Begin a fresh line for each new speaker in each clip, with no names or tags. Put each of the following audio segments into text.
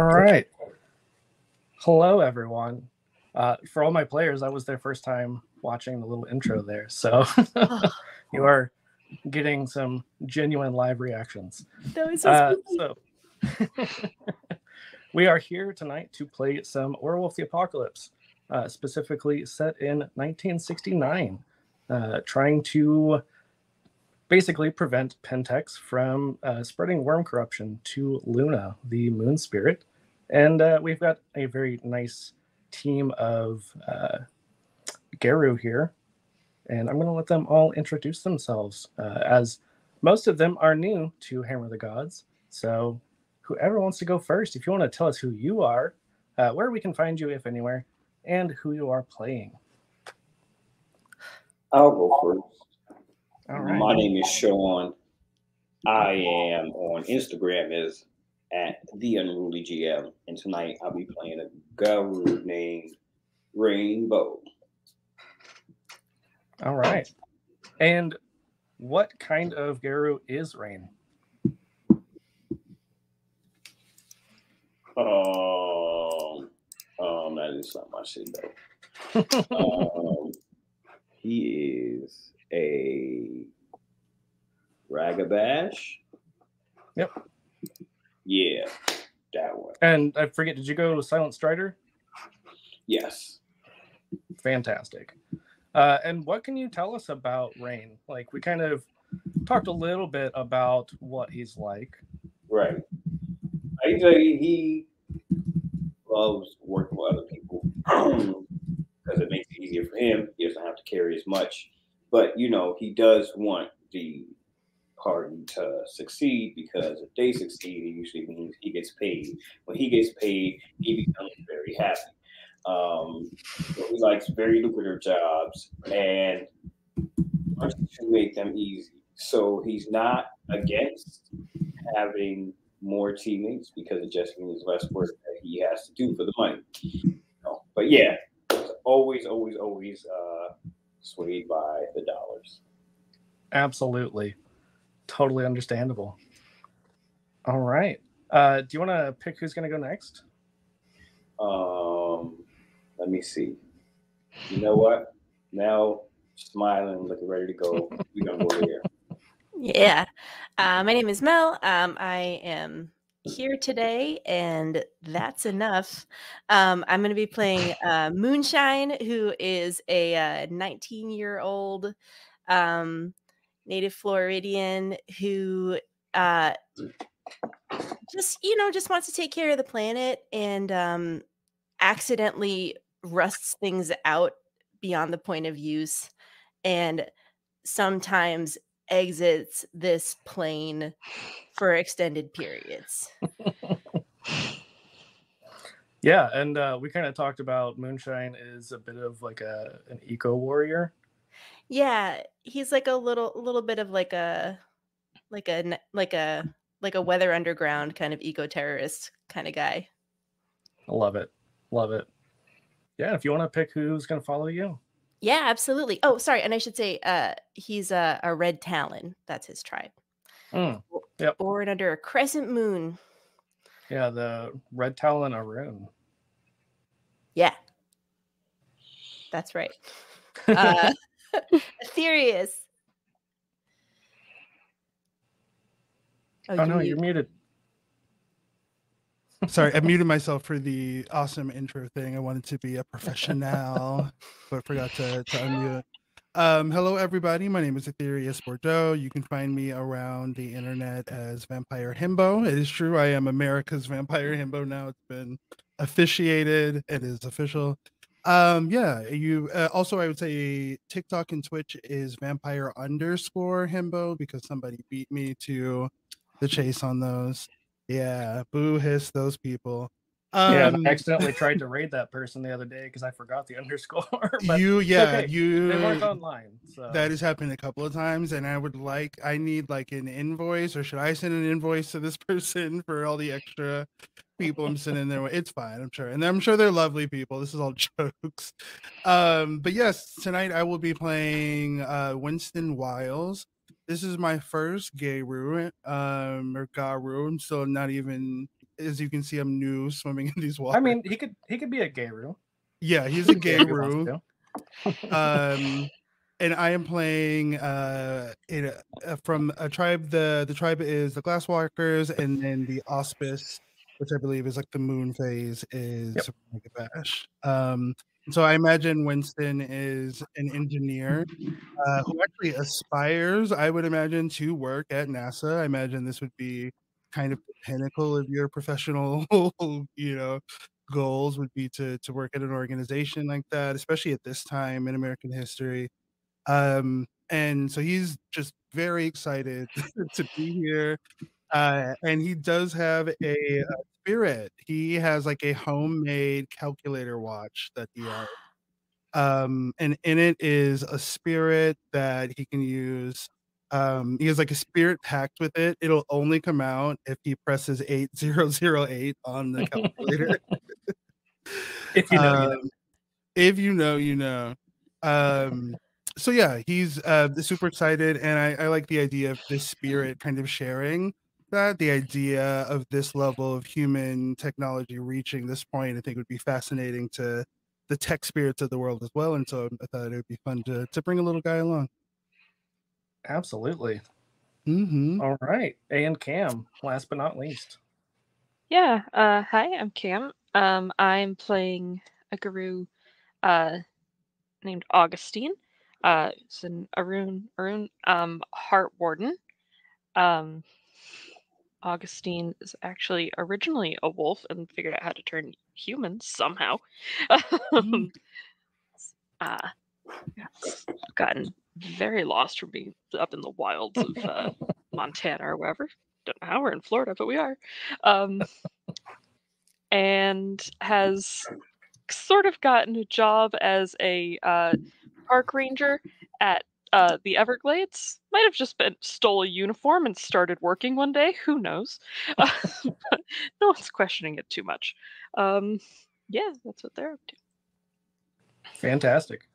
All right. Hello, everyone. Uh, for all my players, that was their first time watching the little intro there. So you are getting some genuine live reactions.
That was so,
Uh, so we are here tonight to play some Werewolf the Apocalypse, uh, specifically set in 1969, uh, trying to basically prevent Pentex from uh, spreading Wyrm corruption to Luna, the moon spirit. And uh, we've got a very nice team of uh, Garou here. And I'm going to let them all introduce themselves, uh, as most of them are new to Hammer of the Gods. So, whoever wants to go first, if you want to tell us who you are, uh, where we can find you, if anywhere, and who you are playing.
I'll go first.
All right.
My name is Shaun. I am on Instagram as at the Unruly GM, and tonight I'll be playing a Garou named Rainbow.
All right. And what kind of Garou is Rain?
Um, um, that is not my shit though. um, he is a Ragabash.
Yep.
Yeah, that one.
And I forget, did you go to Silent Strider?
Yes.
Fantastic. Uh, and what can you tell us about Rain? Like, we kind of talked a little bit about what he's like.
Right. I he loves working with other people because it makes it easier for him. He doesn't have to carry as much. But you know, he does want the party to succeed because if they succeed, it usually means he gets paid. When he gets paid, he becomes very happy. Um, so he likes very lucrative jobs and wants to make them easy. So he's not against having more teammates because it just means less work that he has to do for the money. But yeah, always, always, always uh, swayed by the dollars.
Absolutely. Totally understandable. All right. Uh, do you want to pick who's going to go next?
Um, let me see. You know what? Now smiling, looking ready to go. We're gonna go there.
Yeah. Uh, my name is Mel. Um, I am here today, and that's enough. Um, I'm going to be playing uh, Moonshine, who is a 19 year old um, native Floridian who uh, just, you know, just wants to take care of the planet and um, accidentally rusts things out beyond the point of use and sometimes exits this plane for extended periods.
Yeah, and uh, we kind of talked about Moonshine is a bit of like a an eco warrior.
Yeah, he's like a little little bit of like a like a like a like a weather underground kind of eco terrorist kind of guy.
I love it, love it. Yeah, if you want to pick who's going to follow you,
Yeah, absolutely. Oh, sorry, and I should say uh he's a, a red talon. That's his tribe.
Mm, Yep.
Born under a crescent moon.
yeah, the Red Talon Ahroun.
Yeah. That's right. Uh Aetherius.
oh no,
you
you're muted.
Sorry, I muted myself for the awesome intro thing. I wanted to be a professional, but forgot to, to unmute. Um, hello, everybody. My name is Aetherius Bordeaux. You can find me around the internet as Vampire Himbo. It is true, I am America's Vampire Himbo now. It's been officiated. It is official. Um, yeah. You uh, also, I would say TikTok and Twitch is Vampire underscore Himbo because somebody beat me to the chase on those. Yeah, boo hiss those people.
yeah,
Um,
I accidentally tried to raid that person the other day because I forgot the underscore. but
you, yeah,
okay.
you.
they weren't online. So
That has happened a couple of times, and I would like, I need like an invoice, or should I send an invoice to this person for all the extra people I'm sending their way? It's fine, I'm sure, and I'm sure they're lovely people. This is all jokes. Um, but yes, tonight I will be playing uh, Winston Wiles. This is my first gay ruin, um, or Garou. I'm still not even as you can see, I'm new swimming in these waters.
I mean, he could he could be a Gayru.
yeah, he's a
if he wants
Gayru.
to.
um and i am playing uh, in a, uh from a tribe the the tribe is the glasswalkers and then the auspice which i believe is like the moon phase is
Yep.
Bash um so i imagine winston is an engineer uh, who actually aspires i would imagine to work at nasa i imagine this would be kind of the pinnacle of your professional you know goals would be to to work at an organization like that, especially at this time in American history. Um, and so he's just very excited to be here. Uh, and he does have a, uh spirit. He has like a homemade calculator watch that he has. Um, and in it is a spirit that he can use. Um, he has like a spirit packed with it. It'll only come out if he presses 8008 on the calculator.
If you know, you know.
Um, if you know, you know. Um, so yeah, he's uh super excited, and I, I like the idea of this spirit kind of sharing that. The idea of this level of human technology reaching this point, I think, would be fascinating to the tech spirits of the world as well. And so I thought it would be fun to to bring a little guy along.
Absolutely.
Mm-hmm.
All right. And Cam, last but not least.
Yeah. Uh, hi, I'm Cam. Um, I'm playing a Garou uh, named Augustine. Uh, it's an Ahroun Ahroun um, Hart Warden. Um, Augustine is actually originally a wolf and figured out how to turn human somehow. um, uh, gotten very lost from being up in the wilds of uh, Montana or wherever. Don't know how we're in Florida, but we are. Um, and has sort of gotten a job as a uh, park ranger at uh, the Everglades. Might have just been stole a uniform and started working one day. Who knows? Uh, no one's questioning it too much. Um, yeah, that's what they're up to.
Fantastic.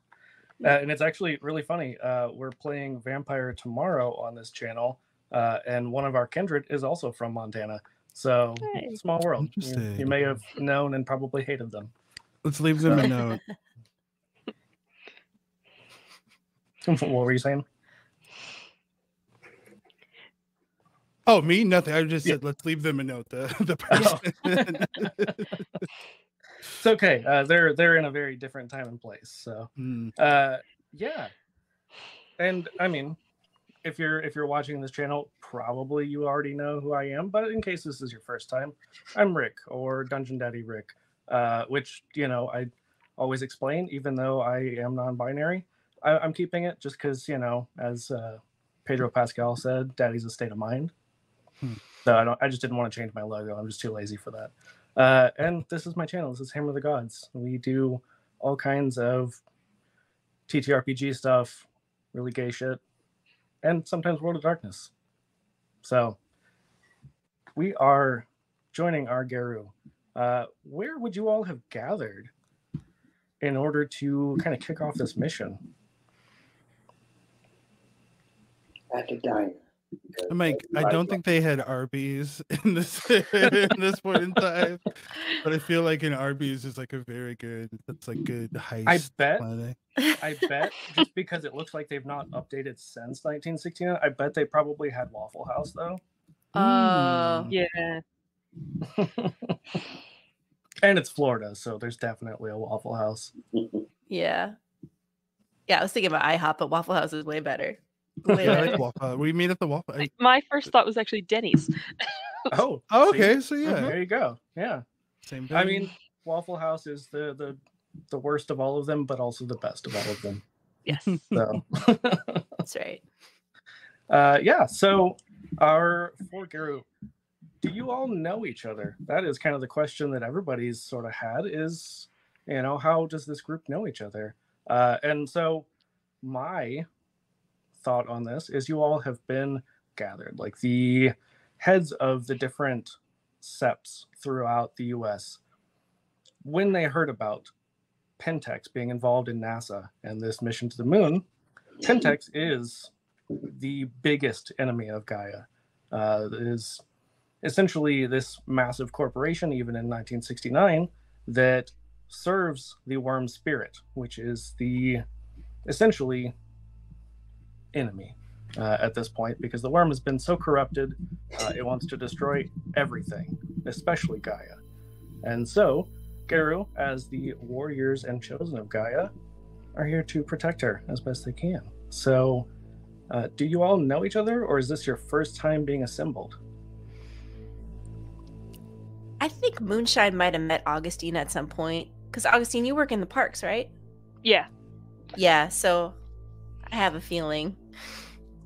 Uh, and it's actually really funny. Uh, we're playing Vampire tomorrow on this channel, uh, and one of our kindred is also from Montana. So
Hey.
small world. You, you may have known and probably hated them.
Let's leave them a note.
what were you saying?
Oh, me? Nothing. I just
Yeah.
said let's leave them a note. The the person.
It's okay. Uh, they're they're in a very different time and place. So
Hmm.
uh, yeah. And I mean, if you're if you're watching this channel, probably you already know who I am. But in case this is your first time, I'm Rick or Dungeon Daddy Rick, uh, which you know I always explain, even though I am non-binary. I, I'm keeping it just because you know, as uh, Pedro Pascal said, "Daddy's a state of mind."
Hmm.
So I don't. I just didn't want to change my logo. I'm just too lazy for that. Uh, and this is my channel. This is Hammer of the Gods. We do all kinds of TTRPG stuff, really gay shit, and sometimes World of Darkness. So we are joining our Garou. Uh, where would you all have gathered in order to kind of kick off this mission?
At the diner.
I'm like, I don't think they had Arby's in this in this point in time, but I feel like an Arby's is like a very good. That's like good heist.
I bet
planning.
I bet just because it looks like they've not updated since 1969, I bet they probably had Waffle House though.
Oh.
Hmm.
Yeah.
and it's Florida, so there's definitely a Waffle House.
Yeah. Yeah, I was thinking about IHOP, but Waffle House is way better. Way
Yeah, like waffle. We meet at the waffle. I-
My first thought was actually Denny's.
Oh,
Oh, okay, so yeah,
There you go. Yeah.
same. Thing.
I mean, Waffle House is the the the worst of all of them, but also the best of all of them.
Yes.
So
That's right.
uh yeah, so our four Garou, do you all know each other? That is kind of the question that everybody's sort of had is, you know, how does this group know each other? Uh and so my thought on this is you all have been gathered, like the heads of the different septs throughout the US when they heard about Pentex being involved in NASA and this mission to the moon, Pentex is the biggest enemy of Gaia. Uh, is essentially this massive corporation, even in 1969, that serves the Wyrm spirit, which is the essentially enemy uh, at this point because the Wyrm has been so corrupted, uh, it wants to destroy everything, especially Gaia. And so, Garou, as the warriors and chosen of Gaia, are here to protect her as best they can. So, uh, do you all know each other, or is this your first time being assembled?
I think Moonshine might have met Augustine at some point. Because Augustine, you work in the parks, right?
Yeah.
Yeah, so I have a feeling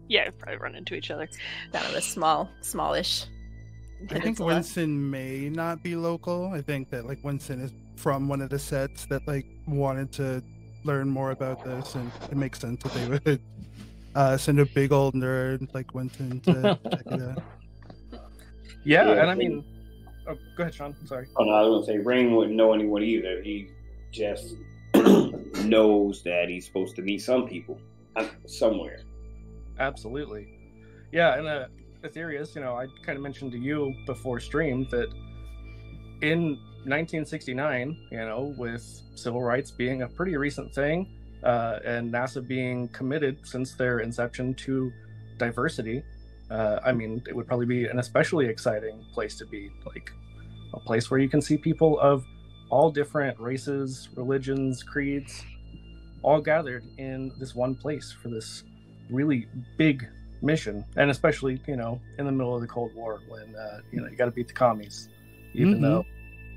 Yeah, we probably run into each other.
kind of a small, smallish.
I think. Winston may not be local. I think that like Winston is from one of the septs that like wanted to learn more about this, and it makes sense that they would uh, send a big old nerd like Winston to check it out.
Yeah,
Yeah,
and I mean, oh, go ahead, Shaun. Sorry.
Oh no, I was gonna say Rain wouldn't know anyone either. He just knows that he's supposed to meet some people uh, somewhere.
Absolutely. Yeah, and uh, Aetherius, you know, I kind of mentioned to you before stream that in 1969, you know, with civil rights being a pretty recent thing, uh, and NASA being committed since their inception to diversity, uh, I mean, it would probably be an especially exciting place to be, like a place where you can see people of all different races, religions, creeds, all gathered in this one place for this really big mission, and especially you know in the middle of the Cold War when uh, you know you got to beat the commies. Even
Mhm.
though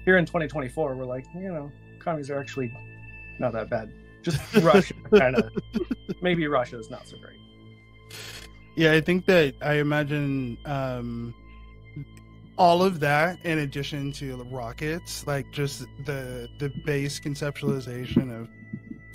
here in 2024 we're like you know commies are actually not that bad. Just Russia kind of maybe Russia is not so great.
Yeah, I think that I imagine um, all of that, in addition to the rockets, like just the the base conceptualization of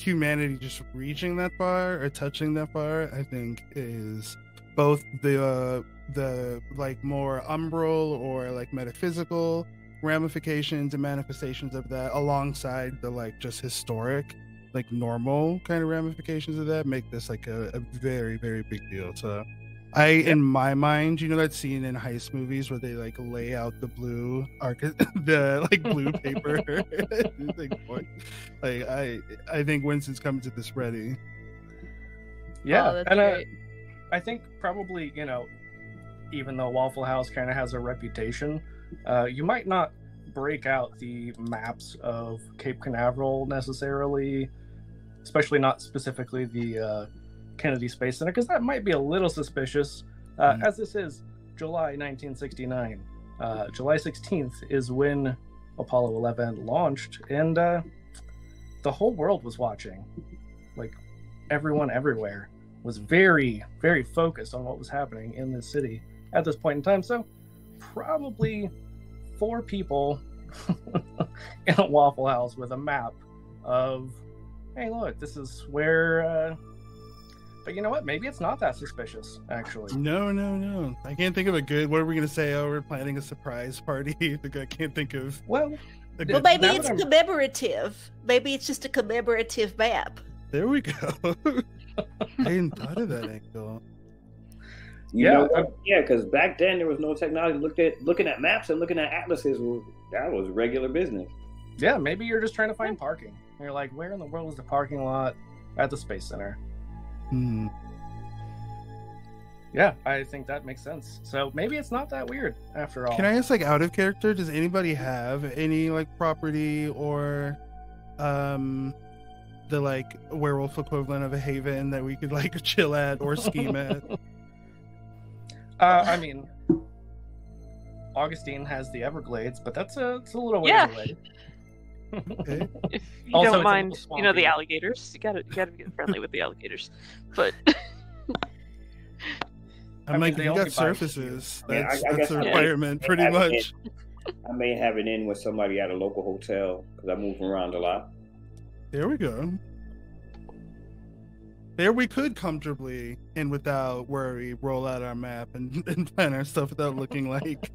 humanity just reaching that far or touching that far, I think is both the uh, the like more umbral or like metaphysical ramifications and manifestations of that, alongside the like just historic like normal kind of ramifications of that make this like a, a very very big deal. So i in my mind you know that scene in heist movies where they like lay out the blue arc the like blue paper like, what? like i i think winston's coming to this ready
Yeah,
Oh,
and uh. I think probably you know, even though Waffle House kind of has a reputation, uh, you might not break out the maps of Cape Canaveral necessarily, especially not specifically the uh, Kennedy Space Center, because that might be a little suspicious. Uh,
Mhm.
As this is July 1969, uh, July 16th is when Apollo 11 launched, and uh, the whole world was watching, like everyone everywhere was very, very focused on what was happening in this city at this point in time. So, probably four people in a Waffle House with a map of, hey, look, this is where. But you know what? Maybe it's not that suspicious, actually.
no no no i can't think of a good what are we gonna say oh we're planning a surprise party i can't think of
Well,
a
Well, maybe it's commemorative. Maybe it's just a commemorative map.
there we go i hadn't thought of that angle
You
Yeah,
know yeah, because back then there was no technology. Looked at looking at maps and looking at atlases. was- That was regular business.
yeah, maybe you're just trying to find parking. You're like, where in the world is the parking lot at the Space Center?
Hmm.
Yeah, I think that makes sense. So maybe it's not that weird after all.
Can I ask, like, out of character, does anybody have any like property or, um, the like werewolf equivalent of a haven that we could like chill at or scheme at?
Uh, I mean, Augustine has the Everglades, but that's a, it's a little ways
Yeah.
away.
Okay.
If you
Also,
don't mind, you know the alligators. You gotta you gotta get friendly with the alligators. But
I'm
I mean,
like,
they
you got
occupy-
surfaces.
Yeah, I-
That's
I
that's
guess
a
I-
requirement,
I
pretty
have it.
much.
I may have an in with somebody at a local hotel because I move around a lot.
There we go. There we could comfortably and without worry roll out our map and, and plan our stuff without looking like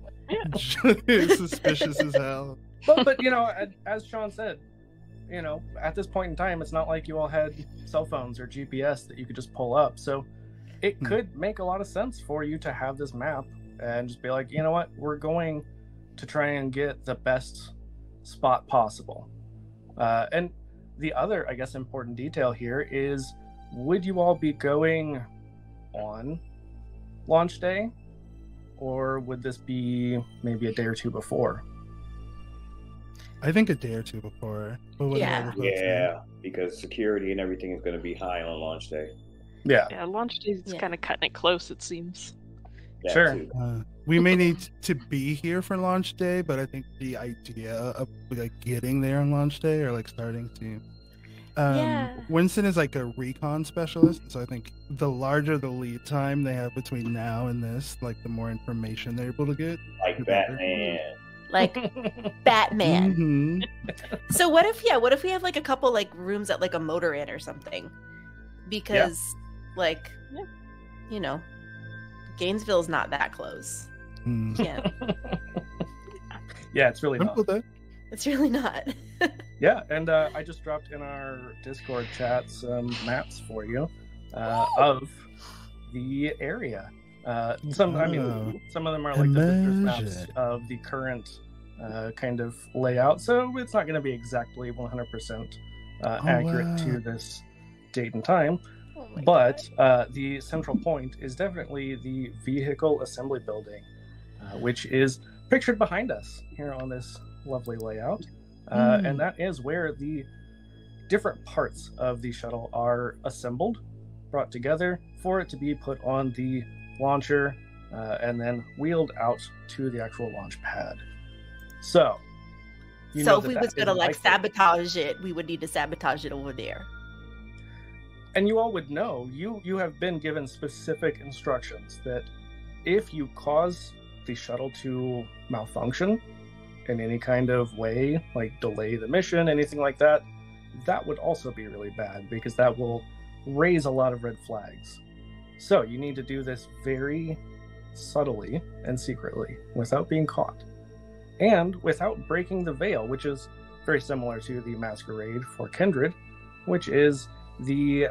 suspicious as hell.
But, but you know, as Shaun said, you know, at this point in time, it's not like you all had cell phones or GPS that you could just pull up. So it
Hmm.
could make a lot of sense for you to have this map and just be like, you know what, we're going to try and get the best spot possible. Uh, and the other, I guess, important detail here is would you all be going on launch day? Or would this be maybe a day or two before?
I think a day or two before. But
Yeah.
other folks think?
Yeah, because security and everything is going to be high on launch day.
Yeah.
Yeah, launch day is
Yeah.
kind of cutting it close. It seems.
That
Sure.
Uh, we may need to be here for launch day, but I think the idea of like getting there on launch day or like starting to. Um,
Yeah.
Winston is like a recon specialist, so I think the larger the lead time they have between now and this, like the more information they're able to get.
Like Batman.
Like Batman.
Mhm.
So what if yeah, what if we have like a couple like rooms at like a motor inn or something? Because like
Yeah.
you know, Gainesville's not that close.
Mm.
Yeah,
yeah, it's really not.
cool with that.
it's really not.
Yeah, and uh, I just dropped in our Discord chat some maps for you uh, of the area. Uh, some, I
Oh.
mean, some of them are like the visitors maps of the current uh, kind of layout, so it's not going to be exactly 100% uh,
Oh,
accurate
wow.
to this date and time.
Oh
but uh, the central point is definitely the vehicle assembly building, uh, which is pictured behind us here on this lovely layout. Uh,
Hmm.
And that is where the different parts of the shuttle are assembled, brought together for it to be put on the launcher uh, and then wheeled out to the actual launch pad. So, you
so
know
if we was gonna like sabotage it, we would need to sabotage it over there.
and you all would know you you have been given specific instructions that if you cause the shuttle to malfunction in any kind of way like delay the mission anything like that that would also be really bad because that will raise a lot of red flags so you need to do this very subtly and secretly without being caught and without breaking the veil which is very similar to the masquerade for kindred which is the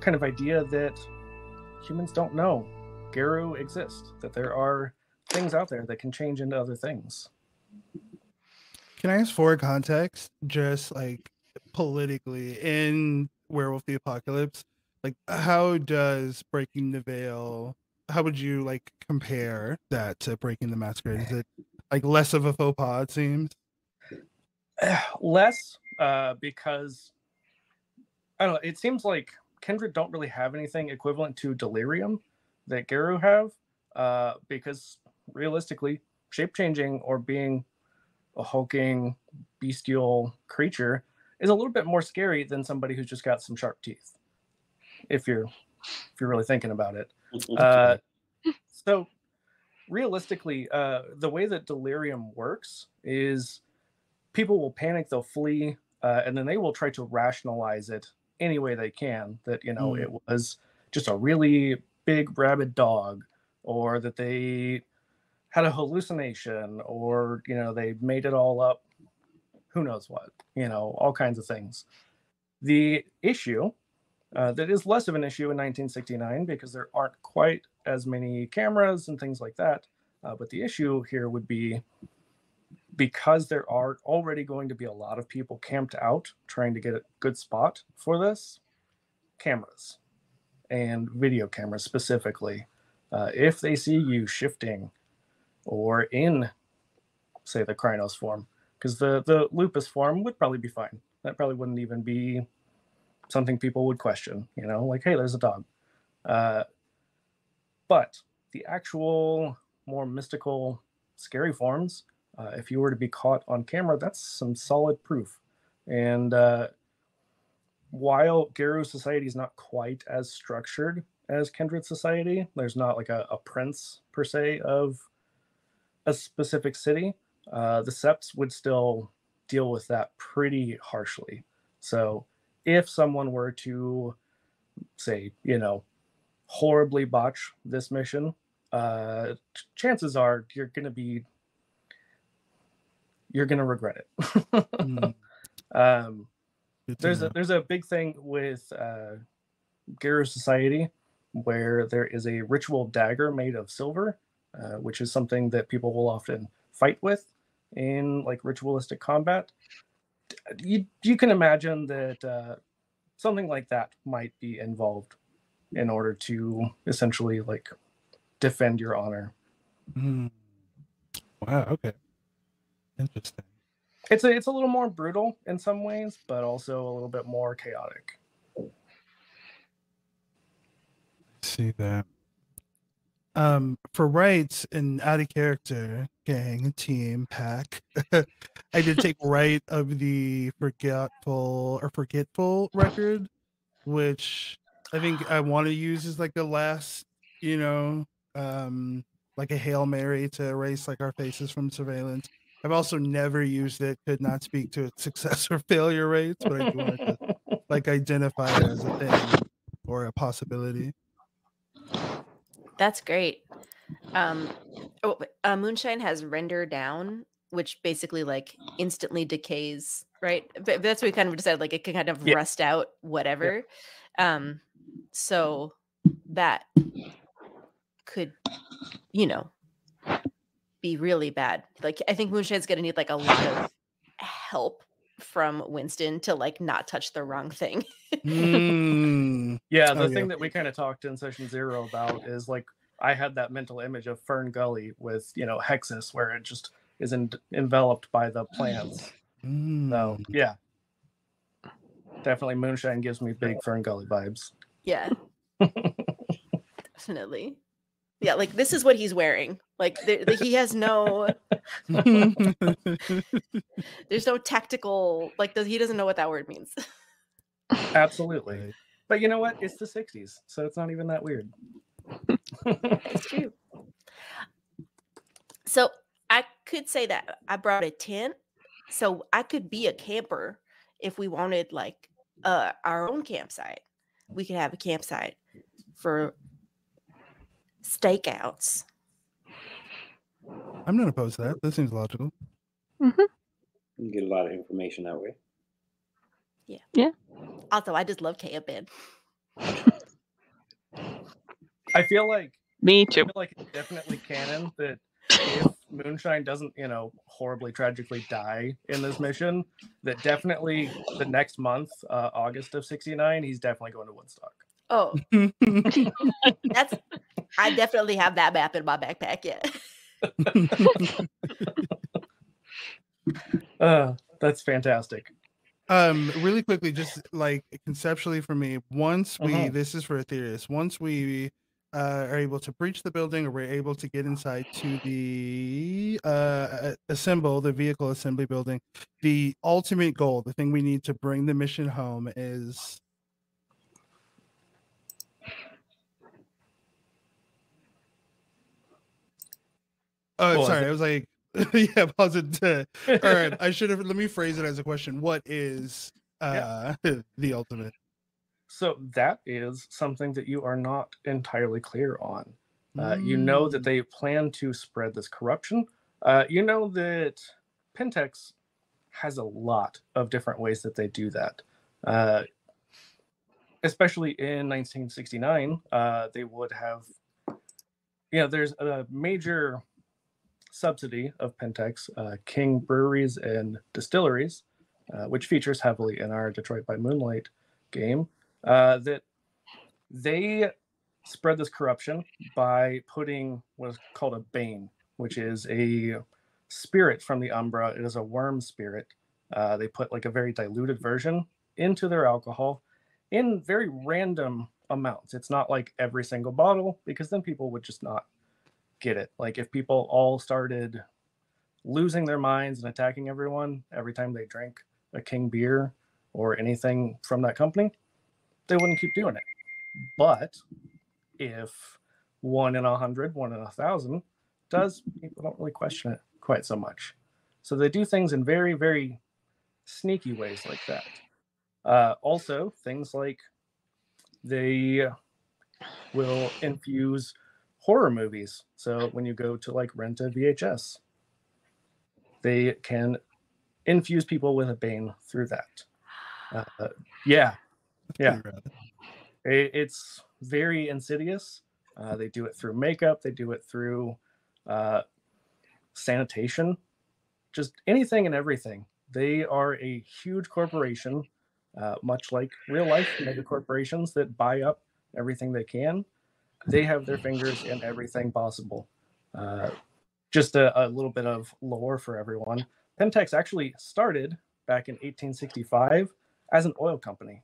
kind of idea that humans don't know Garou exists, that there are things out there that can change into other things.
Can I ask for context, just like politically in Werewolf the Apocalypse? Like, how does Breaking the Veil? How would you like compare that to Breaking the Masquerade? Is it like less of a faux pas? It seems.
Less uh, because I don't know. It seems like Kindred don't really have anything equivalent to Delirium that Garou have, uh, because realistically, shape changing or being a hulking bestial creature is a little bit more scary than somebody who's just got some sharp teeth. If you're if you're really thinking about it. Uh, so realistically, uh, the way that delirium works is people will panic, they'll flee, uh, and then they will try to rationalize it any way they can. That you know
Mm.
it was just a really big rabid dog, or that they had a hallucination, or you know they made it all up. Who knows what? You know, all kinds of things. The issue uh, that is less of an issue in 1969 because there aren't quite as many cameras and things like that. Uh, but the issue here would be because there are already going to be a lot of people camped out trying to get a good spot for this cameras and video cameras specifically. Uh, if they see you shifting or in, say, the Crinos form, because the, the lupus form would probably be fine. That probably wouldn't even be something people would question, you know, like, hey, there's a dog. Uh, but the actual more mystical, scary forms, uh, if you were to be caught on camera, that's some solid proof. And uh, while Garou Society is not quite as structured as Kindred Society, there's not like a, a prince per se of a specific city. Uh, the Septs would still deal with that pretty harshly. So if someone were to say, you know, horribly botch this mission, uh, chances are you're going to be you're going to regret it.
Mm,
um, there's a there's a big thing with uh, Garou Society where there is a ritual dagger made of silver uh, which is something that people will often fight with in like ritualistic combat. You you can imagine that uh, something like that might be involved in order to essentially like defend your honor.
Mm. Wow. Okay. Interesting.
It's a it's a little more brutal in some ways, but also a little bit more chaotic.
see that. Um, for rites and out of character, gang, team, pack, I did take rite of the forgetful or forgetful record, which I think I want to use as like the last, you know, um, like a hail mary to erase like our faces from surveillance. I've also never used it. Could not speak to its success or failure rates, but I do want to like identify it as a thing or a possibility.
That's great. Um, oh, uh, Moonshine has render down, which basically like instantly decays, right? But that's what we kind of decided, like it can kind of
Yeah.
rust out whatever. Um, so that could, you know, be really bad. Like I think Moonshine's gonna need like a lot of help from Winston to like not touch the wrong thing.
Mm,
Yeah,
Oh,
the
yeah.
thing that we kind of talked in session zero about is like I had that mental image of Fern Gully with you know Hexxus, where it just is en- enveloped by the plants.
mm.
So yeah, definitely Moonshine gives me big Fern Gully vibes.
Yeah. Definitely. Yeah, like this is what he's wearing. Like there, like, he has no there's no tactical like does he doesn't know what that word means.
Absolutely, but you know what? It's the '60s, so it's not even that weird.
It's true. So I could say that I brought a tent. So I could be a camper if we wanted like uh our own campsite. We could have a campsite for stakeouts.
I'm not opposed to that. That seems logical.
You get a lot of information that way. Yeah. Yeah.
Also, I just love camping.
I feel like
Me
I
too.
feel like it's definitely canon that if Moonshine doesn't, you know, horribly tragically die in this mission, that definitely the next month, uh, August of '69, he's definitely going to Woodstock.
Oh, that's I definitely have that map in my backpack. Yeah.
Uh, that's fantastic.
um, really quickly, just like conceptually for me, once we
Uh-huh.
this is for Aetherius, once we uh, are able to breach the building or we're able to get inside to the uh, assemble the vehicle assembly building, the ultimate goal, the thing we need to bring the mission home is Oh, sorry.
it?
I was like, yeah, pause it. uh, All right, I should have. Let me phrase it as a question. What is uh the ultimate?
So that is something that you are not entirely clear on. Uh, you know
Mm.
that they plan to spread this corruption. Uh, you know that Pentex has a lot of different ways that they do that. Uh, especially in 1969, uh, they would have, you know, there's a major subsidy of Pentex, uh, King Breweries and Distilleries, uh, which features heavily in our Detroit by Moonlight game, uh, that they spread this corruption by putting what is called a bane, which is a spirit from the Umbra. It is a Wyrm spirit. Uh, they put like a very diluted version into their alcohol in very random amounts. It's not like every single bottle because then people would just not get it. Like if people all started losing their minds and attacking everyone every time they drank a king beer or anything from that company, they wouldn't keep doing it. But if one in a hundred, one in a thousand does, people don't really question it quite so much. So they do things in very, very sneaky ways like that. Uh, also, things like they will infuse horror movies. So when you go to like rent a VHS, they can infuse people with a bane through that. Uh, yeah, yeah. it, it's very insidious. Uh, they do it through makeup. They do it through uh, sanitation, just anything and everything. They are a huge corporation, uh, much like real life mega corporations that buy up everything they can. They have their fingers in everything possible. Uh, just a, a little bit of lore for everyone. Pentex actually started back in 1865 as an oil company.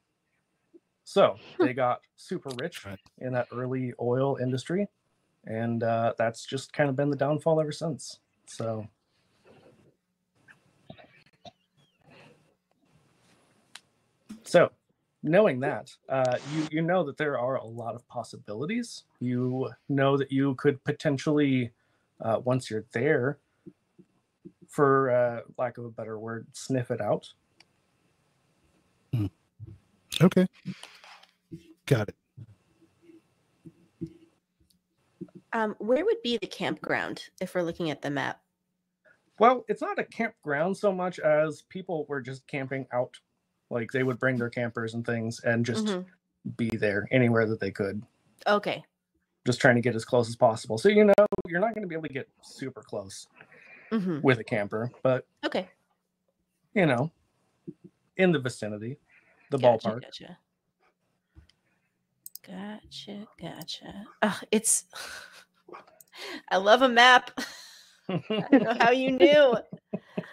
So they got super rich in that early oil industry, and uh, that's just kind of been the downfall ever since. So, so knowing that, uh, you you know that there are a lot of possibilities. You know that you could potentially, uh, once you're there, for uh, lack of a better word, sniff it out.
Okay. Got it.
Um, where would be the campground if we're looking at the map?
Well, it's not a campground so much as people were just camping out. Like they would bring their campers and things and just
Mhm.
be there anywhere that they could,
Okay.
just trying to get as close as possible. So, you know, you're not going to be able to get super close
hmm
with a camper, but,
Okay.
you know, in the vicinity, the
Gotcha,
ballpark.
Gotcha. Gotcha. Gotcha. Oh, it's. I love a map. I don't know how you knew.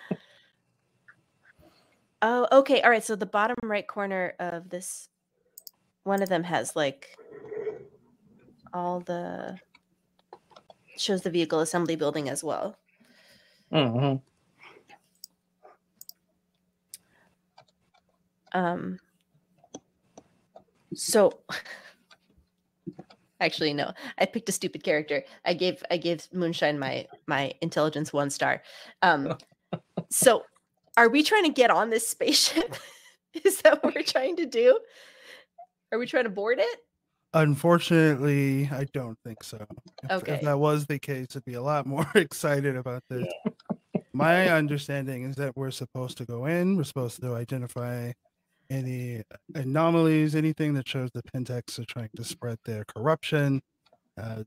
Oh, okay. All right. So the bottom right corner of this, one of them has like all the shows the vehicle assembly building as well.
hmm
Um. So. Actually, no. I picked a stupid character. I gave I gave Moonshine my my intelligence one star. Um. so, are we trying to get on this spaceship? Is that what we're trying to do? Are we trying to board it?
Unfortunately, I don't think so. If,
Okay.
if that was the case, I'd be a lot more excited about this. My understanding is that we're supposed to go in, we're supposed to identify any anomalies, anything that shows the Pentex are trying to spread their corruption, uh,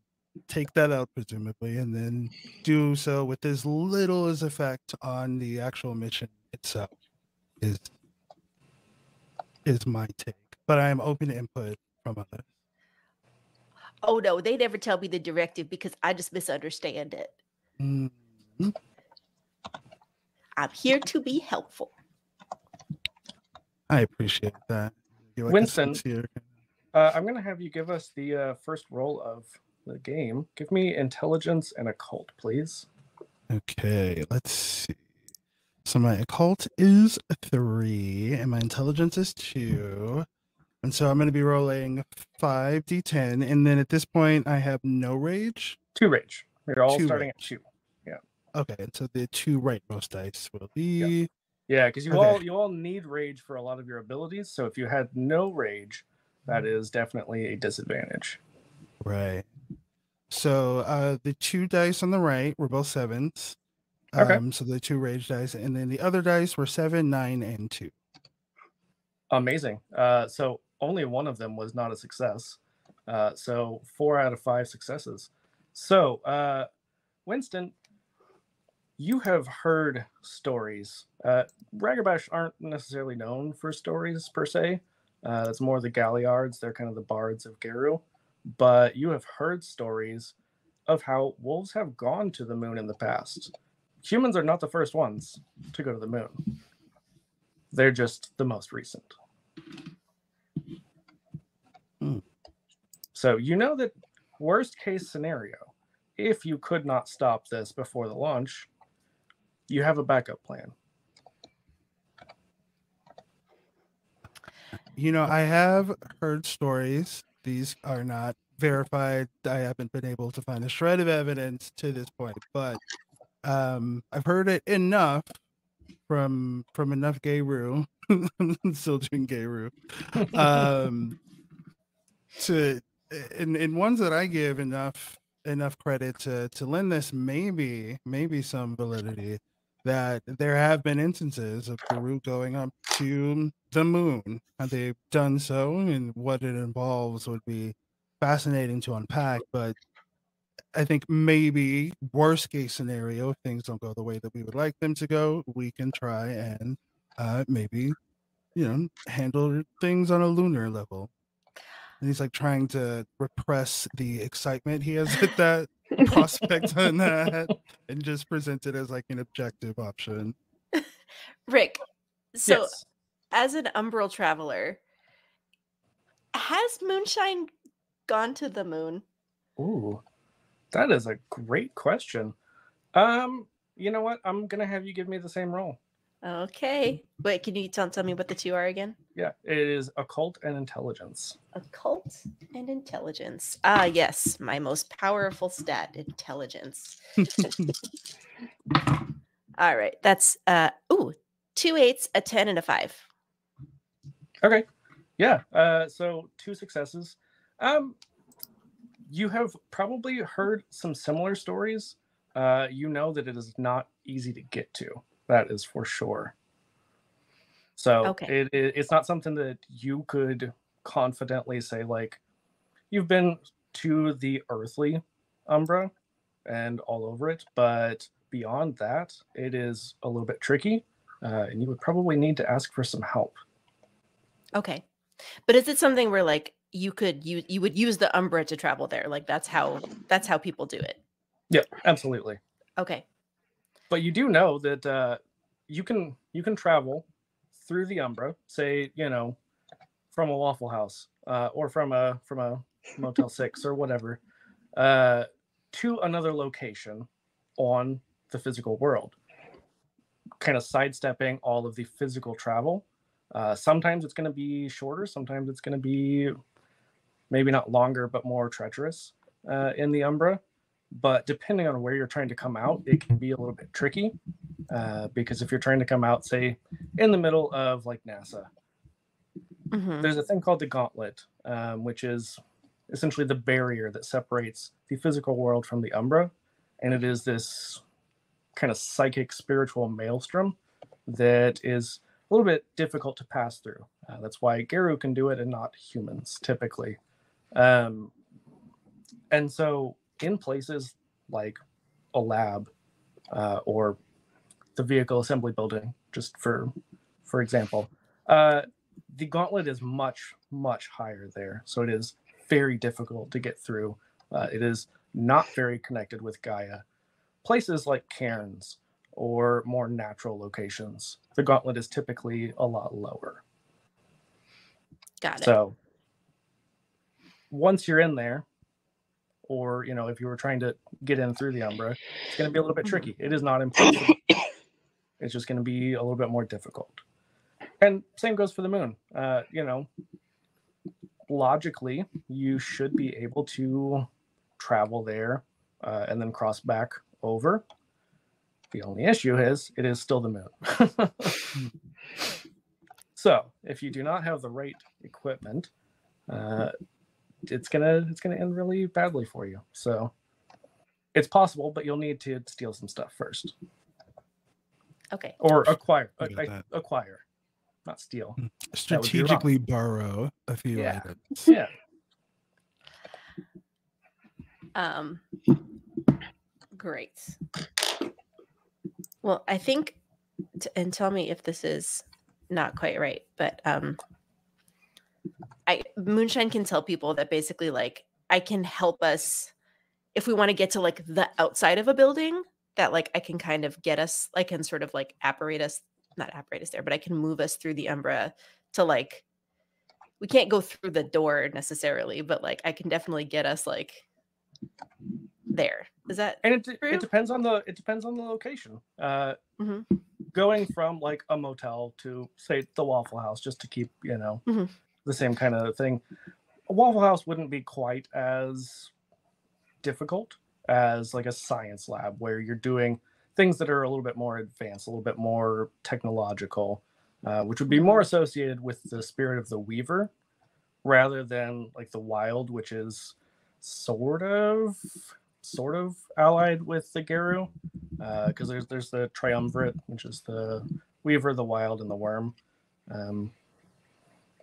take that out, presumably, and then do so with as little as effect on the actual mission itself. Is is my take, but I am open to input from others.
Oh no, they never tell me the directive because I just misunderstand it.
Mm,
I'm here to be helpful.
I appreciate that. You're like a
Winston.
sincere-
Uh, I'm going to have you give us the uh, first roll of the game. Give me intelligence and occult, please.
Okay, let's see. So my occult is three, and my intelligence is two. And so I'm going to be rolling five d10, and then at this point I have no rage.
Two rage. You're all
Two
starting at
rage.
two.
Okay, and so the two rightmost dice will be
Yeah, because you
Okay.
all you all need rage for a lot of your abilities. So if you had no rage, that mm-hmm. is definitely a disadvantage.
right. So uh the two dice on the right were both sevens.
Okay.
Um, so the two rage dice, and then the other dice were seven, nine, and two.
Amazing. Uh, so only one of them was not a success. Uh, so four out of five successes. So uh, Winston, you have heard stories. Uh, Ragabash aren't necessarily known for stories per se. Uh, it's more the Galliards. They're kind of the bards of Garou. But you have heard stories of how wolves have gone to the moon in the past. Humans are not the first ones to go to the moon. They're just the most recent.
Hmm.
So you know that worst case scenario, if you could not stop this before the launch, you have a backup plan.
You know, I have heard stories. These are not verified. I haven't been able to find a shred of evidence to this point, but um, I've heard it enough from from enough gay Gayru, still doing Gayru, um, to in in ones that I give enough enough credit to to lend this maybe maybe some validity that there have been instances of Garou going up to the moon. Have they've done so? And what it involves would be fascinating to unpack. But I think maybe worst case scenario, if things don't go the way that we would like them to go, we can try and uh, maybe, you know, handle things on a lunar level. And he's like trying to repress the excitement he has at that prospect on that and just present it as like an objective option.
Rick, so
yes.
as an umbral traveler, has moonshine gone to the moon?
Ooh, that is a great question. Um, you know what? I'm gonna have you give me the same roll.
Okay. Wait, can you tell, tell me what the two are again?
Yeah, it is occult and intelligence.
Occult and intelligence. Ah, yes, my most powerful stat, intelligence. All right, that's uh ooh, two eights, a ten, and a five.
Okay. Yeah. Uh, so two successes. Um, you have probably heard some similar stories. Uh, you know that it is not easy to get to. That is for sure. So
Okay.
it, it, it's not something that you could confidently say like you've been to the earthly Umbra and all over it, but beyond that, it is a little bit tricky, uh, and you would probably need to ask for some help.
Okay. But is it something where like you could you you would use the Umbra to travel there? Like that's how that's how people do it.
Yeah, absolutely.
Okay.
But you do know that uh, you can you can travel through the Umbra, say you know, from a Waffle House uh, or from a from a Motel Six or whatever, uh, to another location on the physical world, kind of sidestepping all of the physical travel. Uh, sometimes it's going to be shorter. Sometimes it's going to be maybe not longer, but more treacherous uh, in the Umbra but depending on where you're trying to come out, it can be a little bit tricky. Uh, because if you're trying to come out, say, in the middle of like NASA,
Mhm.
there's a thing called the gauntlet, um, which is essentially the barrier that separates the physical world from the Umbra. And it is this kind of psychic, spiritual maelstrom that is a little bit difficult to pass through. Uh, that's why Garou can do it and not humans typically. Um, and so, in places like a lab uh, or the vehicle assembly building, just for for example, uh, the gauntlet is much much higher there, so it is very difficult to get through. Uh, it is not very connected with Gaia. Places like cairns or more natural locations, the gauntlet is typically a lot lower.
Got it.
So once you're in there, or you know, if you were trying to get in through the Umbra, it's going to be a little bit
Mhm.
tricky. It is not impossible. it's just going to be a little bit more difficult. And same goes for the moon. Uh, you know, logically, you should be able to travel there uh, and then cross back over. The only issue is it is still the moon. so if you do not have the right equipment, uh, it's gonna it's gonna end really badly for you. So it's possible, but you'll need to steal some stuff first
okay.
or acquire a- a- acquire, not steal.
Strategically borrow a few
Yeah.
items.
Yeah.
Um, great. Well, I think, t- and tell me if this is not quite right, but um, I Moonshine can tell people that basically, like, I can help us if we want to get to like the outside of a building. That like I can kind of get us, I can sort of like apparate us, not apparate us there, but I can move us through the Umbra to like. We can't go through the door necessarily, but like I can definitely get us like there. Is that
and it, it depends on the it depends on the location uh
Mhm.
going from like a motel to say the waffle house just to keep you know
Mhm.
The same kind of thing a waffle house wouldn't be quite as difficult as like a science lab where you're doing things that are a little bit more advanced a little bit more technological uh, which would be more associated with the spirit of the weaver rather than like the wild which is sort of sort of allied with the Garou, because there's there's the triumvirate, which is the Weaver, the Wild, and the Wyrm. Um,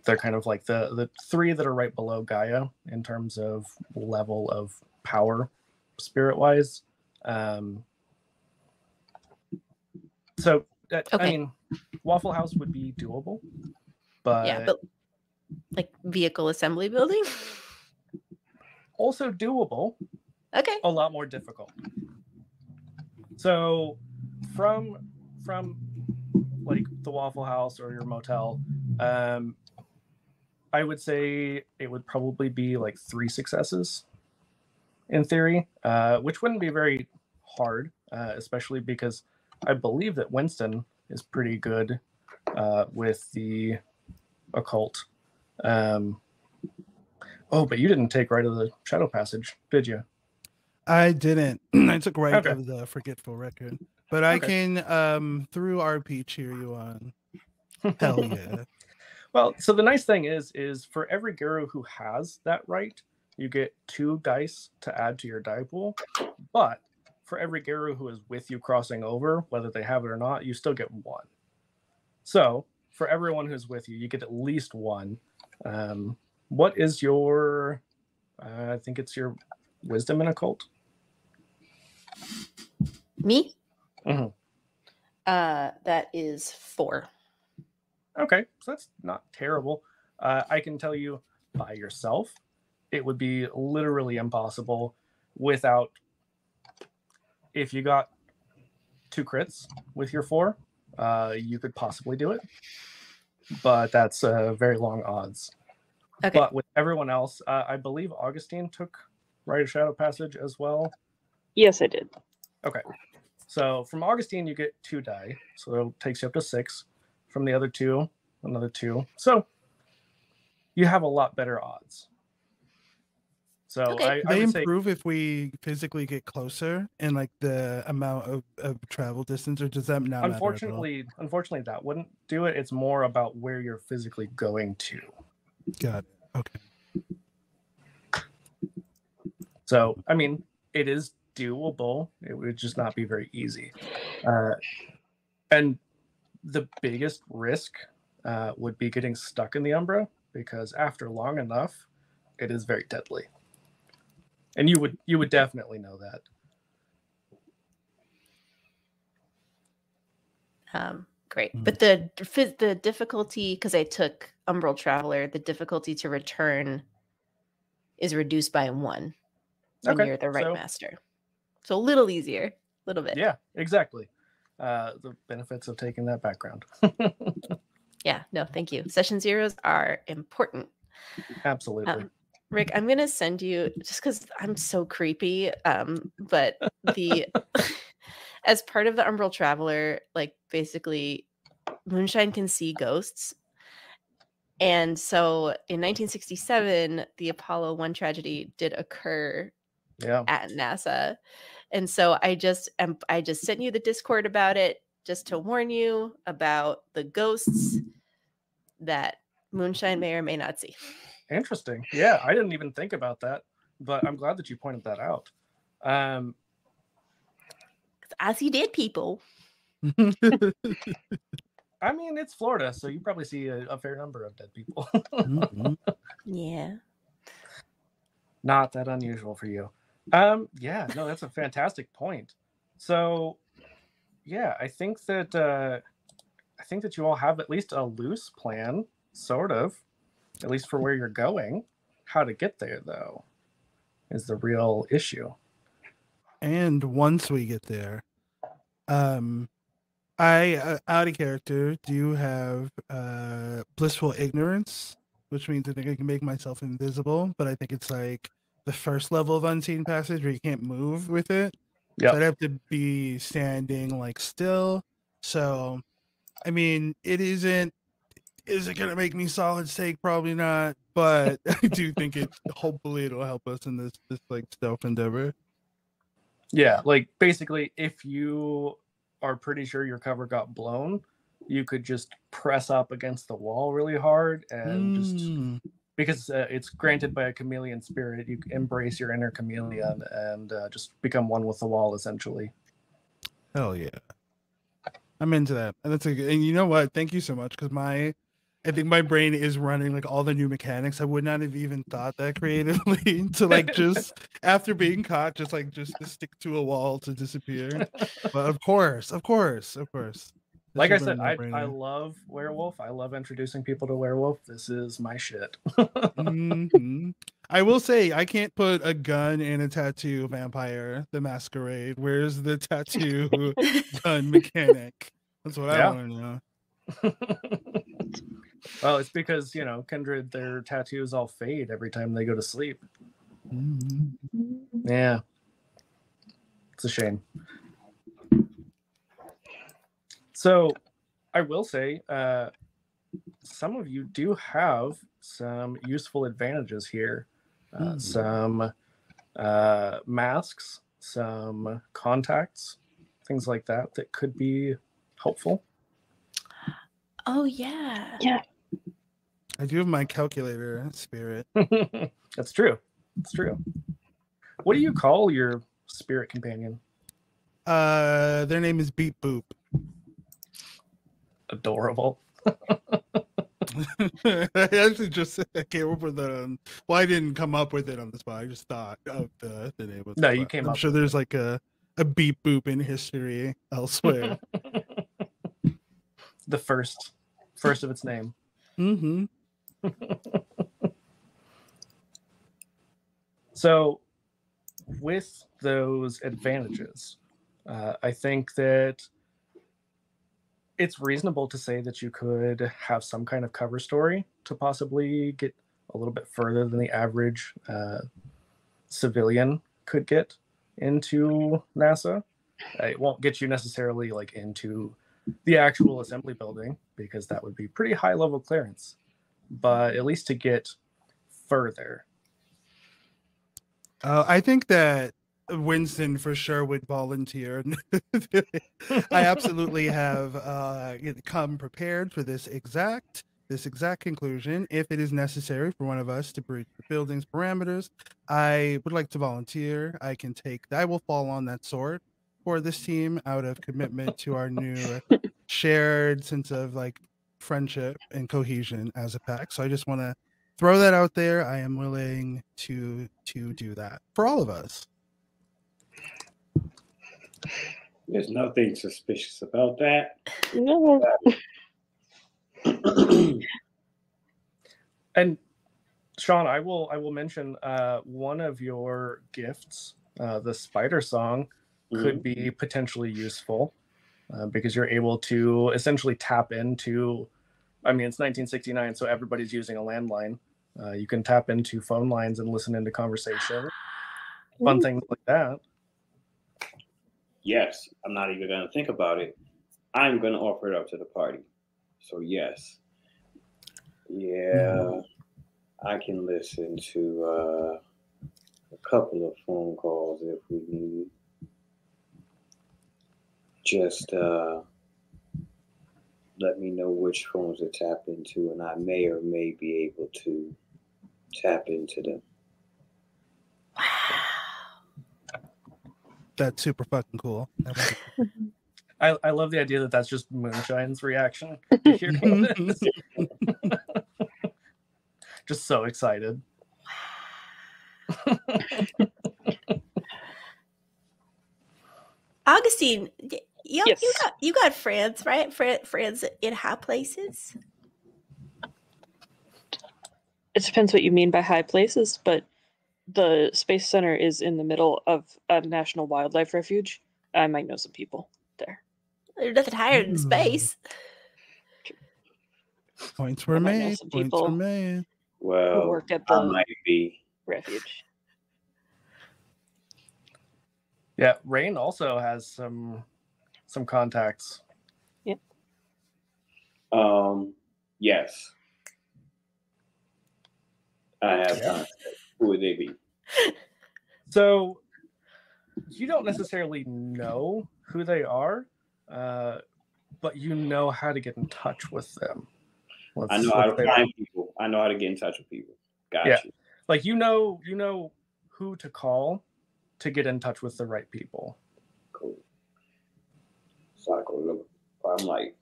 they're kind of like the the three that are right below Gaia in terms of level of power. spirit wise. Um, so uh, I mean, Waffle House would be doable, but,
yeah, but like vehicle assembly building.
also doable.
okay.
a lot more difficult. So from from like the Waffle House or your motel, um, I would say it would probably be like three successes in theory, uh, which wouldn't be very hard, uh, especially because I believe that Winston is pretty good uh, with the occult. Um, oh, but you didn't take rite of the Shadow Passage, did you?
I didn't. I took rite
Okay.
of the forgetful record, but I
Okay.
can um through RP cheer you on. Hell yeah!
Well, so the nice thing is, is for every Garou who has that rite, you get two dice to add to your die pool. But for every Garou who is with you crossing over, whether they have it or not, you still get one. So for everyone who's with you, you get at least one. Um, what is your? Uh, I think it's your wisdom in occult.
Me?
Mhm.
Uh, that is four.
Okay, so that's not terrible. Uh, I can tell you by yourself, it would be literally impossible without. If you got two crits with your four, uh, you could possibly do it, but that's uh, very long odds.
Okay.
But with everyone else, uh, I believe Augustine took Rite of Shadow Passage as well.
Yes, I did. Okay.
So from Augustine, you get two die, so it takes you up to six. From the other two, another two. So you have a lot better odds. So
Okay.
I, I
they
would say
improve if we physically get closer and like the amount of, of travel distance, or does that not matter at all?
unfortunately, unfortunately, that wouldn't do it. It's more about where you're physically going to.
Got it. Okay.
So I mean, it is doable. It would just not be very easy. Uh, and the biggest risk uh, would be getting stuck in the Umbra because after long enough, it is very deadly. And you would you would definitely know that.
Um, great.
Mm.
But the the difficulty because I took Umbral Traveler, the difficulty to return is reduced by one when
Okay,
you're the right
so-
master. So a little easier, a little bit.
Yeah, exactly. Uh, the benefits of taking that background.
Yeah, no, thank you. Session zeros are important.
Absolutely.
Um, Rick, I'm gonna send you just because I'm so creepy. Um, but the as part of the Umbral Traveler, like basically, Moonshine can see ghosts. And so in 1967, the Apollo 1 tragedy did occur
yeah.
at NASA. And so I just um, I just sent you the Discord about it just to warn you about the ghosts that Moonshine may or may not see.
Interesting. Yeah, I didn't even think about that, but I'm glad that you pointed that out. Um,
I see dead people.
I mean, it's Florida, so you probably see a, a fair number of dead people.
Mhm.
Yeah.
Not that unusual for you. Um, yeah, no, that's a fantastic point. So, yeah, I think that uh, I think that you all have at least a loose plan, sort of, at least for where you're going. How to get there, though, is the real issue.
and once we get there, um, I uh, out of character do have uh blissful ignorance, which means I think I can make myself invisible. But I think it's like the first level of unseen passage where you can't move with it.
Yep.
So I'd have to be standing like still. So, I mean, it isn't. Is it gonna make me solid stake? Probably not. But I do think it. Hopefully, it'll help us in this this like stealth endeavor.
Yeah, like basically, if you are pretty sure your cover got blown, you could just press up against the wall really hard and just
Mm.
Because uh, it's granted by a chameleon spirit, you embrace your inner chameleon and uh, just become one with the wall essentially.
Hell yeah. I'm into that. And that's a good, and you know what? Thank you so much because my I think my brain is running like all the new mechanics. I would not have even thought that creatively to like just after being caught, just like just to stick to a wall to disappear. But of course, of course, of course. This
like I said, I, I love werewolf. I love introducing people to werewolf. This is my shit.
Mhm. I will say I can't put a gun and a tattoo vampire the masquerade. Where's the tattoo gun mechanic? That's what I want to know.
well, it's because you know kindred their tattoos all fade every time they go to sleep.
Mhm.
Yeah, it's a shame. So, I will say, uh, some of you do have some useful advantages here. Uh,
Hmm.
Some uh, masks, some contacts, things like that that could be helpful.
Oh yeah.
Yeah.
I do have my calculator spirit.
That's true. That's true. What do you call your spirit companion?
Uh, their name is Beep Boop.
Adorable.
I actually just came up with the. Um, well, I didn't come up with it on the spot. I just thought of the, the name. Of
No, you came
I'm
up
sure there's like a a Beep Boop in history elsewhere.
the first, first of its name.
mm-hmm.
So, with those advantages, uh, I think that it's reasonable to say that you could have some kind of cover story to possibly get a little bit further than the average uh, civilian could get into NASA. Uh, It won't get you necessarily like into the actual assembly building because that would be pretty high level clearance, but at least to get further.
Uh, I think that Winston for sure would volunteer. I absolutely have uh, come prepared for this exact this exact conclusion. If it is necessary for one of us to breach the building's parameters, I would like to volunteer. I can take. I will fall on that sword for this team out of commitment to our new shared sense of like friendship and cohesion as a pack. So I just want to throw that out there. I am willing to to do that for all of us.
There's nothing suspicious about that.
No.
And Shaun, I will I will mention uh, one of your gifts, uh, the spider song, could be potentially useful uh, because you're able to essentially tap into. I mean, it's 1969, so everybody's using a landline. Uh, you can tap into phone lines and listen into conversation, fun
Ooh.
things like that.
Yes, I'm not even gonna think about it. I'm gonna offer it up to the party. So yes. Yeah. I can listen to uh, a couple of phone calls if we need. Just uh, let me know which phones to tap into, and I may or may be able to tap into them.
That's super fucking cool.
I, I love the idea that that's just Moonshine's reaction. to hearing this. just so excited.
Augustine, y- you, you
Yes.
got you got friends, right? Fri friends in high places.
It depends what you mean by high places, but the Space Center is in the middle of a national wildlife refuge. I might know some people there.
There's nothing higher than
Ooh.
space.
Points were
I might know
made.
some
Points were
people.
made.
Who
Well,
work at
I
the
might be.
refuge.
Yeah, Rain also has some some contacts. Yep.
Um, yes. I have
Yeah.
contact. Who would they be?
So you don't necessarily know who they are, uh, but you know how to get in touch with them. Let's-
I know how to find people. I know how to get in touch with people. Got
Yeah.
you.
Like you know, you know who to call to get in touch with the right people.
Cool. So I go look. I'm like,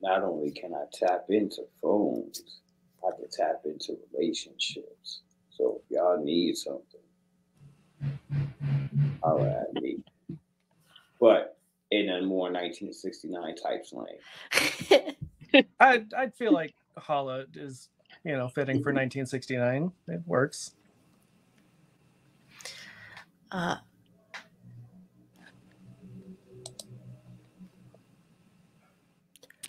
not only can I tap into phones, I can tap into relationships. So if y'all need something, all right, me. But in a more 1969 type slang.
I'd, I'd feel like Hala is, you know, fitting for 1969. It works.
uh,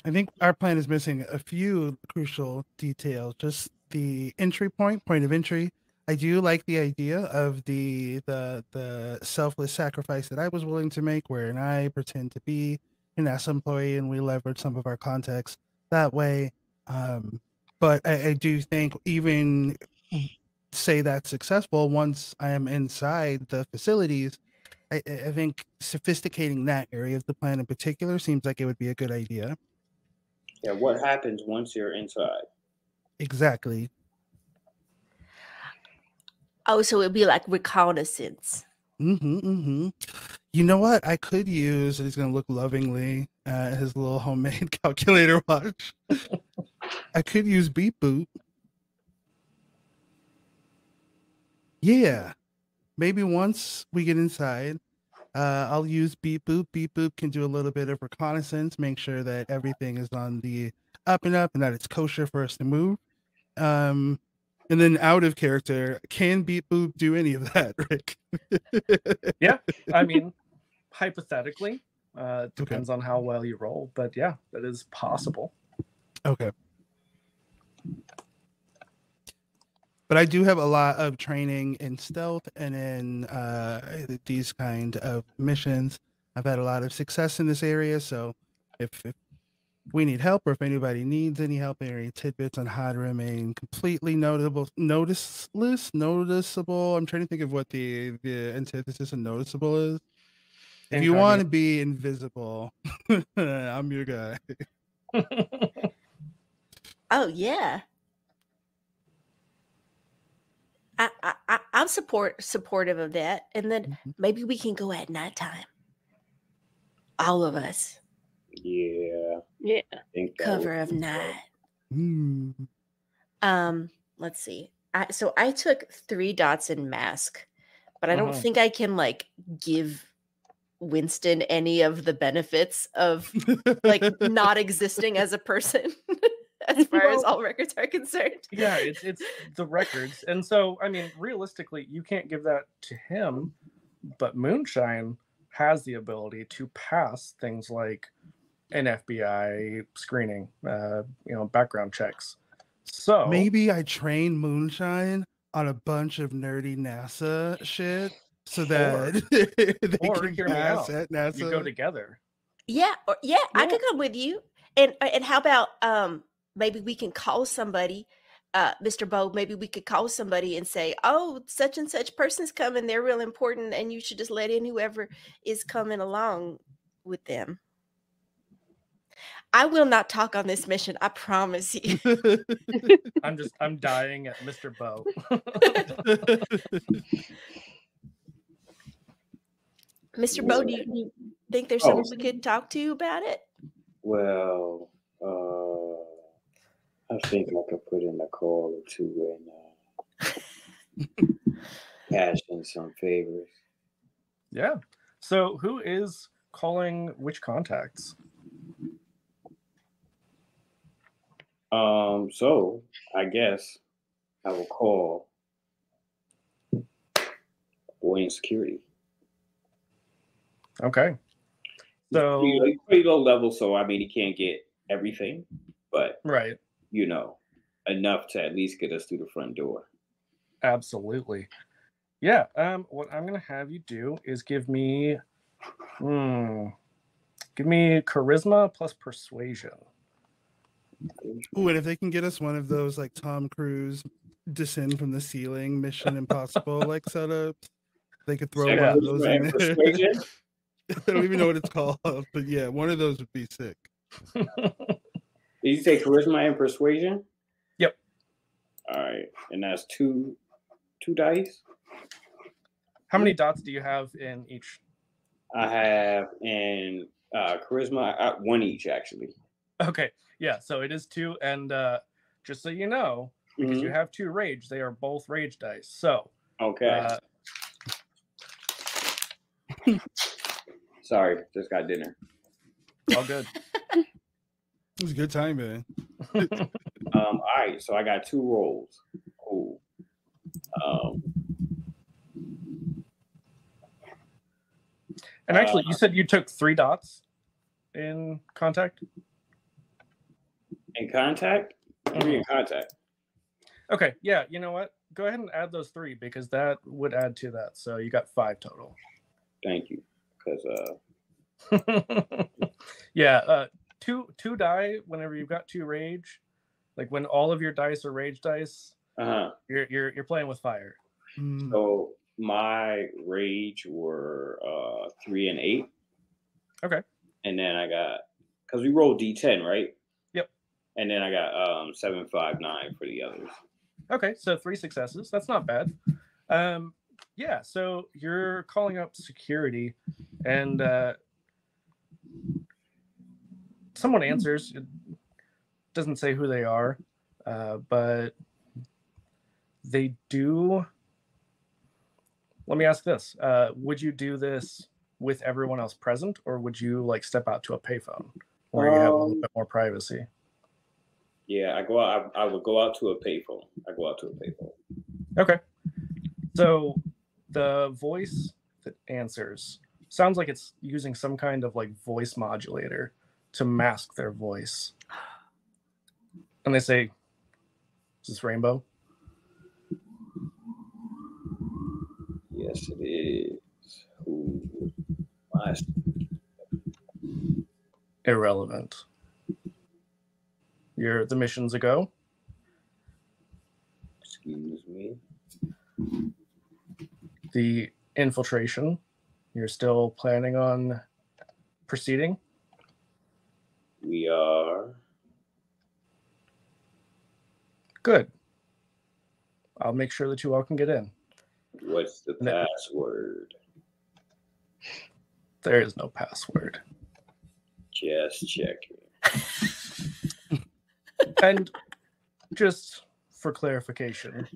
I think our plan is missing a few crucial details. Just the entry point, point of entry. I do like the idea of the the the selfless sacrifice that I was willing to make, wherein I pretend to be an S employee and we leverage some of our context that way. Um, but I, I do think even say that's successful once I am inside the facilities. I I think sophisticating that area of the plan in particular seems like it would be a good idea.
Yeah, what happens once you're inside?
Exactly.
oh, so it'd be like reconnaissance.
Mm-hmm, mm-hmm. You know what? I could use, he's going to look lovingly at his little homemade calculator watch. I could use Beep Boop. Yeah. Maybe once we get inside, uh, I'll use Beep Boop. Beep Boop can do a little bit of reconnaissance, make sure that everything is on the up and up and that it's kosher for us to move. Um, and then out of character, can Beep Boop do any of that, Rick?
Yeah, I mean, hypothetically, uh, depends on how well you roll, but yeah, that is possible.
Okay. But I do have a lot of training in stealth and in uh, these kind of missions. I've had a lot of success in this area, so if, if we need help or if anybody needs any help, any tidbits on how to remain completely notable, noticeless, noticeable. I'm trying to think of what the the antithesis of noticeable is. If you want to be invisible, I'm your guy.
Oh yeah. I, I I- I'm support supportive of that, and then
Mhm.
maybe we can go at nighttime. All of us,
Yeah,
Yeah.
I
cover of
be
night.
Hmm.
Um, let's see. I so I took three dots in mask, but I don't
Uh-huh.
think I can like give Winston any of the benefits of like not existing as a person, as far as all records are concerned.
yeah, it's it's the records, and so I mean, realistically, you can't give that to him, but Moonshine has the ability to pass things like an FBI screening, uh, you know, background checks. So
Maybe I train Moonshine on a bunch of nerdy NASA shit so that they
or
can
hear me
pass
out,
at NASA.
you go together.
Yeah, or, yeah, I could come with you. And uh, and how about um maybe we can call somebody, uh, Mr. Bo, maybe we could call somebody and say, Oh, such and such person's coming, they're real important, and you should just let in whoever is coming along with them. I will not talk on this mission, I promise you.
I'm just I'm dying at Mr. Bow.
Mr. Bo, do you, do you think there's
Oh.
someone we could talk to about it?
Well, uh, I think I could put in a call or two and uh, cash in some favors.
yeah. So who is calling which contacts?
Um, so I guess I will call boy in security.
Okay.
He's
So
pretty, he's pretty low level, so I mean he can't get everything, but
right.
you know, enough to at least get us through the front door.
Absolutely. Yeah. Um, what I'm gonna have you do is give me hmm, give me charisma plus persuasion.
Ooh, and if they can get us one of those like Tom Cruise descend from the ceiling, Mission Impossible like setups, they could throw
Second
one of those in there. I don't even know what it's called, but yeah, one of those would be sick.
Did you say charisma and persuasion?
Yep.
All right, and that's two two dice.
How many dots do you have in each?
I have in uh, charisma uh, one each actually.
Okay, yeah. So it is two, and uh, just so you know, because you have two rage, they are both rage dice. So
Okay.
uh,
Sorry, just got dinner.
all good.
It was a good time, man.
Um, all right, so I got two rolls. Cool. Um,
And actually,
Uh,
you said you took three dots in contact.
In contact? Three in contact.
Okay, yeah. You know what? Go ahead and add those three because that would add to that. So you got five total.
Thank you. Because uh
yeah, uh, two two die whenever you've got two rage. Like when all of your dice are rage dice,
uh-huh.
you're you're you're playing with fire.
Mm,
So my rage were uh three and eight.
Okay.
And then I got because we rolled D ten, right?
Yep.
And then I got um seven five nine for the others.
Okay, so three successes. That's not bad. Um, yeah, so you're calling up security, and uh, someone answers. It doesn't say who they are, uh, but they do. Let me ask this: uh, Would you do this with everyone else present, or would you like step out to a payphone where you have a little
Um,
bit more privacy?
Yeah, I go out I, I would go out to a payphone. I go out to a payphone.
Okay. So the voice that answers sounds like it's using some kind of like voice modulator to mask their voice. And they say, Is this Rainbow?
Yes, it is. Who my
Irrelevant. Your the mission's a go.
excuse me.
The infiltration. You're still planning on proceeding.
We are
Good. I'll make sure that you all can get in.
what's the
No.
password?
There is no password.
Just checking.
and just for clarification,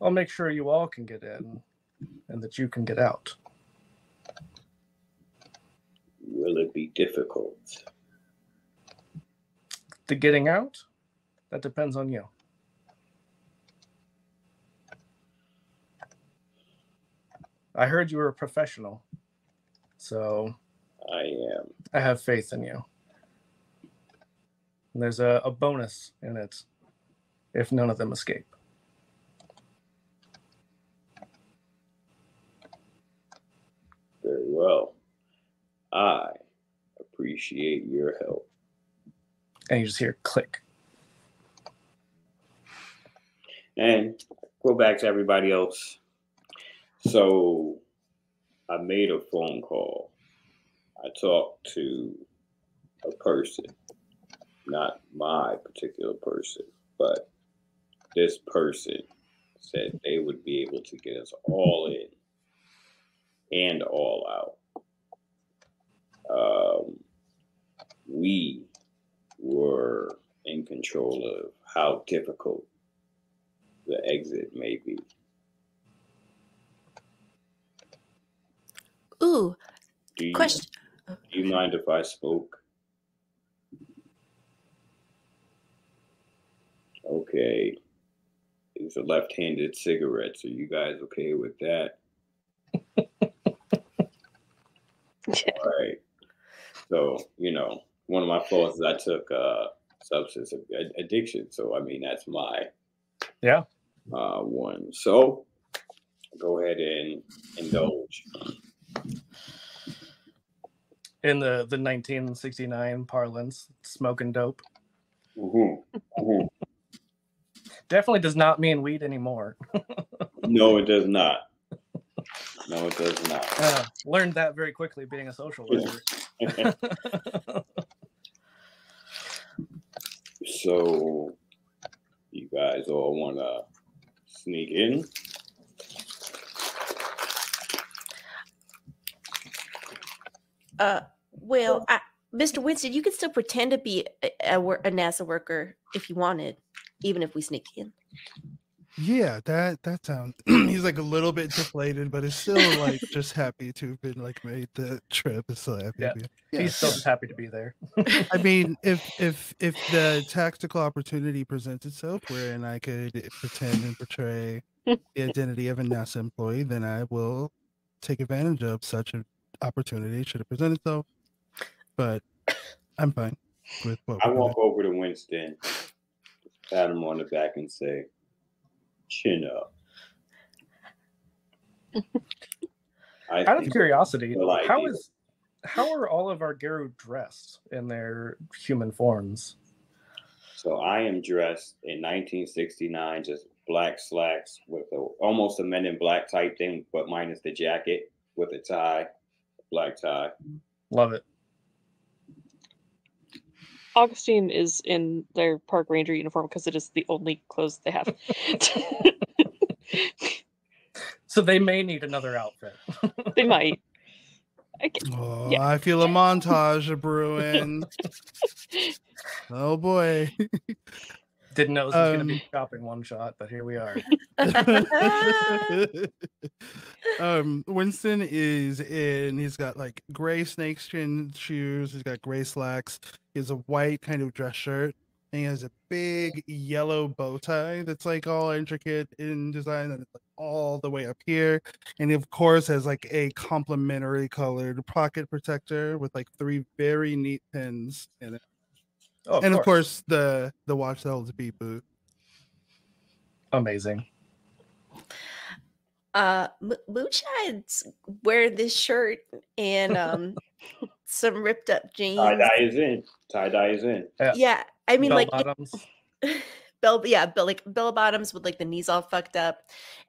I'll make sure you all can get in and that you can get out.
Will it be difficult?
The getting out, that depends on you. I heard you were a professional, so
I am.
I have faith in you. And there's a, a bonus in it if none of them escape.
Very well. I appreciate your help.
And you just hear click.
And go back to everybody else. So I made a phone call. I talked to a person, not my particular person, but this person said they would be able to get us all in and all out. Um, we were in control of how difficult the exit may be.
Ooh,
Do you,
question.
do you mind if I spoke? Okay. These are left handed cigarettes. Are you guys okay with that? All right. So, you know, one of my flaws is I took uh, substance addiction. So, I mean, that's my
Yeah.
uh, one. So, go ahead and indulge.
In the, the 1969 parlance, smoking dope
Mhm, mhm.
Definitely does not mean weed anymore.
No, it does not. No, it does not.
Uh, learned that very quickly being a social worker.
so, you guys all want to sneak in?
Uh, well, I Mr. Winston, you could still pretend to be a, a, a NASA worker if you wanted, even if we sneak in.
Yeah, that that sounds. he's like a little bit deflated, but is still like just happy to have been like made the trip. Is still happy.
Yeah.
to be- Yeah.
He's still just happy to be there.
I mean, if if if the tactical opportunity presents itself, wherein I could pretend and portray the identity of a NASA employee, then I will take advantage of such an opportunity should it present itself. But I'm fine with what
I
we're
walk over to Winston, pat him on the back, and say, "Chin up." I
Out of curiosity, how is how are all of our Garou dressed in their human forms?
So I am dressed in 1969, just black slacks with a, almost a Men in Black type thing, but minus the jacket with a tie, black tie.
Love it.
Augustine is in their park ranger uniform because it is the only clothes they have.
So they may need another outfit.
they might. I g-
Oh,
Yeah.
I feel a montage of brewing. oh boy.
Didn't know this was going to
Um,
be chopping one shot, but here we are.
um, Winston is in. He's got like gray snakeskin shoes. He's got gray slacks. He has a white kind of dress shirt, and he has a big yellow bow tie that's like all intricate in design, and it's like all the way up here. And he, of course, has like a complementary colored pocket protector with like three very neat pins in it,
Oh,
and of course the the watch that holds a beep boop.
amazing.
Uh, M- Moonshine's wear this shirt and um some ripped up jeans.
Tie dye is in. Tie dye is in.
Yeah, I mean,
Bell
like it-
bottoms.
bell, yeah, bell, like bell bottoms with like the knees all fucked up,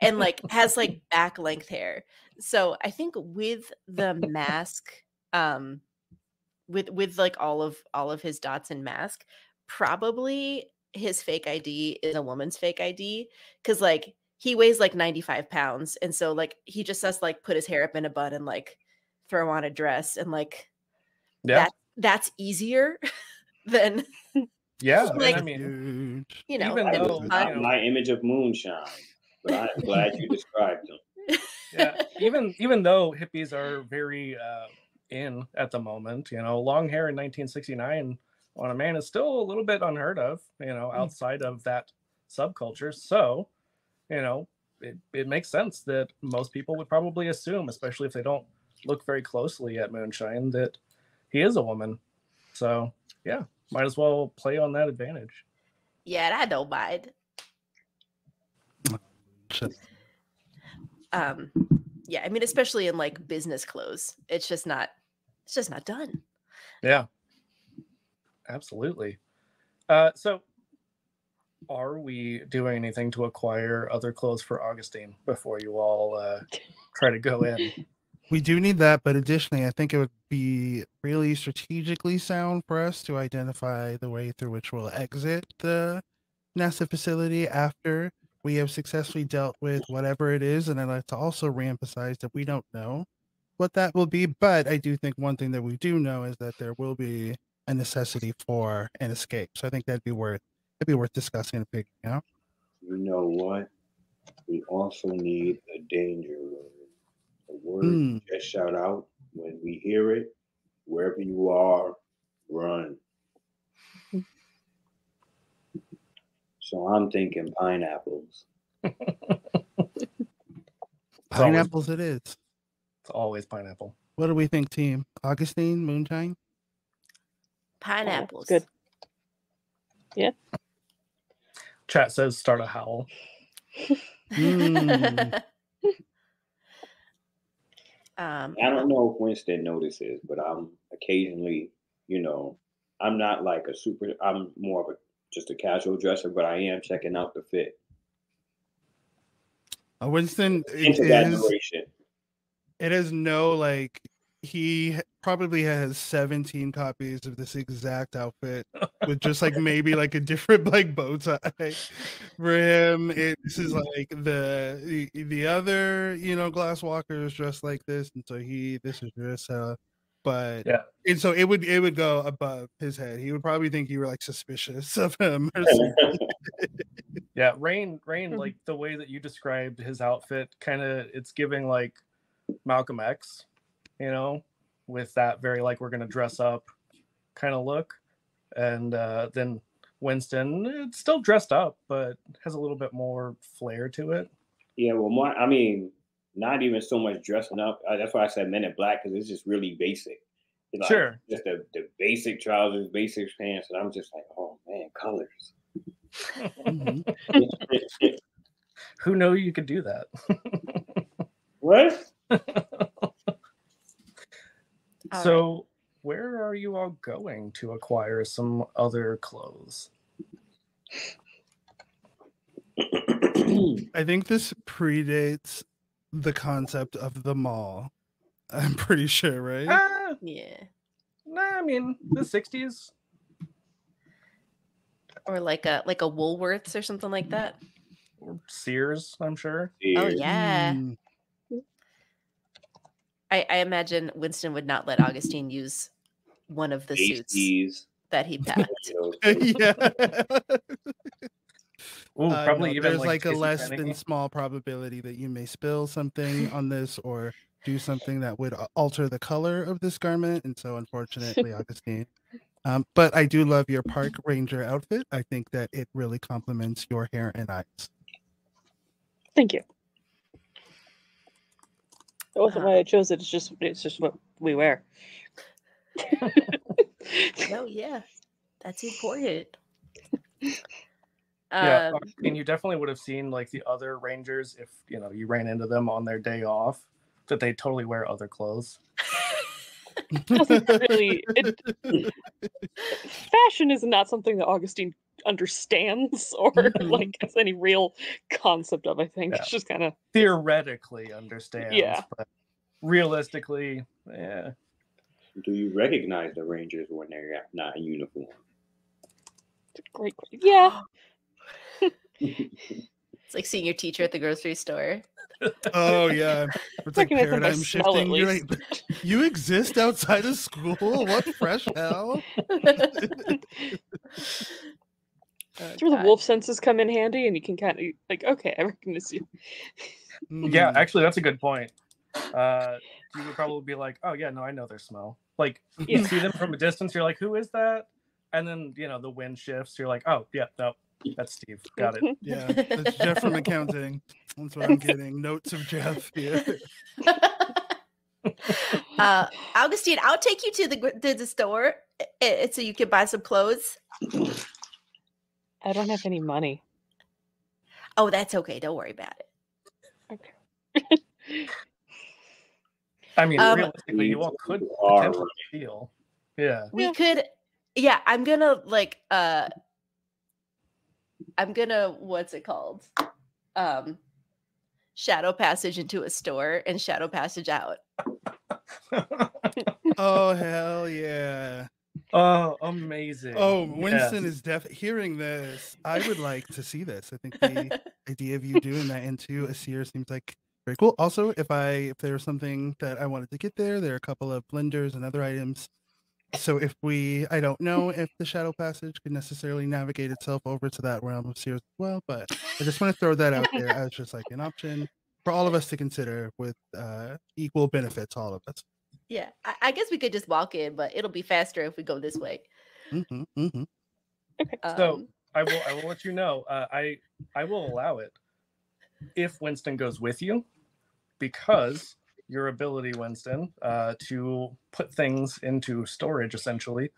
and like has like back length hair. So I think with the mask, um, with with like all of all of his dots and mask, probably his fake ID is a woman's fake ID because like he weighs like 95 pounds and so like he just has like put his hair up in a bun and like throw on a dress and like
Yeah,
that that's easier than
yeah.
like-
I mean,
you know
Even
and
though,
fun.
You know-
my image of moonshine, but I'm glad you described them.
yeah. Even even though hippies are very uh, in at the moment, you know, long hair in 1969 on a man is still a little bit unheard of, you know, outside of that subculture. So, you know, it, it makes sense that most people would probably assume, especially if they don't look very closely at Moonshine, that he is a woman. So, yeah, might as well play on that advantage.
yeah i don't mind um yeah i mean especially in like business clothes it's just not it's just not done
Yeah, absolutely. Uh, so, are we doing anything to acquire other clothes for Augustine before you all uh, try to go in?
We do need that, but additionally, I think it would be really strategically sound for us to identify the way through which we'll exit the NASA facility after we have successfully dealt with whatever it is. And I'd like to also reemphasize that we don't know what that will be, but I do think one thing that we do know is that there will be a necessity for an escape. So I think that'd be worth it'd be worth discussing and figuring out.
You know what? We also need a danger word. A word
hmm.
you just shout out when we hear it. Wherever you are, run. So I'm thinking pineapples.
Pineapples it is.
It's always pineapple.
What do we think, team? Augustine, Moonshine?
pineapples
good. Yeah.
Chat says start a howl.
Mm.
um
I don't know if Winston notices, but I'm occasionally, you know, I'm not like a super. I'm more of a just a casual dresser, but I am checking out the fit.
Uh, Winston it
Into that
is,
duration.
It is no like he probably has 17 copies of this exact outfit with just like maybe like a different like bow tie for him it, this is like the the, the other you know Glass Walkers dressed like this and so he this is just uh but
Yeah.
and so it would it would go above his head. He would probably think you were like suspicious of him.
Yeah, Rain, Rain,
Mhm.
like the way that you described his outfit, kind of it's giving like Malcolm X, you know, with that very like we're gonna dress up kind of look, and uh, then Winston, it's still dressed up, but has a little bit more flair to it.
Yeah, well, more. I mean, not even so much dressing up. Uh, that's why I said Men in Black because it's just really basic. Like
Sure.
Just the, the basic trousers, basic pants, and I'm just like, oh man, colors.
Mhm.
Who know you could do that?
what?
All
so, where are you all going to acquire some other clothes?
I think this predates the concept of the mall. I'm pretty sure, right?
Ah,
Yeah.
nah, I mean the '60s.
Or like a like a Woolworths or something like that.
or Sears, I'm sure.
Oh yeah.
Mm,
I, I imagine Winston would not let Augustine use one of the suits
Macy's,
that he packed.
you
yeah.
Ooh,
Uh,
probably
no,
even
there's like, a less than small probability that you may spill something on this or do something that would alter the color of this garment. And so, unfortunately, Augustine. Um, but I do love your park ranger outfit. I think that it really complements your hair and eyes.
Thank you. It wasn't why I chose it. It's just it's just what we wear.
oh yeah. That's important.
Yeah,
Um,
I mean, you definitely would have seen like the other Rangers if you know you ran into them on their day off that they totally wear other clothes.
doesn't really it, fashion is not something that Augustine understands or
Mhm.
like has any real concept of. I think
Yeah.
it's just kind of
Theoretically, understands,
Yeah.
but realistically, yeah.
Do you recognize the Rangers when they're not in uniform?
great. Yeah,
it's like seeing your teacher at the grocery store.
Oh yeah, it's like
Recognize them by
paradigm
smell,
shifting. You're like, you exist outside of school. What fresh hell?
Oh,
That's where the wolf senses come in handy, and you can kind of like, okay, I recognize you.
Yeah,
Mm.
actually, that's a good point. Uh, you would probably be like, "Oh yeah, no, I know their smell." Like you see them from a distance, you're like, "Who is that?" And then you know the wind shifts. You're like, "Oh yeah, no, that's Steve. Got it."
Yeah, that's Jeff from accounting. That's what I'm getting. Notes of Jeff here.
uh, Augustine, I'll take you to the gr- to the store uh, so you can buy some clothes.
I don't have any money.
Oh, that's okay. Don't worry about it.
I mean,
Um,
realistically, you all could
are
potentially steal. Yeah.
We
Yeah.
could, yeah. I'm gonna like, uh, I'm gonna what's it called? Um, shadow passage into a store and shadow passage out.
Oh hell yeah!
Oh, amazing.
Oh,
Yes.
Winston is def hearing this. I would like to see this. I think the idea of you doing that into a seer seems like very cool. Also, if I if there was something that I wanted to get there, there are a couple of blenders and other items. So if we, I don't know if the shadow passage could necessarily navigate itself over to that realm of Sears as well, but I just want to throw that out there as just like an option for all of us to consider with uh, equal benefits, all of us.
Yeah, I, I guess we could just walk in, but it'll be faster if we go this way.
hmm hmm
So-
Um,
I will. I will let you know. Uh, I I will allow it if Winston goes with you, because your ability, Winston, uh, to put things into storage essentially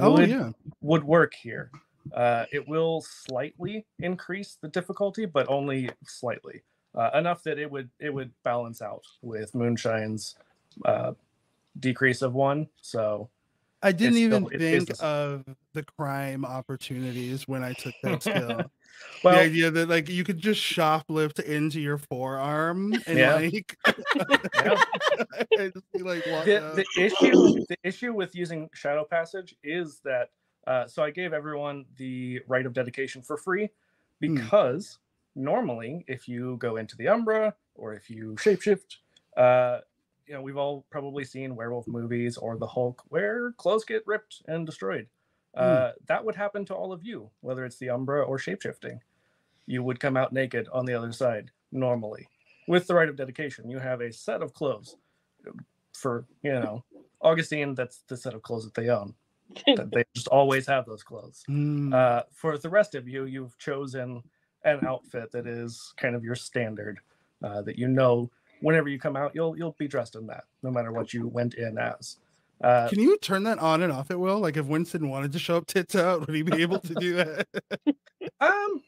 Oh
would
yeah.
would work here. Uh, it will slightly increase the difficulty, but only slightly, uh, enough that it would it would balance out with Moonshine's uh, decrease of one. So
I didn't even
still-
think of the crime opportunities when I took that skill.
well,
the idea that like you could just shoplift into your forearm and
Yeah.
like
Yeah.
and just be like
the, the issue the issue with using shadow passage is that uh, so i gave everyone the rite of dedication for free
Hmm.
because normally if you go into the umbra or if you shapeshift uh, you know we've all probably seen werewolf movies or the Hulk where clothes get ripped and destroyed. Uh, that would happen to all of you, whether it's the Umbra or shapeshifting. You would come out naked on the other side normally, with the rite of dedication. You have a set of clothes for you know Augustine. That's the set of clothes that they own. That they just always have those clothes.
Mm.
Uh, for the rest of you, you've chosen an outfit that is kind of your standard, uh, that you know whenever you come out, you'll you'll be dressed in that, no matter what you went in as. Uh,
Can you turn that on and off at will? Like if Winston wanted to show up tits out, would he be able to do that?
um,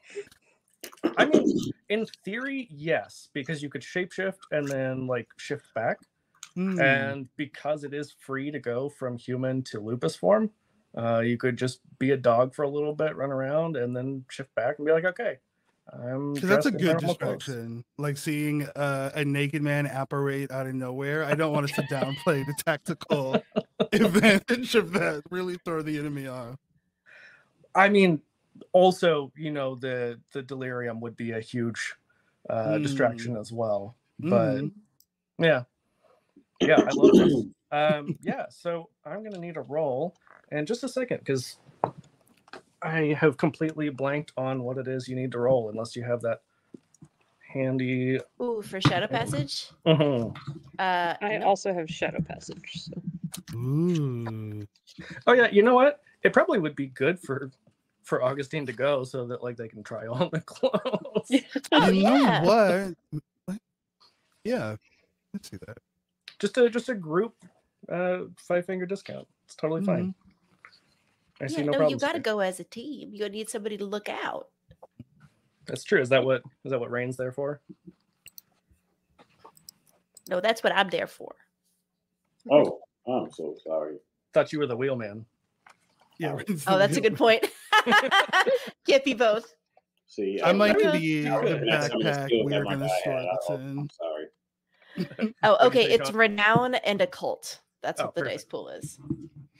I mean, in theory, yes, because you could shapeshift and then like shift back,
Hmm.
and because it is free to go from human to lupus form, uh, you could just be a dog for a little bit, run around, and then shift back and be like, okay.
Because that's a good
normal clothes."
distraction. Like seeing uh, a naked man apparate out of nowhere. I don't want us to downplay the tactical advantage of that. Really throw the enemy off.
I mean, also, you know, the the delirium would be a huge uh, distraction as well. But
Mhm.
yeah, yeah, I love this. Um, yeah, so I'm gonna need a roll in just a second because I have completely blanked on what it is you need to roll, unless you have that handy.
Ooh, for Shadow Passage.
Mhm.
Uh,
I
no.
also have Shadow Passage. So.
Ooh.
Oh yeah, you know what? It probably would be good for for Augustine to go so that like they can try on the clothes.
Oh,
you
yeah.
know what? What? Yeah. Let's see that.
just a just a group uh five finger discount. It's totally fine. I see
Yeah,
no
no,
problem.
you got to go as a team. You need somebody to look out.
That's true. Is that what is that what Rain's there for?
No, that's what I'm there for.
Oh, I'm so sorry.
Thought you were the wheelman.
Yeah.
Oh. oh, that's a good point. Can't be both.
See,
I might
Okay.
be the
That's some of the
backpack
we're
going to
guy
store
had. Oh,
in.
Sorry.
Oh, okay. It's renown and occult. That's
Oh,
what the
perfect.
dice pool is.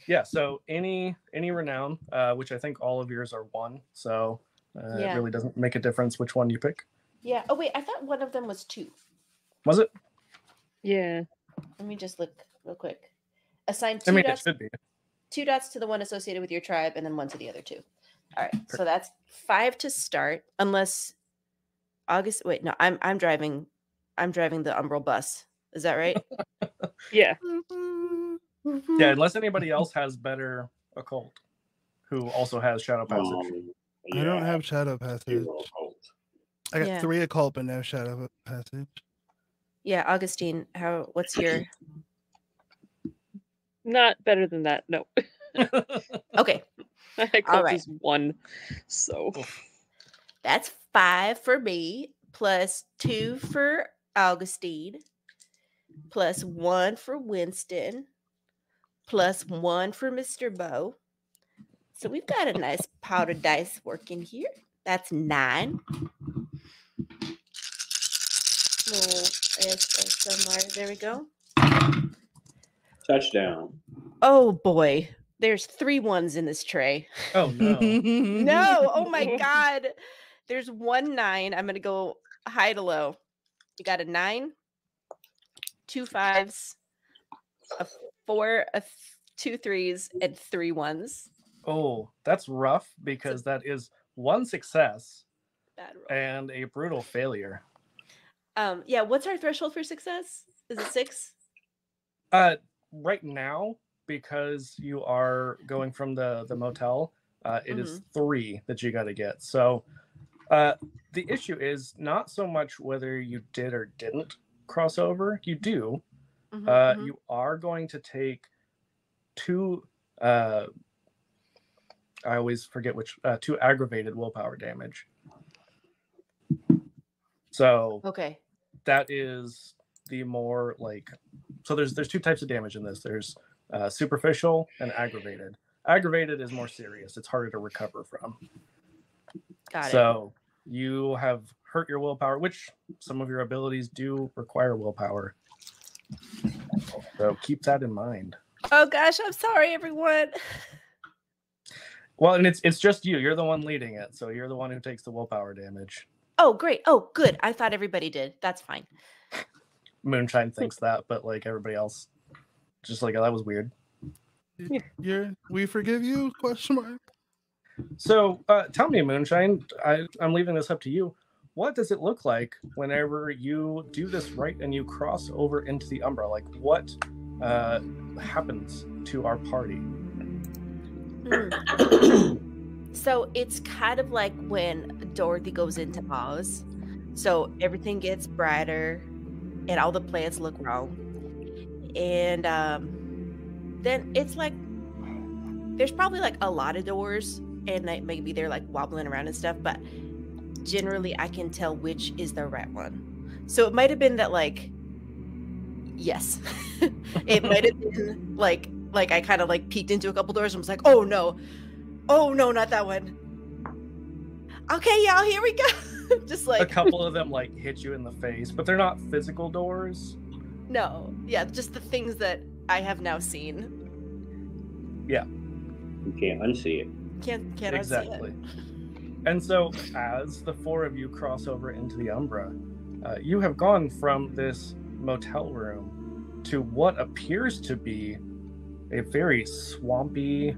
Yeah. So any any renown, uh, which I think all of yours are one. So uh,
Yeah.
it really doesn't make a difference which one you pick.
Yeah. Oh wait, I thought one of them was two.
Was it?
Yeah.
Let me just look real quick. Assign
I
two
mean, it
dots.
should be.
Two dots to the one associated with your tribe, and then one to the other two. All right. So that's five to start, unless August. Wait, no, I'm I'm driving. I'm driving the Umbral bus. Is that right?
Yeah.
Yeah, unless anybody else has better occult, who also has shadow passage.
Um,
I don't have shadow passage. I got
Yeah.
three occult, but no shadow passage.
Yeah, Augustine. How? What's your?
Not better than that. No.
Okay,
My occult
right.
is one. So
that's five for me, plus two for Augustine, plus one for Winston, plus one for Mister Bo. So we've got a nice powdered dice working here. That's nine. Little ASMR. There we go.
Touchdown.
Oh boy, there's three ones in this tray.
oh no.
No, oh my god. There's one nine. I'm gonna go high to low. You got a nine, two fives, a four, a th- two threes, and three ones.
Oh, that's rough because that is one success
Bad roll.
and a brutal failure.
Um, yeah, what's our threshold for success? Is it six?
Uh, right now, because you are going from the the motel, uh, it is
Mm-hmm.
three that you got to get. So, uh, the issue is not so much whether you did or didn't cross over. You do.
Mhm,
Uh,
mhm.
You are going to take two. Uh, I always forget which uh, two aggravated willpower damage. So
Okay.
that is the more like so there's there's two types of damage in this there's uh, superficial and aggravated aggravated is more serious it's harder to recover from
Got it.
so you have hurt your willpower which some of your abilities do require willpower so keep that in mind
Oh gosh, I'm sorry, everyone.
well and it's it's just you you're the one leading it so you're the one who takes the willpower damage
Oh, great. Oh, good. I thought everybody did. That's fine.
Moonshine thinks that, but like everybody else, just like oh, that was weird.
You're we forgive you? Question mark.
So uh, tell me, Moonshine, I, I'm leaving this up to you. What does it look like whenever you do this right and you cross over into the Umbra? Like, what uh, happens to our party?
Hmm. so it's kind of like when Dorothy goes into Oz. So everything gets brighter and all the plants look wrong. And um, then it's like there's probably like a lot of doors and they, maybe they're like wobbling around and stuff, but generally I can tell which is the right one. So it might have been that like yes. it might have been like like I kind of like peeked into a couple doors and was like, "Oh no. Oh no, not that one." Okay, y'all, here we go. Just like
a couple of them like hit you in the face, but they're not physical doors.
No. Yeah, just the things that I have now seen.
Yeah.
You can't unsee it.
Can't can't
exactly.
unsee it.
And so, as the four of you cross over into the Umbra, uh, you have gone from this motel room to what appears to be a very swampy.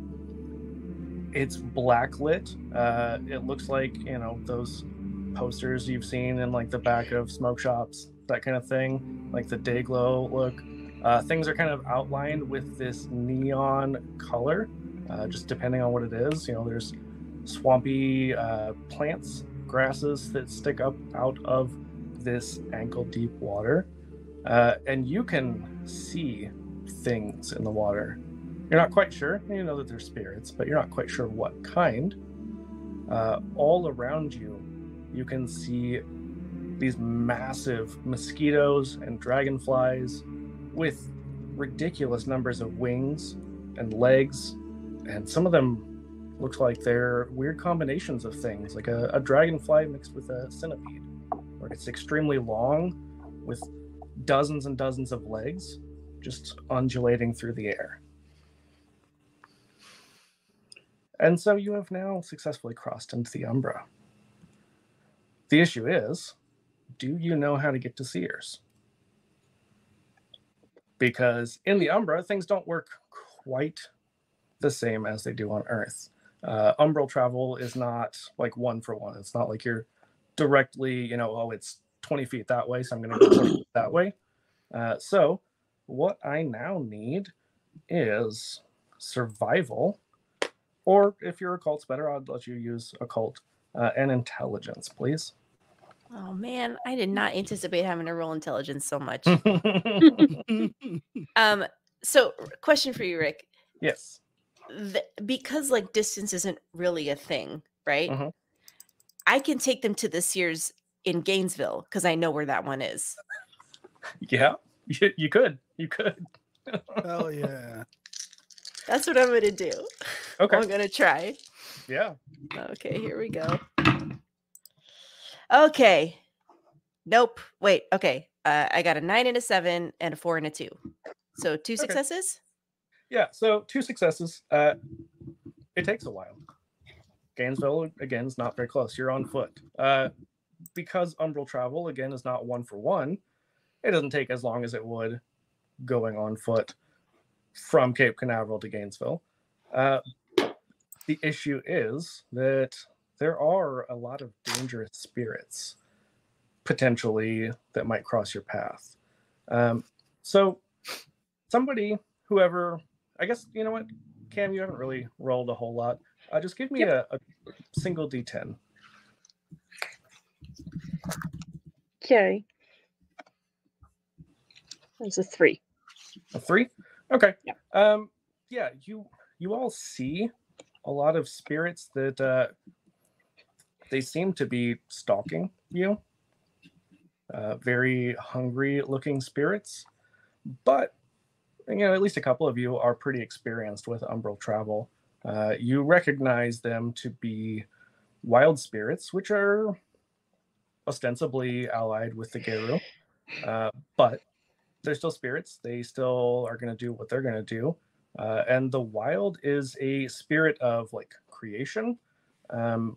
It's blacklit. Uh, it looks like you know those posters you've seen in like the back of smoke shops, that kind of thing, like the day glow look. Uh, things are kind of outlined with this neon color, uh, just depending on what it is. You know, there's swampy uh, plants, grasses that stick up out of this ankle deep water. Uh, and you can see things in the water. You're not quite sure. You know that they're spirits, but you're not quite sure what kind. Uh, all around you, you can see these massive mosquitoes and dragonflies with ridiculous numbers of wings and legs, and some of them look like they're weird combinations of things, like a, a dragonfly mixed with a centipede, it's extremely long with dozens and dozens of legs just undulating through the air. And so you have now successfully crossed into the Umbra. The issue is do you know how to get to Seers? Because in the Umbra, things don't work quite the same as they do on Earth. Uh, umbral travel is not like one for one. It's not like you're directly, you know, oh, it's 20 feet that way, so I'm going to go 20 feet that way. Uh, so, what I now need is survival, or if your occult's better, I'd let you use occult uh, and intelligence, please.
Oh man, I did not anticipate having to roll intelligence so much. um, so question for you, Rick.
yes.
The, because like distance isn't really a thing, right?
Mhm.
I can take them to the Sears in Gainesville because I know where that one is.
Yeah. You, you could. You could.
Hell yeah.
That's what I'm gonna do.
Okay.
I'm gonna try.
Yeah.
Okay, here we go. Okay. Nope. Wait. Okay. Uh, I got a nine and a seven and a four and a two. So two successes.
Yeah, so two successes. Uh, it takes a while. Gainesville again is not very close. You're on foot. Uh, because umbral travel again is not one for one. It doesn't take as long as it would going on foot from Cape Canaveral to Gainesville. Uh, the issue is that there are a lot of dangerous spirits potentially that might cross your path. Um, so somebody, whoever I guess you know what, Cam, you haven't really rolled a whole lot. Uh, just give me a, a single D10.
Okay. That's a three.
A three. Okay.
Yeah.
Um. Yeah. You you all see a lot of spirits that uh, they seem to be stalking you. Uh, very hungry looking spirits, but you know, at least a couple of you are pretty experienced with umbral travel. Uh, you recognize them to be wild spirits, which are ostensibly allied with the Garou, uh, but they're still spirits. They still are going to do what they're going to do. Uh, and the wild is a spirit of like creation, um,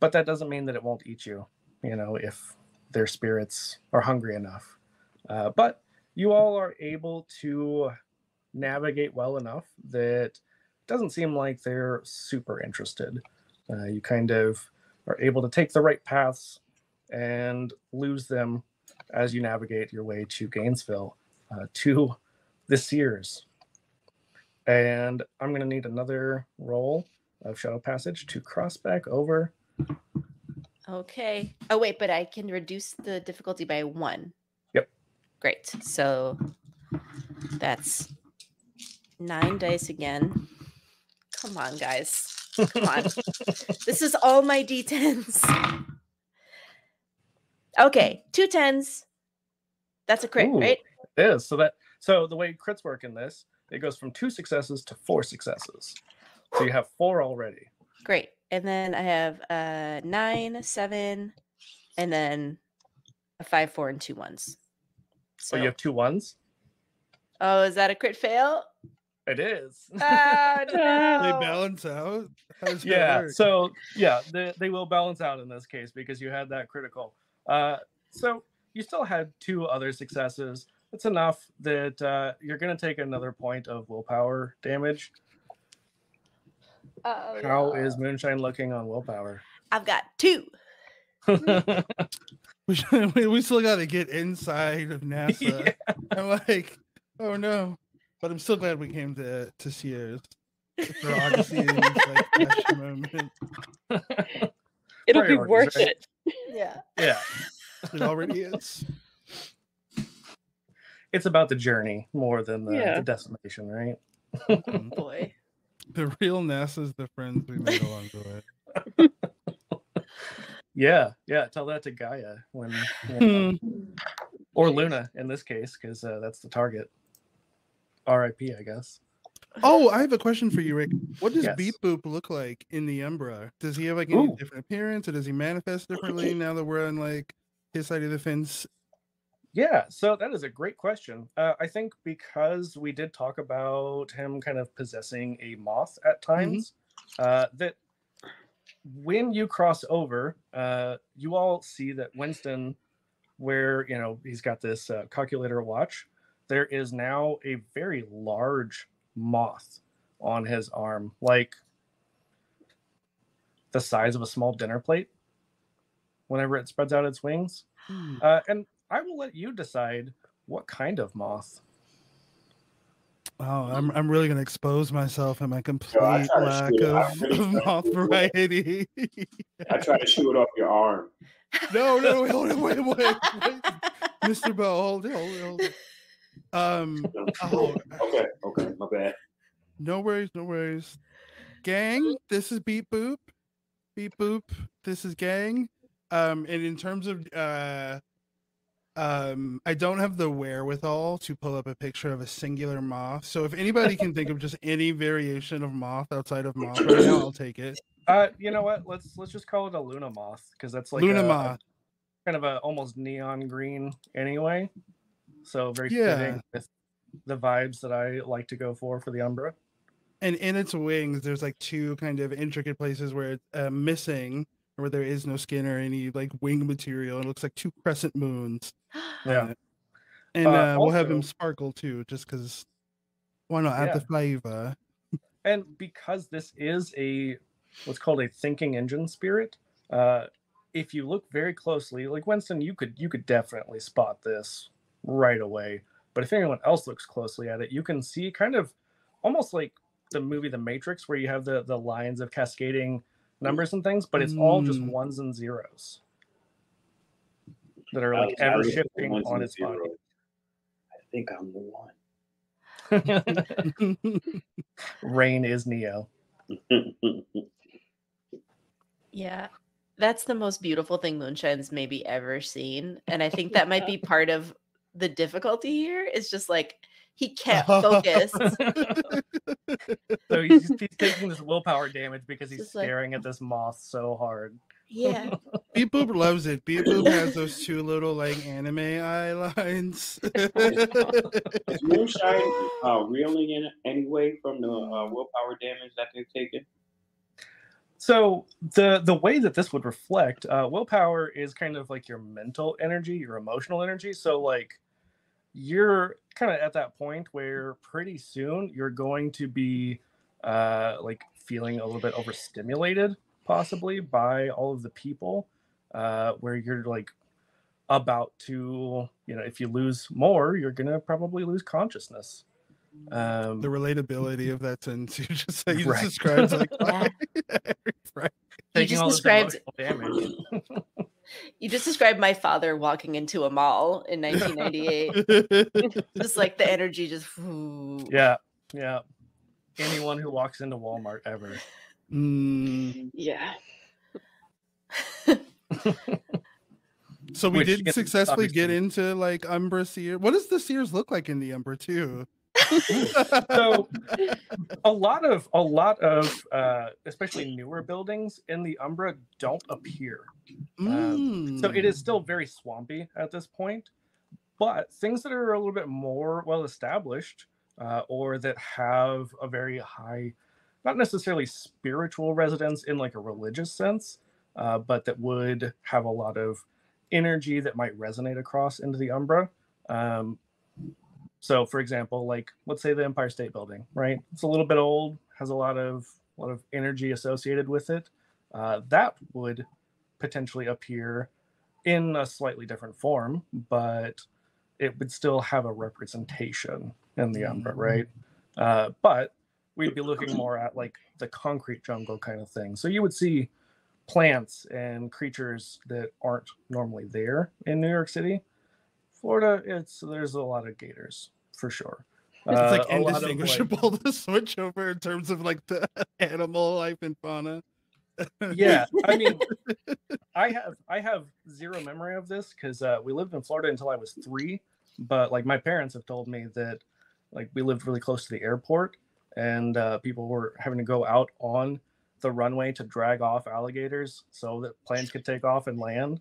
but that doesn't mean that it won't eat you. You know, if their spirits are hungry enough. Uh, but you all are able to navigate well enough that it doesn't seem like they're super interested. Uh, you kind of are able to take the right paths and lose them as you navigate your way to Gainesville uh, to the Sears. And I'm going to need another roll of Shadow Passage to cross back over.
Okay. Oh wait, but I can reduce the difficulty by one. Great. So that's nine dice again. Come on, guys. Come on. this is all my d10s. Okay, two tens. That's a crit,
Ooh.
right?
It is. So that so the way crits work in this, it goes from two successes to four successes. So you have four already.
Great. And then I have uh nine, seven, and then a five, four, and two ones.
So you have two ones.
oh, is that a crit fail?
It is.
Oh,
They balance out. How does that
yeah.
work?
So yeah, they, they will balance out in this case because you had that critical. Uh, so you still had two other successes. It's enough that uh, you're going to take another point of willpower damage.
Oh,
How
no.
is Moonshine looking on willpower?
I've got two.
we, should- we we still got to get inside of NASA.
Yeah.
I'm like, oh no. But I'm still glad we came to to Sears for Augustine's like fresh moment.
It'll be worth
right?
it.
Yeah.
yeah.
It already is.
It's about the journey more than the,
Yeah.
the destination, right?
Mhm.
Boy.
The real NASA's the friends we made along the way.
Yeah, yeah. Tell that to Gaia when, when- or Luna in this case, because uh, that's the target. R.I.P. I guess.
Oh, I have a question for you, Rick. What does
Yes.
Beep Boop look like in the Umbra? Does he have like any
Ooh.
different appearance, or does he manifest differently now that we're on like his side of the fence?
Yeah, so that is a great question. Uh, I think because we did talk about him kind of possessing a moth at times, uh, that when you cross over, uh, you all see that Winston, where you know he's got this uh, calculator watch, there is now a very large moth on his arm, like the size of a small dinner plate. Whenever it spreads out its wings, uh, and I will let you decide what kind of moth.
Oh, I'm I'm really gonna expose myself and my complete
to
lack
shoot it. I
of,
really
of moth variety.
I try to shoot it off your arm.
no, no, wait, hold wait, wait, wait. Mr. Bell, hold it, hold it, hold it. Um, oh,
Okay, okay, my bad.
no worries, no worries. Gang, this is Beep Boop. Beep Boop, this is Gang. Um, and in terms of uh um I don't have the wherewithal to pull up a picture of a singular moth. So if anybody can think of just any variation of moth outside of moth right now, I'll take it.
Uh, you know what? Let's let's just call it a Luna moth because that's like
Luna
a- a
moth.
kind of a almost neon green anyway. So very
Yeah.
fitting with the vibes that I like to go for for the Umbra.
and in its wings there's like two kind of intricate places where it's uh, missing where there is no skin or any like wing material it looks like two crescent moons
Yeah.
and
Uh,
uh, we'll have him sparkle too just because why not add the flavor
And because this is a what's called a thinking engine spirit, uh, if you look very closely, like Winston, you could you could definitely spot this right away. But if anyone else looks closely at it, you can see kind of almost like the movie The Matrix, where you have the the lines of cascading numbers and things, but it's all just
Mm.
ones and zeros that are like ever shifting on
and
its body.
I think I'm the one.
Rain is Neo.
Yeah. That's the most beautiful thing Moonshine's maybe ever seen. And I think that might be part of the difficulty here. Is just like he can't focus.
So he's, he's taking this willpower damage because he's
Just like-
staring at this moth so hard.
yeah.
beep boop loves it beep boop has those two little like anime eye lines
Is moonshine uh, reeling in any way from the uh, willpower damage that they've taken?
So the the way that this would reflect uh, willpower is kind of like your mental energy, your emotional energy. So like you're kind of at that point where pretty soon you're going to be uh, like feeling a little bit overstimulated, possibly by all of the people, uh, where you're like about to, you know, if you lose more, you're gonna probably lose consciousness. Um,
The relatability of that sentence you just said you
Right.
just described like
Yeah.
right.
taking
just
all this
described-
emotional damage.
You just described my father walking into a mall in 1998. just like the energy just.
yeah, yeah. Anyone who walks into Walmart ever.
Mm,
Yeah.
so we
Which
did
is
successfully get into like Umbra Seer. What does the Sears look like in the Umbra too?
So a lot of a lot of uh, especially newer buildings in the Umbra don't appear. Um, So it is
Mm.
still very swampy at this point, but things that are a little bit more well established uh, or that have a very high, not necessarily spiritual residence in like a religious sense, uh, but that would have a lot of energy that might resonate across into the Umbra. Um, so, for example, like let's say the Empire State Building, right? It's a little bit old, has a lot of a lot of energy associated with it. Uh, that would potentially appear in a slightly different form, but it would still have a representation in the Umbra, right? Uh, but we'd be looking more at like the concrete jungle kind of thing. So you would see plants and creatures that aren't normally there in New York City. Florida, it's there's a lot of gators for sure.
it's
Uh,
like
a lot like-
indistinguishable to switch over in terms of like the animal life and fauna.
yeah i mean i have i have zero memory of this because uh, we lived in florida until i was three but like my parents have told me that like we lived really close to the airport and uh, people were having to go out on the runway to drag off alligators so that planes could take off and land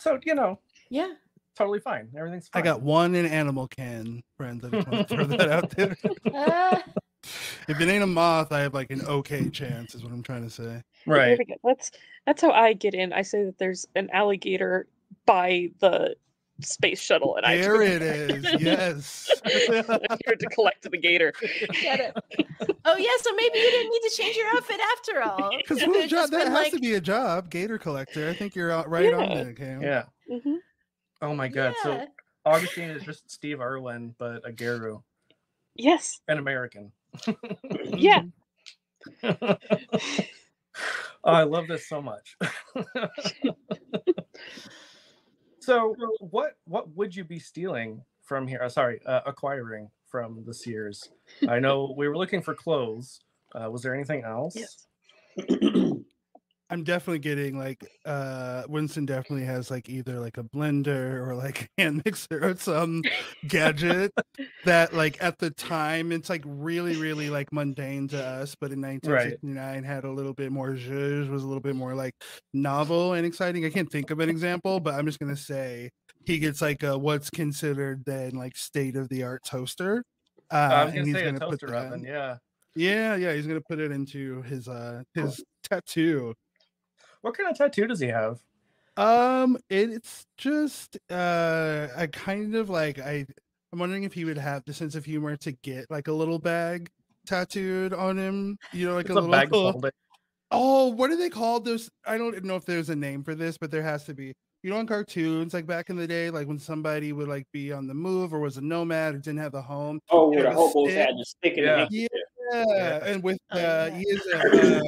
so you know
Yeah.
Totally fine everything's fine.
I got one in animal can, friends. I just want to throw that out there. If it ain't a moth, I have like an okay chance, is what I'm trying to say.
Right
we go. That's that's how I get in. I say that there's an alligator by the space shuttle, and I
There it is. Yes.
I'm here to collect the gator.
get it. Oh yeah, so maybe you didn't need to change your outfit after all.
Because
It could've
job
just
that has
like,
to be a job, gator collector. I think you're out- right on
Yeah.
there, Cam.
yeah
Mhm.
Oh my god so augustine is just steve irwin but a Garou
Yes.
an american
Yeah.
oh, I love this so much. so, what what would you be stealing from here? Uh, sorry, uh, acquiring from the Sears. I know we were looking for clothes. Uh, was there anything else?
Yes.
I'm definitely getting like uh Winston definitely has like either like a blender or like hand mixer or some gadget that like at the time it's like really really like mundane to us but in 1969 had a little bit more zhuzh was a little bit more like novel and exciting i can't think of an example but i'm just gonna say he gets like a what's considered then like state of the art toaster uh
I was gonna
he's
say
gonna put
toaster oven. Yeah.
yeah yeah he's gonna put it into his uh his tattoo
What kind of tattoo does he have?
Um, it's just uh, I kind of like I. I'm wondering if he would have the sense of humor to get like a little bag tattooed on him. You know, like
It's
a
a
little.
bag folding.
oh, what are they called? Those I don't know if there's a name for this, but there has to be. You know, in cartoons, like back in the day, like when somebody would like be on the move or was a nomad or didn't have a home.
Oh,
Yeah,
where the
the
hobos
stick.
had the stick in
Yeah.
the
Yeah,
Yeah.
and with
Oh,
uh,
yeah.
he is a, uh, tattoo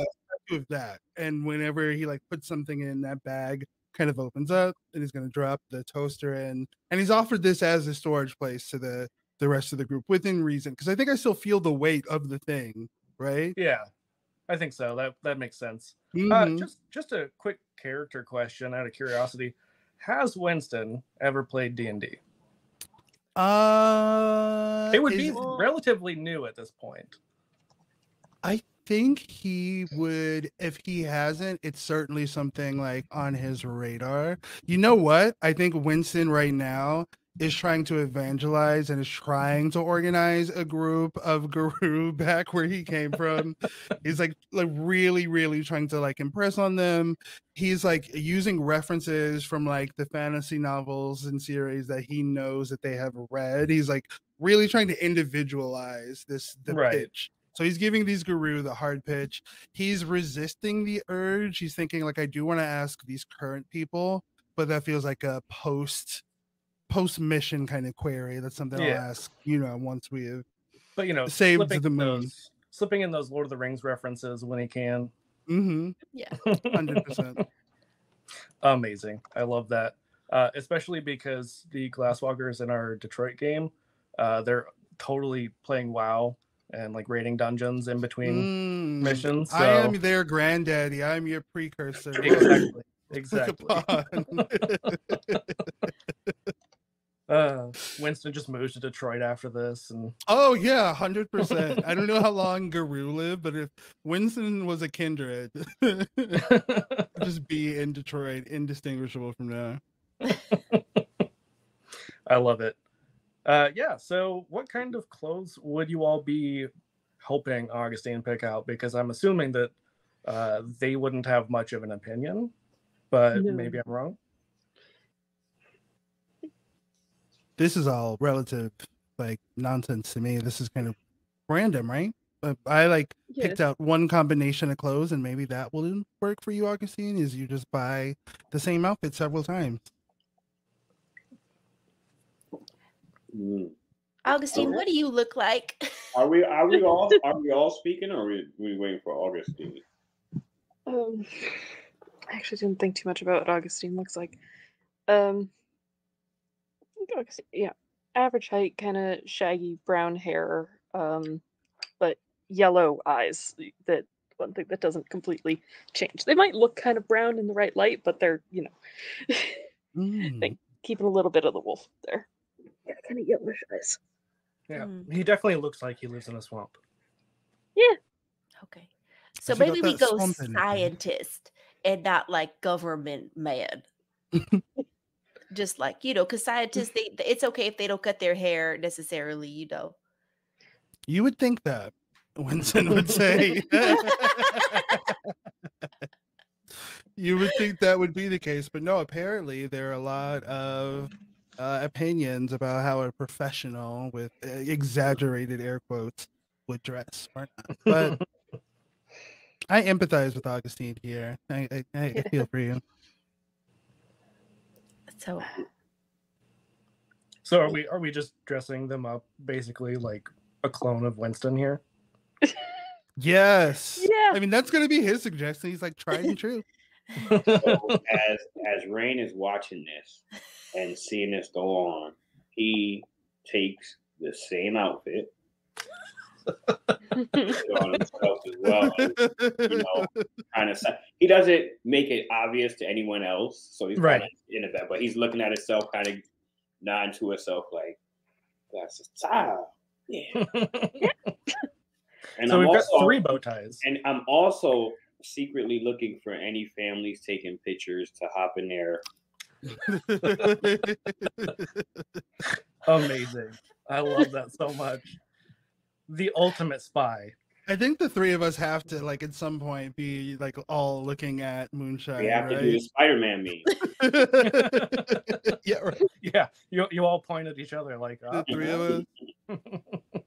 of that. And whenever he like puts something in that bag, kind of opens up, and he's gonna drop the toaster in. And he's offered this as a storage place to the the rest of the group within reason, because I think I still feel the weight of the thing, right?
Yeah, I think so. That that makes sense. Uh,
Mhm.
just just a quick character question out of curiosity: Has Winston ever played D and D?
Uh,
It would be relatively new at this point.
I think he would if he hasn't, it's certainly something like on his radar. You know what? I think Winston right now is trying to evangelize and is trying to organize a group of Garou back where he came from. He's like like really, really trying to like impress on them. He's like using references from like the fantasy novels and series that he knows that they have read. He's like really trying to individualize this the
Right.
pitch. So he's giving these Garou the hard pitch. He's resisting the urge. He's thinking like I do want to ask these current people, but that feels like a post post mission kind of query. That's something
Yeah.
I'll ask, you know, once we have
But you know,
Saved
slipping
the
in
moon.
Those, slipping in those Lord of the Rings references when he can.
mm-hmm,
Yeah.
100%.
Amazing. I love that. Uh, especially because the Glass Walkers in our Detroit game, uh, they're totally playing WoW and like raiding dungeons in between
Mm,
missions.
I am their granddaddy. I'm your precursor.
Exactly. Exactly. Uh, Winston just moved to Detroit after this, and
oh yeah, hundred percent. I don't know how long Garou lived, but if Winston was a kindred, just be in Detroit, indistinguishable from now.
I love it. Uh, yeah. So, what kind of clothes would you all be helping Augustine pick out? Because I'm assuming that uh, they wouldn't have much of an opinion, but
No.
maybe I'm wrong.
This is all relative, like nonsense to me. This is kind of random, right? But I like picked out one combination of clothes, and maybe that will work for you, Augustine. Is you just buy the same outfit several times.
Mm.
Augustine, what do you look like?
Are we are we all are we all speaking or are we, we waiting for Augustine?
Um, I actually didn't think too much about what Augustine looks like. Um, Augustine, yeah, average height, kind of shaggy brown hair, um, but yellow eyes. That one thing that doesn't completely change. They might look kind of brown in the right light, but they're you know
Mm.
Thank- keeping a little bit of the wolf there. Yeah, kind of yellowish eyes.
Yeah,
Hmm.
he definitely looks like he lives in a swamp. Yeah.
Okay. So
Has he got
maybe we go
swamp in it, man?
scientist and not like government man. Just like, you know, because scientists, they it's okay if they don't cut their hair necessarily, you know.
You would think that Winston would say. you would think that would be the case, but no. Apparently, there are a lot of uh, opinions about how a professional with uh, exaggerated air quotes would dress or not. But I empathize with Augustine here. I, I, I I feel for you.
So
So are we are we just dressing them up basically like a clone of Winston here?
Yes.
Yeah.
I mean, that's going to be his suggestion. He's like tried and true.
So as as Rain is watching this and seeing this go on, he takes the same outfit on himself as well. and, you know, kind of he doesn't make it obvious to anyone else, so he's
Right.
kind of in that, but he's looking at himself, kind of nodding to himself, like that's a style, yeah. And
so
I'm
we've got three bow ties.
and I'm also secretly looking for any families taking pictures to hop in there.
Amazing. I love that so much. The ultimate spy.
I think the three of us have to like at some point be like all looking at moonshine.
We have to do the? Spider-Man meme.
yeah, right.
Yeah, you you all point at each other like
The
"Ah."
three of us.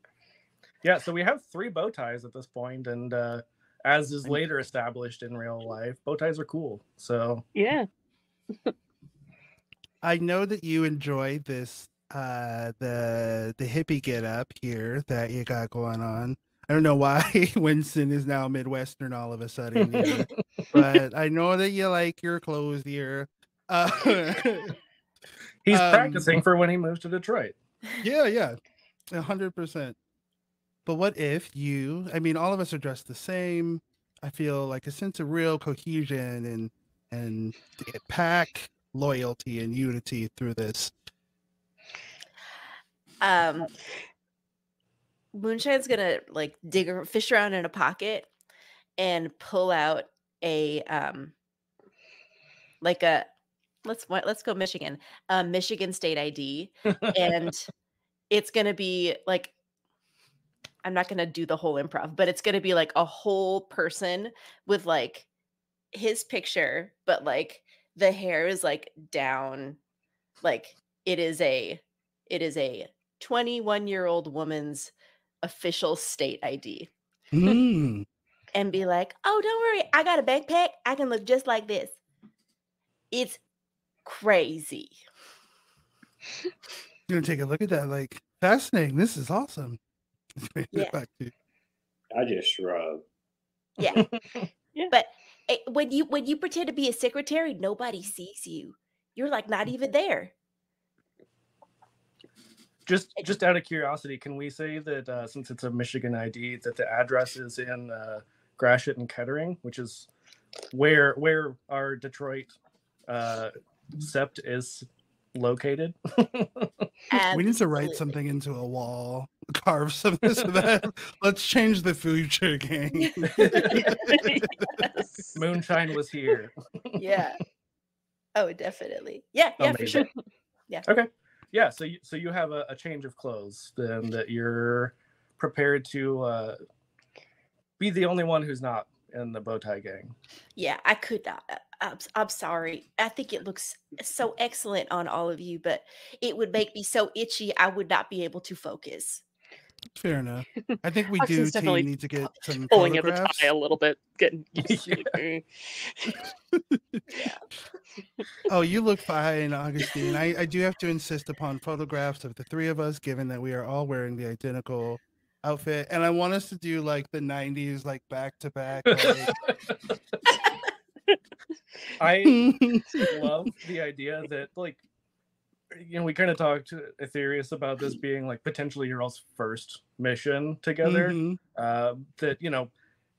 yeah, so we have three bow ties at this point, and uh, as is later established in real life, bow ties are cool. So
yeah.
I know that you enjoy this uh the the hippie get up here that you got going on. I don't know why Winston is now Midwestern all of a sudden, but I know that you like your clothes here. Uh,
he's
Um,
practicing for when he moves to Detroit.
yeah, yeah, a hundred percent. But what if you? I mean, all of us are dressed the same. I feel like a sense of real cohesion and and pack loyalty and unity through this.
um Moonshine's gonna like dig a fish around in a pocket and pull out a um like a let's let's go Michigan. Um, Michigan State ID, and it's gonna be like I'm not gonna do the whole improv, but it's gonna be like a whole person with like his picture, but like the hair is like down, like it is a it is a 21 year old woman's official state ID.
Mm.
And be like, oh, don't worry, I got a backpack. I can look just like this. It's crazy.
You're gonna take a look at that. Like fascinating. This is awesome.
Yeah.
Back to you.
I just shrug.
Yeah.
Yeah.
But eh, when you when you pretend to be a secretary, nobody sees you. You're like not even there.
Just just out of curiosity, can we say that uh, since it's a Michigan ID, that the address is in uh, Gratiot and Kettering, which is where where our Detroit uh, sept is located?
We need to write something into a wall, carve something so that let's change the future gang.
Yes.
Moonshine was here.
Yeah. Oh, definitely. Yeah, yeah, for sure.
Yeah. Okay. Yeah. So you so you have a, a change of clothes then that you're prepared to uh, be the only one who's not in the bow tie gang.
Yeah, I could not. uh, I'm, s- I'm sorry. I think it looks so excellent on all of you, but it would make me so itchy. I would not be able to focus.
Fair enough. I think we do
definitely
need to get some
Pulling at the
photographs.
tie a little bit, getting used to it.
Oh, you look fine, Augustine. I, I do have to insist upon photographs of the three of us, given that we are all wearing the identical outfit. And I want us to do like the 90s, like back to back.
I love the idea that like you know we kind of talked to Aetherius about this being like potentially your all's first mission together.
Mhm.
Uh, that you know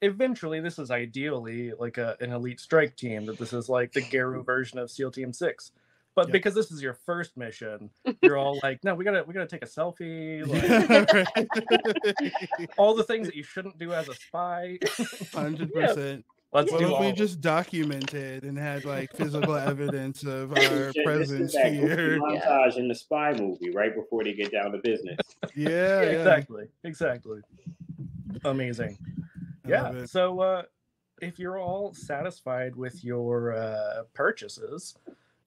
eventually this is ideally like a, an elite strike team. That this is like the Garou version of SEAL Team Six. But
Yep.
because this is your first mission, you're all like, no, we gotta we gotta take a selfie, like all the things that you shouldn't do as a spy.
100%.
Let's
What
do
if
all
we
of
just documented and had like physical evidence of our
This is
presence
that
here?
montage in the spy movie right before they get down to business.
Yeah,
Yeah,
yeah.
exactly exactly amazing
I
yeah so uh if you're all satisfied with your uh purchases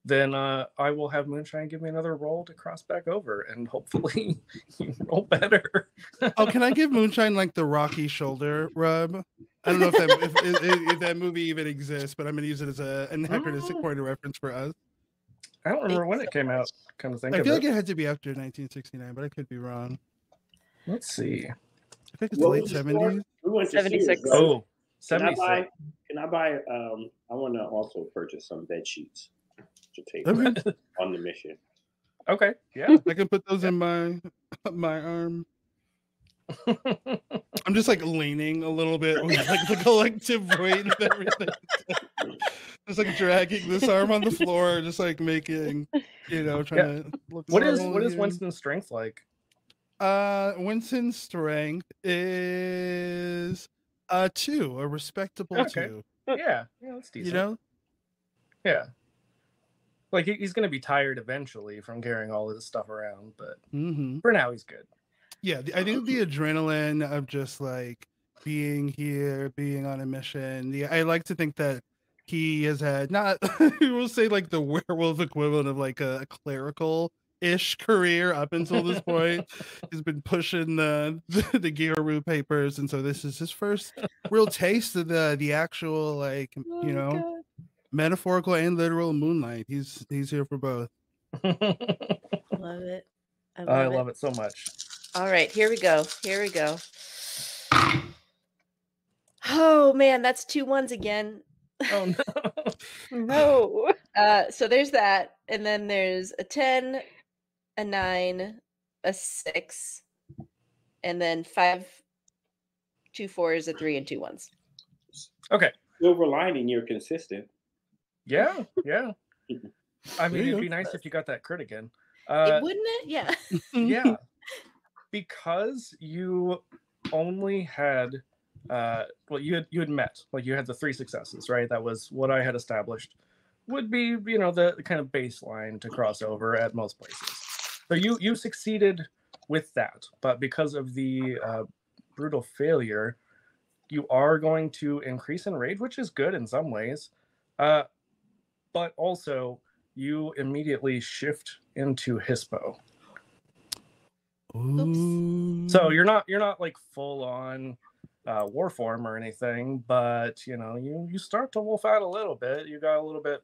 then uh i will have moonshine give me another roll to cross back over and hopefully you roll better
Oh, can I give Moonshine like the Rocky shoulder rub? I don't know if that if, if, if that movie even exists, but I'm gonna use it as a anachronistic
Mm.
point of reference for us.
i don't remember when it came out kind of think
I
of
feel
it.
like it had to be after 1969, but I could be wrong.
let's see
I think it's
What
late
was the score?
70s.
We went to
76.
Sears, right?
oh
Can I
76
buy? Can I buy? Um, I want to also purchase some bed sheets to take
Okay.
on the mission.
okay yeah
I can put those in my my arm. I'm just like leaning a little bit with like the collective weight of everything. just like dragging this arm on the floor, just like making, you know, trying to look.
What is what is winston's strength like
Uh, Winston's strength is a two, a respectable
Okay.
two.
yeah yeah that's decent
You know,
Yeah. Like he, he's going to be tired eventually from carrying all this stuff around, but
hmm
for now he's good.
Yeah. the- I think the adrenaline of just like being here, being on a mission. The I like to think that he has had not, we'll say like the werewolf equivalent of like a, clerical ish career up until this point. He's been pushing the the, the Garou papers, and so this is his first real taste of the the actual like
Oh
you know metaphorical and literal moonlight. He's he's here for both.
Love it. I love,
I
it.
love it so much.
All right, here we go. Here we go. Oh man, that's two ones again.
Oh no.
No.
Uh, so there's that, and then there's a ten, a nine, a six, and then five, two fours, a three, and two ones.
Okay.
Silver lining, you're consistent.
Yeah. Yeah. I mean, it'd be nice if you got that crit again.
It-
Uh,
wouldn't it? Yeah.
yeah. Because you only had uh well you had you had met like you had the three successes right that was what i had established would be you know the, kind of baseline to cross over at most places. So you you succeeded with that, but because of the uh, brutal failure, you are going to increase in rage, which is good in some ways, uh, but also you immediately shift into Hispo.
Ooh.
So you're not you're not like full on uh, war form or anything, but you know you you start to wolf out a little bit. You got a little bit,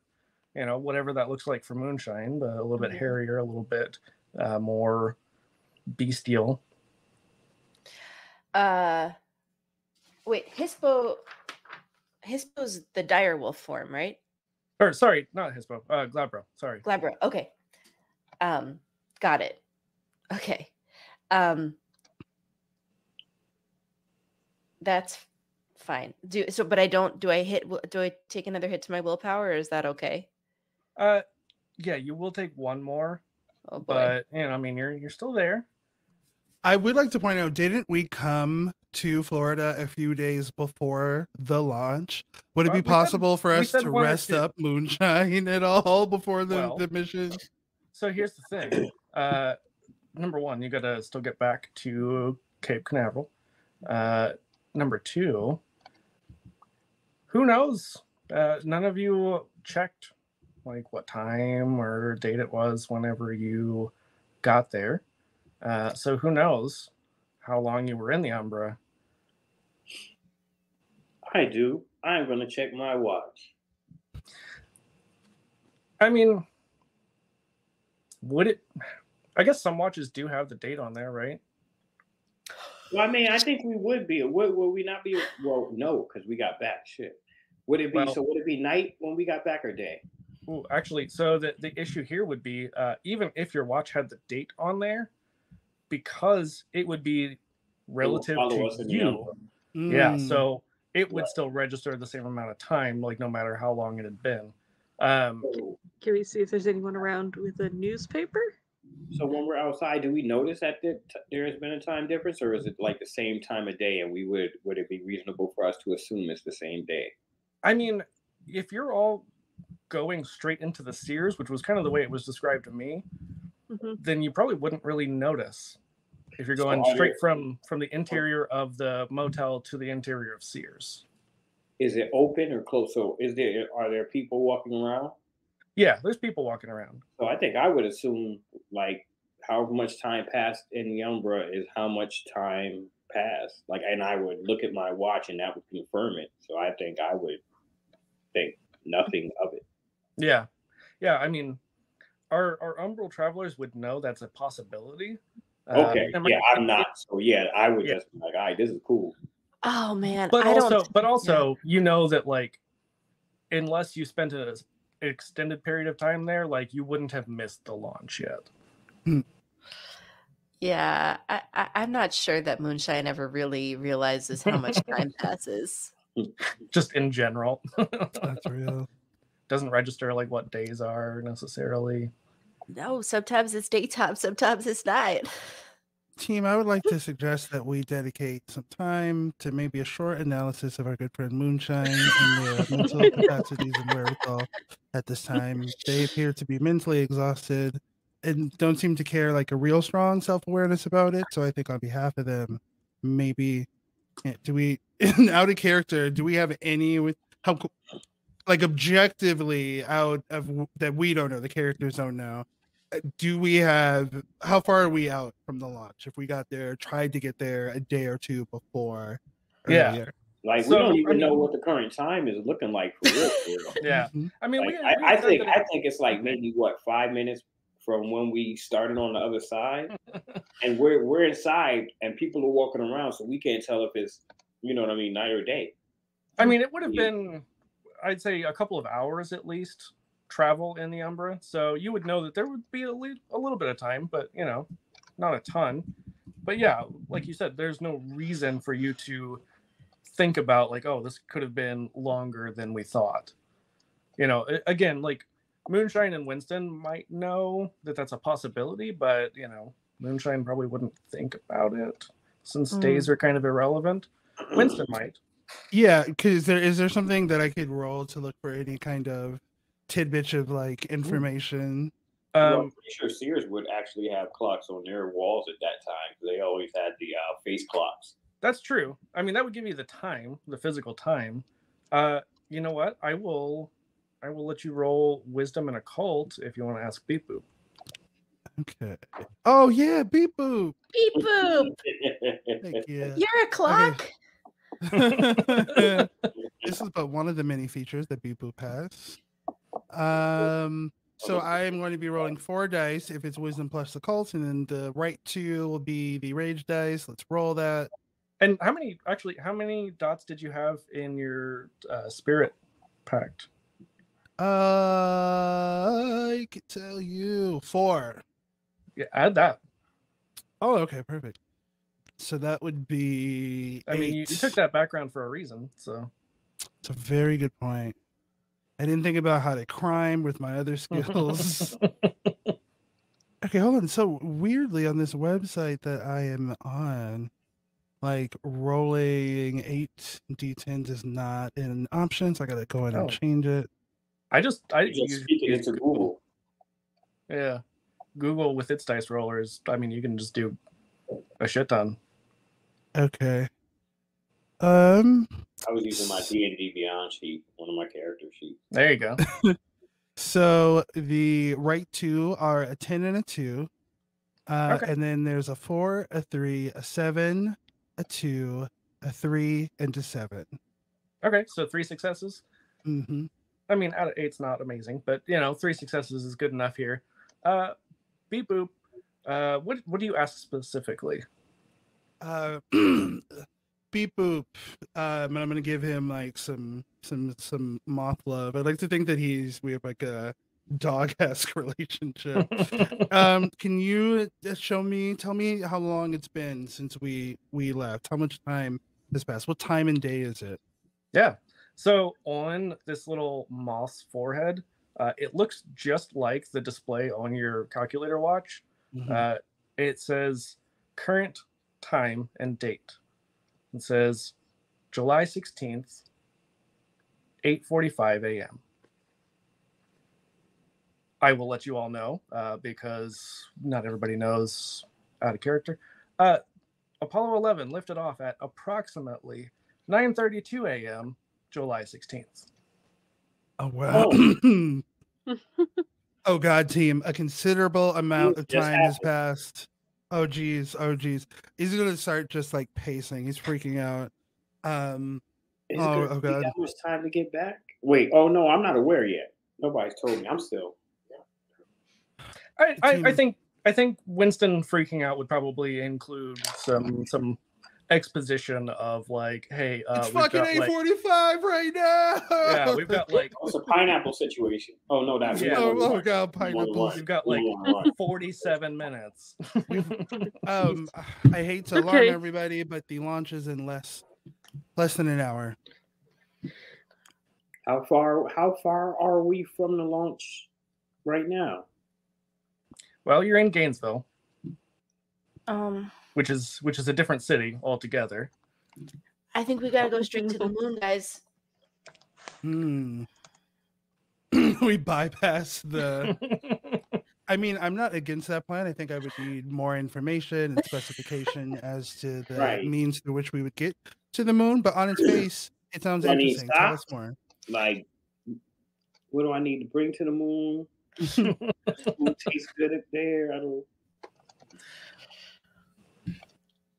you know, whatever that looks like for moonshine, but a little bit
Mhm.
hairier, a little bit uh, more bestial.
Uh, wait, Hispo. Hispo's the dire wolf form, right?
Or sorry, not Hispo, uh, Glabro. Sorry.
Glabro. Okay. Um, got it. Okay. Um, that's fine. Do so, but I don't. Do I hit? Do I take another hit to my willpower, or is that okay?
Uh, yeah, you will take one more,
Oh boy.
but you know, I mean, you're you're still there.
I would like to point out, didn't we come to Florida a few days before the launch? Would it
Uh,
be
we said-
possible for us to rest
two.
up moonshine at all before the,
Well,
the mission?
So here's the thing. Uh, number one, you got to still get back to Cape Canaveral. Uh, number two, who knows? Uh, none of you checked like what time or date it was whenever you got there. Uh, so who knows how long you were in the Umbra?
I do. I'm gonna check my watch.
I mean, would it? I guess some watches do have the date on there, right?
Well, I mean, I think we would be. Would, would we not be? Well, no, because we got back. Shit. Would it be?
Well-
so would it be night when we got back or day?
Ooh, actually, so the, the issue here would be uh, even if your watch had the date on there, because it would be relative to you.
Umbra.
Yeah,
Mm.
so it would
Right.
still register the same amount of time, like no matter how long it had been. Um,
Can we see if there's anyone around with a newspaper?
So when we're outside, do we notice that there, there has been a time difference, or is it like the same time of day? And we would would it be reasonable for us to assume it's the same day?
I mean, if you're all going straight into the Sears, which was kind of the way it was described to me,
Mhm.
then you probably wouldn't really notice if you're going
are
straight from from the interior of the motel to the interior of Sears.
Is it open or closed? So is there are there people walking around?
Yeah, there's people walking around.
So I think I would assume like however much time passed in the Umbra is how much time passed. Like, and I would look at my watch and that would confirm it. So I think I would think nothing of it.
Yeah, yeah. I mean, our our umbral travelers would know that's a possibility. Uh,
Okay,
it might-
yeah, I'm not. So yeah, I would
Yeah.
just be like, all right, this is cool.
oh man,
But
I
also,
don't.
but also, you know that like, unless you spent a s- extended period of time there, like you wouldn't have missed the launch yet. Hmm.
Yeah, I, I, I'm not sure that Moonshine ever really realizes how much time passes.
Just in general,
That's real.
doesn't register like what days are necessarily.
No, sometimes it's daytime, sometimes it's night.
Team, I would like to suggest that we dedicate some time to maybe a short analysis of our good friend Moonshine and their mental capacities and wherewithal at this time. They appear to be mentally exhausted and don't seem to care like a real strong self awareness about it. So I think on behalf of them, maybe eh, do we out of character? Do we have any with how like objectively out of that we don't know the characters don't know? Uh, do we have how far are we out from the launch if we got there tried to get there a day or two before
Yeah.
earlier?
Like
So,
we don't
I
even know what the current time is looking like for real. for real.
Yeah,
Mhm.
I mean,
Like,
we,
I,
we
I
said
think I think it's like maybe what five minutes from when we started on the other side, and we're we're inside, and people are walking around, so we can't tell if it's you know what I mean, night or day.
I mean, it would have
Yeah.
been, I'd say, a couple of hours at least travel in the Umbra. So you would know that there would be a, li- a little bit of time, but you know, not a ton. But yeah, like you said, there's no reason for you to think about like, oh, this could have been longer than we thought. You know, again, like Moonshine and Winston might know that that's a possibility, but you know, Moonshine probably wouldn't think about it since
Mm.
days are kind of irrelevant. Winston might.
yeah because there is there something that i could roll to look for any kind of tidbits of like information.
well, I'm
Um,
pretty sure Sears would actually have clocks on their walls at that time. They always had the uh, face clocks.
that's true. I mean, that would give you the time, the physical time. Uh, you know what? I will, I will let you roll wisdom and occult if you want to ask Beep Boop.
Okay. Oh yeah, beep boop.
Beep boop.
Thank you.
You're a clock.
this is but one of the many features that Beep Boop has. Um, so I am going to be rolling four dice if it's wisdom plus occult, and then the right two will be the rage dice. Let's roll that.
And how many? Actually, how many dots did you have in your uh, spirit pact?
Uh, I could tell you four.
Yeah, add that.
Oh, okay, perfect. So that would be.
I mean, you, you took that background for a reason. So
It's a very good point. I didn't think about how to crime with my other skills. okay, hold on. So weirdly, on this website that I am on, like rolling eight d10s is not an option. So I gotta go in and
Oh.
change it.
I just, I
just
use-
speak it
use
into Google.
Yeah, Google with its dice rollers. I mean, you can just do a shit ton.
Okay. Um.
I was using my D and D Beyond sheet, one of my character sheets.
There you go.
So the right two are a ten and a two, uh,
Okay.
and then there's a four, a three, a seven, a two, a three, and a seven.
Okay, so three successes.
Mm-hmm.
I mean, out of eight's not amazing, but you know, three successes is good enough here. Uh, beep boop. Uh, what what do you ask specifically?
Uh, beep boop. Um, and I'm gonna give him like some some some moth love. I'd like to think that he's we have like a dog esque relationship. um, can you uh, show me? Tell me how long it's been since we we left. How much time has passed? What time and day is it?
yeah. So on this little moss forehead, uh, it looks just like the display on your calculator watch.
Mhm.
Uh, it says current time and date. It says July 16th, 8:45 a.m. I will let you all know uh, because not everybody knows out of character. Uh, Apollo 11 lifted off at approximately 9:32 a.m. July 16th.
Oh wow. oh god, team. A considerable amount of time has
happened.
passed. Oh geez, oh geez. He's gonna start just like pacing. He's freaking out. Um
Is
Oh,
it gonna
oh, God.
that much time to get back? Wait, oh no, I'm not aware yet. Nobody's told me. I'm still.
I, I, I think I think Winston freaking out would probably include some some exposition of like, hey, uh,
it's fucking
got,
eight
like,
forty five right now.
yeah, we've got like
Oh, it's a pineapple situation. Oh no, that's
Yeah.
oh,
one.
oh god,
One,
pineapples.
we've got like
One, one.
47 minutes.
Um I hate to alarm
Okay.
everybody, but the launch is in less less than an hour.
How far? How far are we from the launch right now?
well, you're in Gainesville,
Um,
which is which is a different city altogether.
I think we gotta go straight to the moon, guys.
Hmm. we bypass the I mean, I'm not against that plan. I think I would need more information and specification as to the
Right.
means through which we would get to the moon. But on its face, it sounds
Do I need
interesting. Tell us more.
Like, what do I need to bring to the moon? Food tastes good up there. I don't.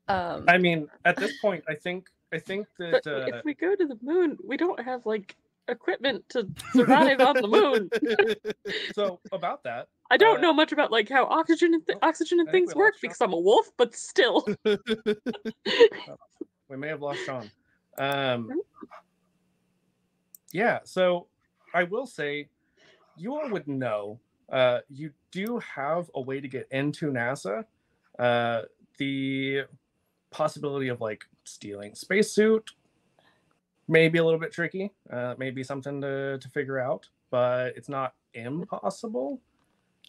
Um,
I mean, at this point, I think I think that uh,
if we go to the moon, we don't have like equipment to survive on the moon.
so about that.
I don't
Uh,
know much about like how oxygen and th-
oh,
oxygen and things work because I'm a wolf, but still.
we may have lost Shaun. Um, yeah, so I will say, you all would know. Uh, you do have a way to get into NASA. Uh, the possibility of like stealing spacesuit may be a little bit tricky. Uh, maybe something to to figure out, but it's not impossible.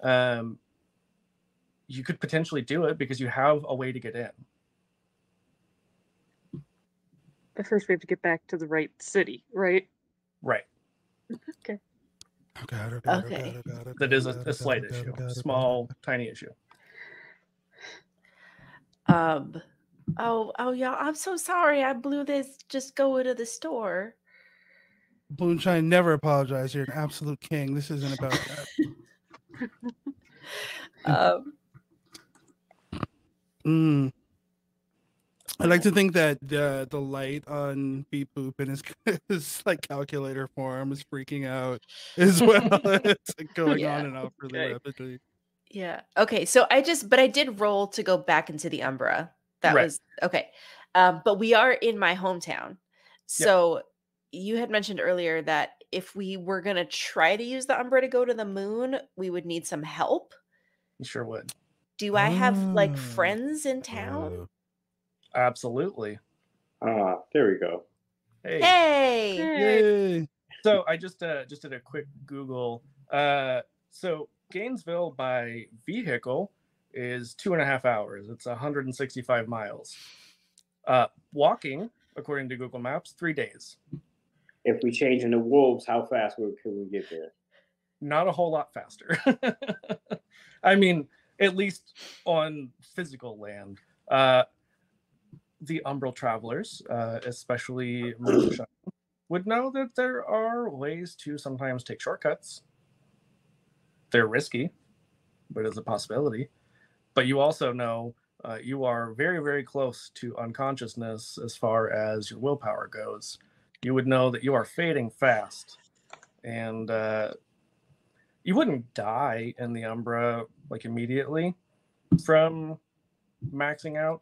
Um, you could potentially do it because you have a way to get in.
But first, we have to get back to the right city, right?
Right.
God, god,
Okay.
god, god, oh
That
god,
is a, a slight issue,
god, god,
small, tiny issue.
Um. Oh, oh, y'all. I'm so sorry. I blew this. Just go to the store.
Moonshine, never apologize. You're an absolute king. This isn't about that.
Um.
Mm. I like to think that the the light on Beep Boop in his, his like calculator form is freaking out as well. it's like going
Yeah,
on and off really
okay.
rapidly.
Yeah. Okay. So I just, but I did roll to go back into the Umbra. That
Right.
was okay. Um, but we are in my hometown. So you had mentioned earlier that if we were going to try to use the Umbra to go to the moon, we would need some help.
You sure would.
Do I have like
Ah.
friends in town?
Absolutely.
Ah, there we go.
Hey.
Hey.
Yay!
So I just uh, just did a quick Google. Uh, so Gainesville by vehicle is two and a half hours. It's 165 miles. Uh, walking, according to Google Maps, three days.
If we change into wolves, how fast would, can we get there?
Not a whole lot faster. I mean, at least on physical land. Uh, the Umbral travelers, uh, especially Moonshine, would know that there are ways to sometimes take shortcuts. They're risky, but it's a possibility. But you also know uh, you are very, very close to unconsciousness as far as your willpower goes. You would know that you are fading fast, and uh, you wouldn't die in the Umbra like immediately from maxing out,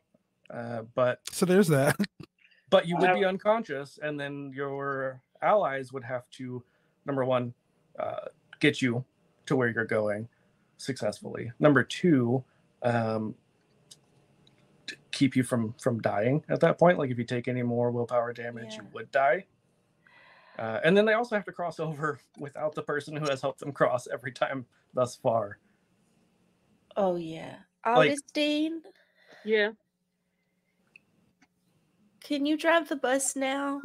uh, but
So there's that.
but you would be unconscious, and then your allies would have to, number one, uh, get you to where you're going successfully. Number two, um, t- keep you from from dying at that point. Like if you take any more willpower damage, you would die. Uh, and then they also have to cross over without the person who has helped them cross every time thus far.
Oh yeah.
Like-
Augustine,
Yeah.
can you drive the bus now?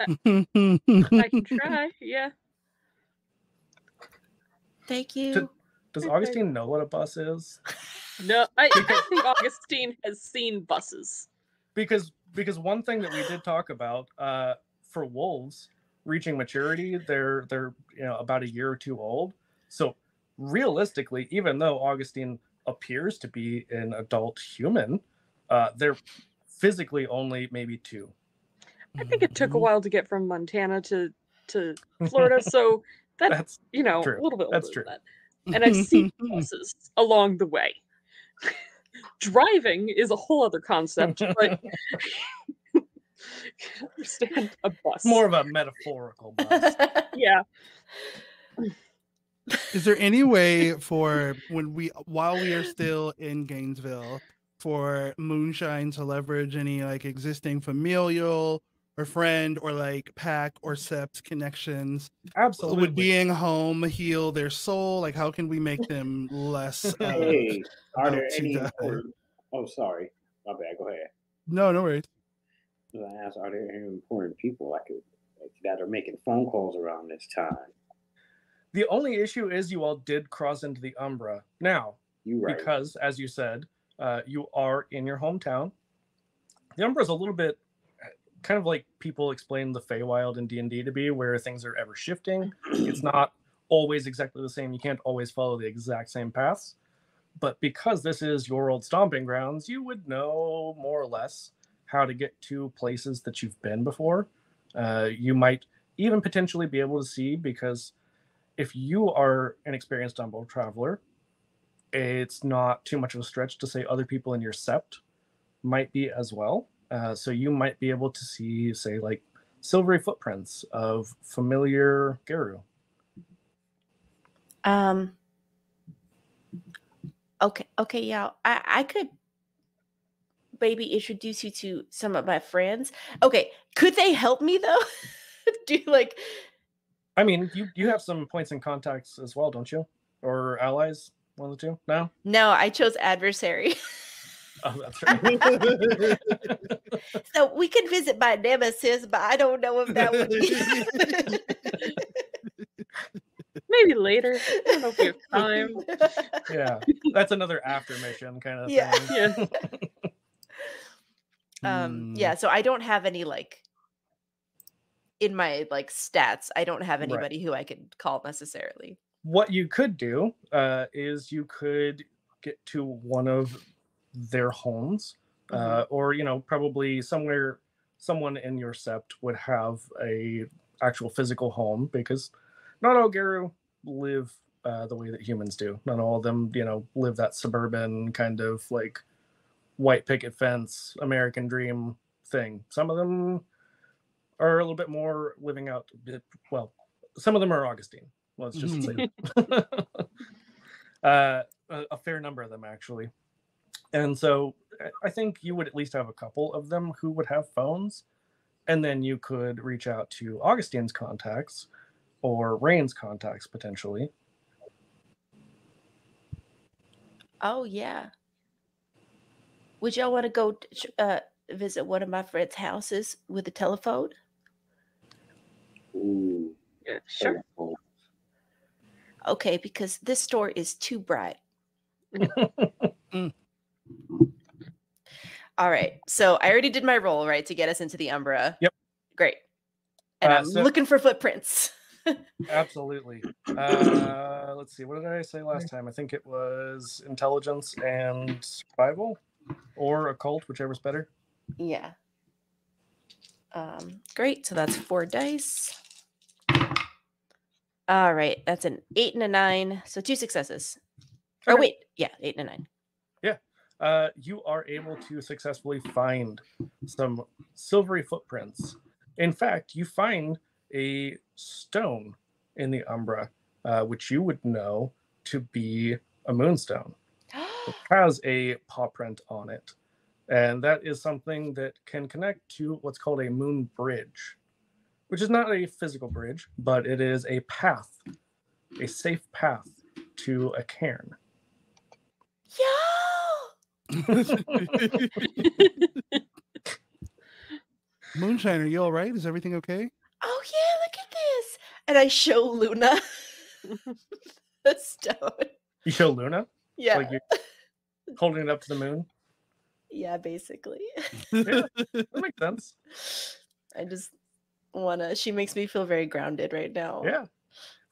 I can try. Yeah.
Thank you.
Does Augustine know what a bus is?
No, I, I think Augustine has seen buses.
because because one thing that we did talk about uh, for wolves reaching maturity, they're they're you know about a year or two old. So realistically, even though Augustine appears to be an adult human, uh, they're physically only maybe two.
I think it took a
Mhm.
while to get from Montana to to Florida, so that
That's
you know
true.
a little bit older
That's
than
true.
that. And I've seen buses along the way. Driving is a whole other concept, but understand a bus.
more of a metaphorical bus.
yeah.
Is there any way for when we while we are still in Gainesville for Moonshine to leverage any like existing familial or friend or like pack or sept connections?
Absolutely.
Would being home heal their soul? Like how can we make them less uh,
Hey, are there
to
any
die.
important? Oh, sorry, my bad. Go ahead.
No, no worries.
I was gonna ask, are there any important people I could like, that are making phone calls around this time?
the only issue is you all did cross into the Umbra. Now,
You right?
because as you said uh, you are in your hometown the umbra is a little bit uh, kind of like people explain the Feywild in D&D to be where things are ever shifting. It's not always exactly the same. You can't always follow the exact same paths. But because this is your old stomping grounds you would know more or less how to get to places that you've been before. Uh, you might even potentially be able to see because if you are an experienced Umbral traveler it's not too much of a stretch to say other people in your sept might be as well. Uh, so you might be able to see, say, like silvery footprints of familiar Garou.
Um. Okay. Okay. Yeah. I I could maybe introduce you to some of my friends. Okay. Could they help me though? Do like
I mean, you you have some points and contacts as well, don't you? Or allies, one of the two? No.
no? I chose adversary,
Oh, right.
so we could visit my nemesis, but I don't know if that would be.
maybe later. I don't know if we have time.
Yeah, that's another after mission kind of
Yeah.
thing.
Yeah.
um
Mm.
yeah so i don't have any like in my like stats i don't have
Right.
anybody who i could call necessarily
what you could do uh, is you could get to one of their homes uh, or you know probably somewhere someone in your sept would have a actual physical home because not all Garou live uh, the way that humans do. Not all of them you know live that suburban kind of like white picket fence american dream thing. Some of them are a little bit more living out well some of them are augustine let's just say uh, a, a fair number of them actually and so I- i think you would at least have a couple of them who would have phones and then you could reach out to augustine's contacts or rain's contacts potentially
oh yeah would y'all want to go uh visit one of my friends houses with a telephone
Ooh,
Yeah, sure.
telephone.
okay because this store is too bright
Mm.
All right so i already did my roll right to get us into the umbra
Yep.
great and
Uh,
i'm
so-
looking for footprints
absolutely uh, let's see what did i say last time i think it was intelligence and survival or occult whichever's better
Yeah. Um, great. So that's four dice. All right. That's an eight and a nine. So two successes. Oh, wait. Yeah. Eight and a nine.
Uh, you are able to successfully find some silvery footprints. In fact, you find a stone in the Umbra, uh, which you would know to be a moonstone. It has a paw print on it. And that is something that can connect to what's called a moon bridge, which is not a physical bridge, but it is a path, a safe path to a cairn.
Yo!
Moonshine, are you all right? Is everything okay?
Oh, yeah. Look at this. And I show Luna the stone.
You show Luna?
Yeah.
Like you're holding it up to the moon?
yeah, basically.
That makes sense.
I just want to. She makes me feel very grounded right now.
Yeah.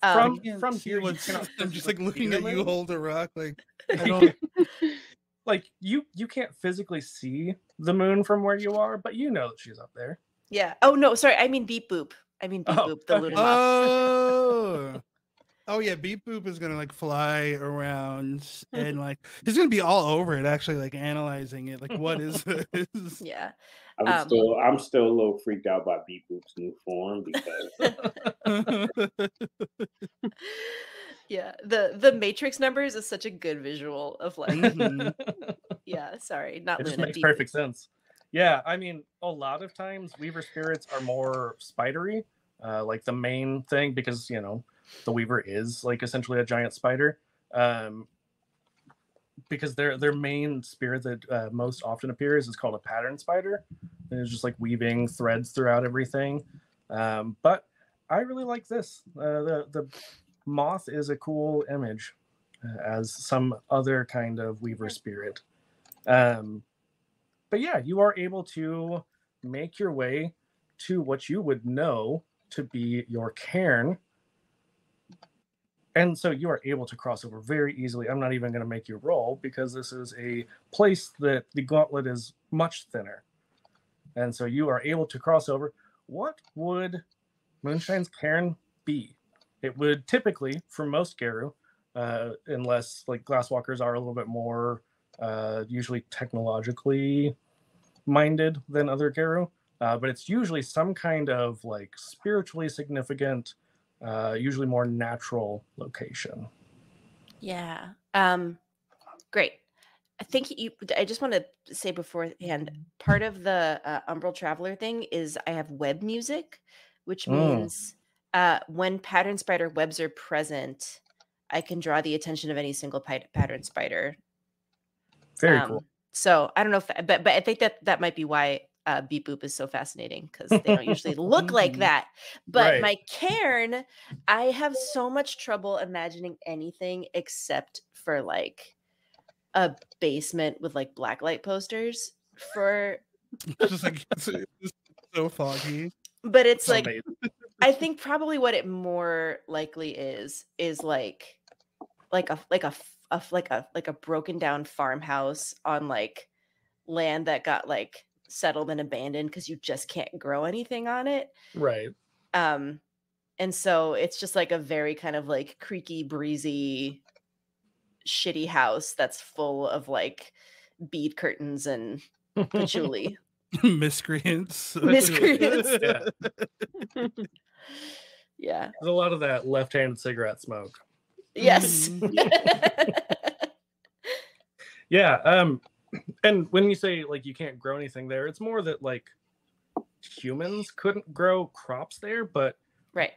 Um,
From from here, you
I'm just like looking at you hold a rock. Like I don't.
Like you you can't physically see the moon from where you are, but you know that she's up there.
yeah. Oh, no. Sorry. I mean beep boop. I mean beep
Oh,
boop, the
okay.
Luna.
Oh. Oh yeah, Beep Boop is gonna like fly around and like he's gonna be all over it, actually, like analyzing it. Like, what is this?
Yeah.
I'm
Um,
still I'm still a little freaked out by Beep Boop's new form because
Yeah. The the matrix numbers is such a good visual of like
Mhm.
yeah, sorry, not
it just makes
Beep
perfect sense. Yeah, I mean, a lot of times Weaver spirits are more spidery, uh, like the main thing, because you know the Weaver is like essentially a giant spider. Um, because their their main spirit that uh, most often appears is called a pattern spider, and it's just like weaving threads throughout everything. Um, but I really like this. Uh, the the moth is a cool image, uh, as some other kind of Weaver spirit. Um, but yeah, you are able to make your way to what you would know to be your cairn. And so you are able to cross over very easily. I'm not even going to make you roll because this is a place that the gauntlet is much thinner. And so you are able to cross over. What would Moonshine's cairn be? It would typically, for most Garou, uh, unless like Glass Walkers are a little bit more uh, usually technologically minded than other Garou, uh, but it's usually some kind of like spiritually significant, uh, usually more natural location.
Yeah. Um great. I think you I just want to say beforehand part of the uh, Umbral Traveler thing is I have web music, which
Mm.
means uh when pattern spider webs are present, I can draw the attention of any single pattern spider.
Very
Um,
cool.
So I don't know if, but but I think that that might be why uh, Beep Boop is so fascinating because they don't usually look like that. But
Right.
my cairn, I have so much trouble imagining anything except for like a basement with like blacklight posters for
It's just like it's, it's so foggy.
but it's
So
like
amazing.
I think probably what it more likely is is like like a like a, f- a f- like a like a broken down farmhouse on like land that got like settled and abandoned because you just can't grow anything on it.
right.
Um and so it's just like a very kind of like creaky breezy shitty house that's full of like bead curtains and patchouli.
Miscreants.
Miscreants.
Yeah.
yeah.
There's a lot of that left-handed cigarette smoke.
Yes.
Yeah. Um, and when you say like you can't grow anything there, it's more that like humans couldn't grow crops there, but
right.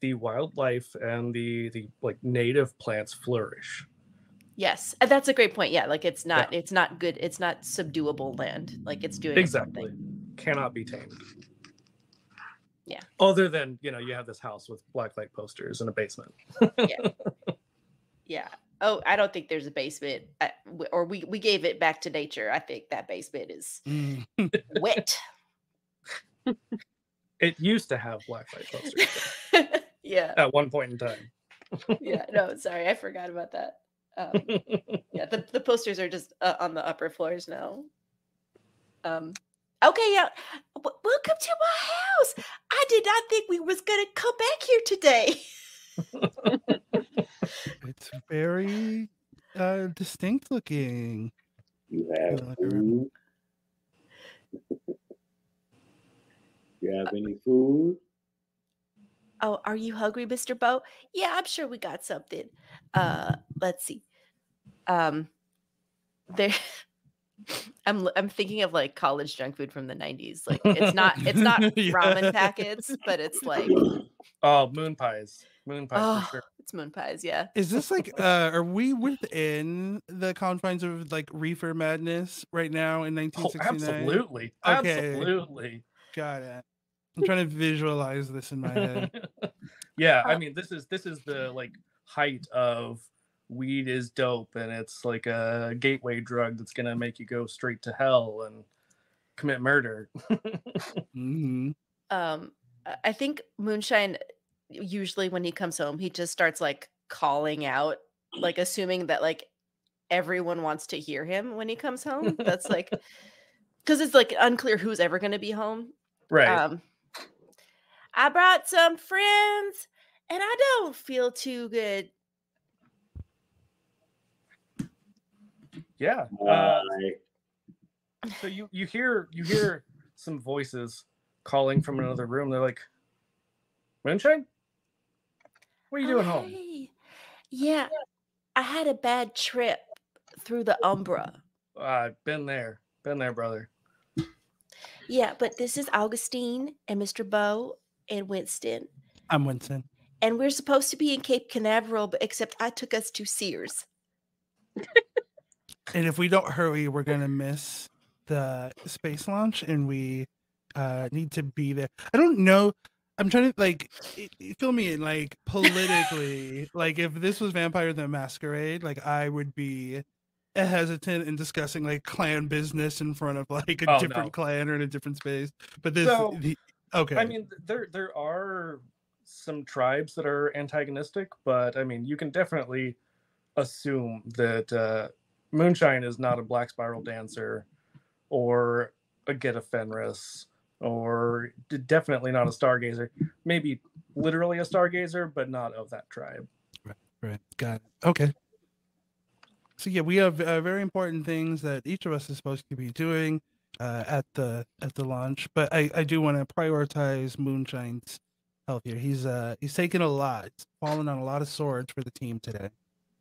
the wildlife and the the like native plants flourish.
Yes, uh, that's a great point. Yeah, like it's not it's not good. It's not subduable land. Like it's doing
Exactly.
thing.
Cannot be tamed.
Yeah.
Other than, you know, you have this house with blacklight posters in a basement.
Yeah. Yeah. Oh, I don't think there's a basement, I, w- or we we gave it back to nature. I think that basement is
Mm.
wet.
It used to have blacklight posters
yeah.
at one point in time.
Yeah. No, sorry, I forgot about that. Um, yeah, the, the posters are just uh, on the upper floors now. Um. Okay, yeah. W- welcome to my house. I did not think we was gonna come back here today.
It's very uh, distinct looking.
You have
Like
food. you have any food?
Oh, are you hungry, Mr. Bo? Yeah, I'm sure we got something. Uh, let's see. Um, there. I'm l- I'm thinking of like college junk food from the 90s. Like it's not it's not
Yeah.
ramen packets, but it's like
oh, moon pies. Moon pies
oh,
for sure.
it's moon pies. Yeah.
Is this like uh are we within the confines of like reefer madness right now in
Oh,
1969?
absolutely.
Okay.
Absolutely.
Got it. I'm trying to visualize this in my head.
yeah, I
Uh,
mean this is this is the like height of weed is dope and it's like a gateway drug that's gonna make you go straight to hell and commit murder.
hmm
Um, I- I think Moonshine usually when he comes home, he just starts like calling out, like assuming that like everyone wants to hear him when he comes home. That's like because it's like unclear who's ever going to be home.
right.
Um, I brought some friends, and I don't feel too good.
Yeah. Uh, so you you hear you hear some voices calling from another room. They're like, Moonshine? What are you doing
"Oh,
home?
hey, Yeah, I had a bad trip through the Umbra.
I've uh, been there. Been there, brother.
Yeah, but this is Augustine and Mr. Bow and Winston.
I'm Winston.
And we're supposed to be in Cape Canaveral, but except I took us to Sears.
And if we don't hurry, we're gonna miss the space launch, and we uh need to be there. I don't know. I'm trying to like fill me in, like politically. like if this was Vampire the Masquerade, like I would be hesitant in discussing like clan business in front of like a
Oh,
different
no.
clan or in a different space. But this,
So,
the, okay,
I mean, there there are some tribes that are antagonistic, but I mean, you can definitely assume that uh, Moonshine is not a Black Spiral dancer, or a Get of Fenris, or definitely not a Stargazer. Maybe literally a Stargazer, but not of that tribe.
Right. Got it. Okay. So yeah, we have uh, very important things that each of us is supposed to be doing uh, at the at the launch. But I, I do want to prioritize Moonshine's health here. He's uh he's taken a lot, he's fallen on a lot of swords for the team today.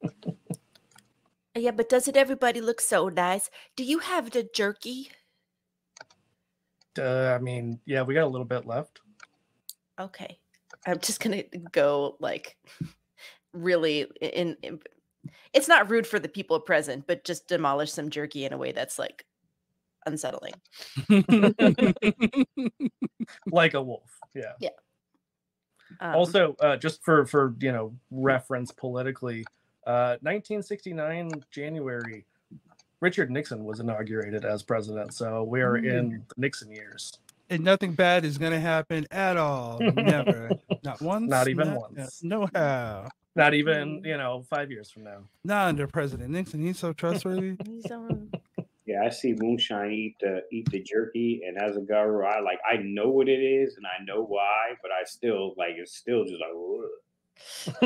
Yeah, but doesn't everybody look so nice? Do you have the jerky?
Uh, I mean, yeah, we got a little bit left.
Okay. I'm just gonna go like really in, in it's not rude for the people present, but just demolish some jerky in a way that's like unsettling.
like a wolf. Yeah.
Um,
also, uh, just for for you know reference politically, uh, 1969 January, Richard Nixon was inaugurated as president. So we are in the Nixon years.
and nothing bad is gonna happen at all. Never. Not once.
Not even
not-
once.
No how.
Not even you know five years from now.
Not under President Nixon. He's so trustworthy.
he's on-
Yeah, I see Moonshine eat the eat the jerky, and as a Garou, I like I know what it is and I know why, but I still like it's still just like ugh.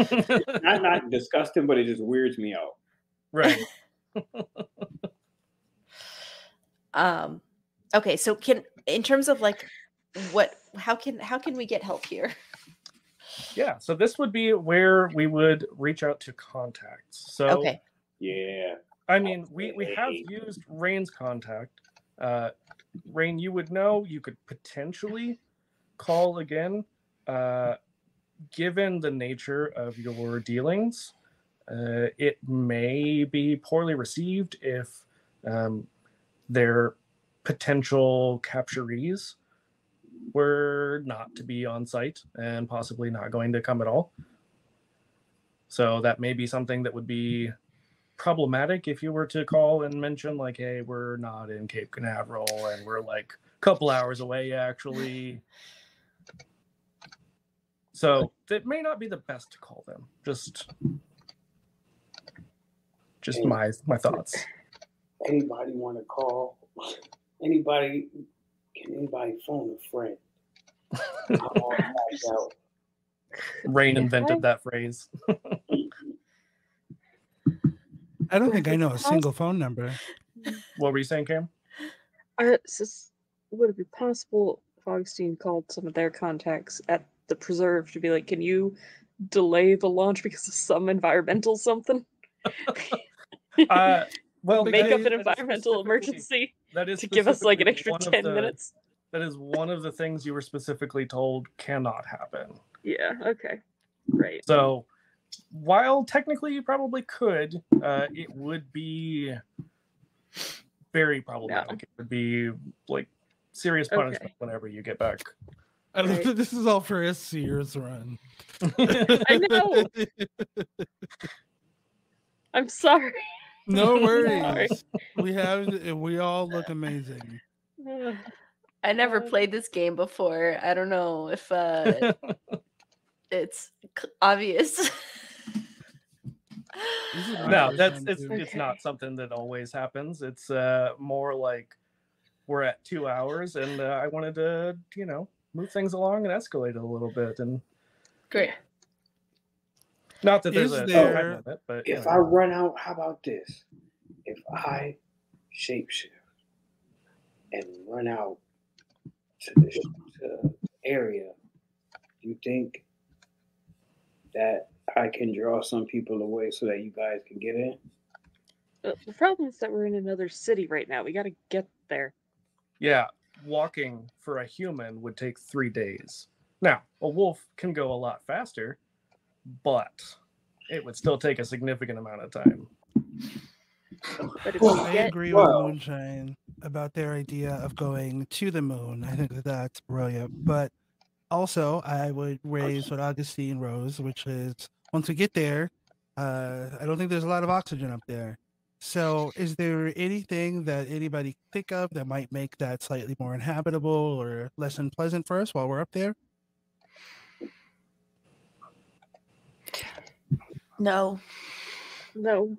not not disgusting, but it just weirds me out.
right.
um okay so can in terms of like what how can how can we get help here
Yeah. So this would be where we would reach out to contacts. So
okay
Yeah,
I mean, we we have used Rain's contact. Uh, Rain, you would know you could potentially call again. Uh, given the nature of your dealings, uh, it may be poorly received if um, their potential capturees were not to be on site and possibly not going to come at all. So that may be something that would be problematic if you were to call and mention like hey we're not in cape canaveral and we're like a couple hours away actually so it may not be the best to call them just just my my thoughts
anybody want to call? Anybody? Can anybody phone a friend? I'm all
rain invented that phrase
I don't think I know a single phone number.
what were you saying cam
Uh, just- would it be possible if Augustine called some of their contacts at the preserve to be like, can you delay the launch because of some environmental something?
uh well
Make up an environmental emergency
that is
to give us like an extra 10
the-
minutes.
that is one of the things you were specifically told cannot happen
Yeah, okay. Great.
So, while technically you probably could, uh, it would be very problematic. It would be like serious punishment
Okay.
whenever you get back.
I don't
Right.
think this is all for a Sears run.
I know. I'm sorry.
no
Sorry.
worries. we have we all look amazing.
I never played this game before i don't know if uh it's obvious
This
no, that's it's
too.
it's not something that always happens. It's uh, more like we're at two hours, and uh, I wanted to you know move things along and escalate it a little bit, and
great
not that there's
Is
a
there-
time limit, but you
If
know.
I run out, how about this? If I shapeshift and run out to this to area, do you think that I can draw some people away so that you guys can get in?
Uh, The problem is that we're in another city right now. We got to get there.
Yeah, walking for a human would take three days. Now, a wolf can go a lot faster, but it would still take a significant amount of time.
But
Well,
I
get
agree
Well-
with Moonshine about their idea of going to the moon. I think that that's brilliant. But also, I would raise what Augustine rose, which is once we get there, uh, I don't think there's a lot of oxygen up there. So, is there anything that anybody think of that might make that slightly more inhabitable or less unpleasant for us while we're up there?
no
no,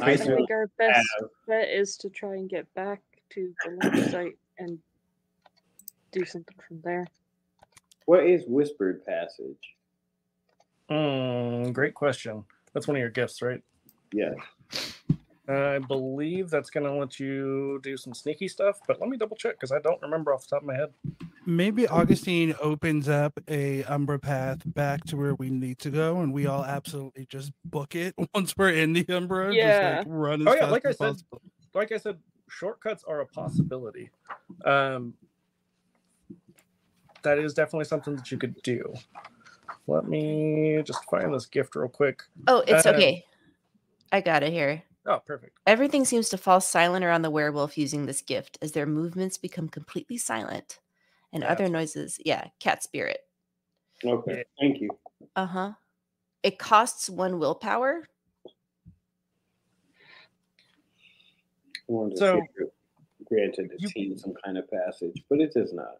I
Space
think our best bet is to try and get back to the launch site and do something from there.
What is whispered passage?
Mm, great question. That's one of your gifts, right?
Yes.
I believe that's going to let you do some sneaky stuff, but let me double check because I don't remember off the top of my head.
Maybe Augustine opens up a Umbra path back to where we need to go, and we all absolutely just book it once we're in the Umbra.
Yeah.
Just like run as
Oh, yeah,
fast
like I
as
said,
possible.
Like I said, shortcuts are a possibility. Um, that is definitely something that you could do. Let me just find this gift real quick.
oh it's
Uh,
okay i got it here
Oh, perfect.
Everything seems to fall silent around the werewolf using this gift as their movements become completely silent and other noises. Yeah, cat spirit.
Okay, thank you.
Uh huh. It costs one willpower.
I to
So-
see it granted the
You-
team some kind of passage, but it does not.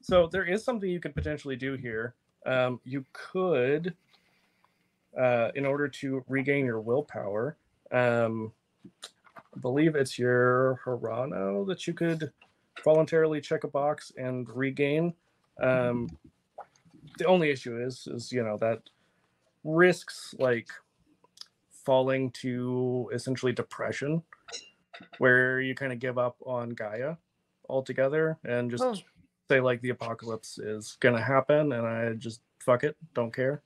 So there is something you could potentially do here. Um, you could, uh, in order to regain your willpower, um, I believe it's your Harano that you could voluntarily check a box and regain. Um, the only issue is, is you know that risks like falling to essentially depression, where you kind of give up on Gaia altogether and just
Oh.
say like the apocalypse is gonna happen and I just fuck it, don't care.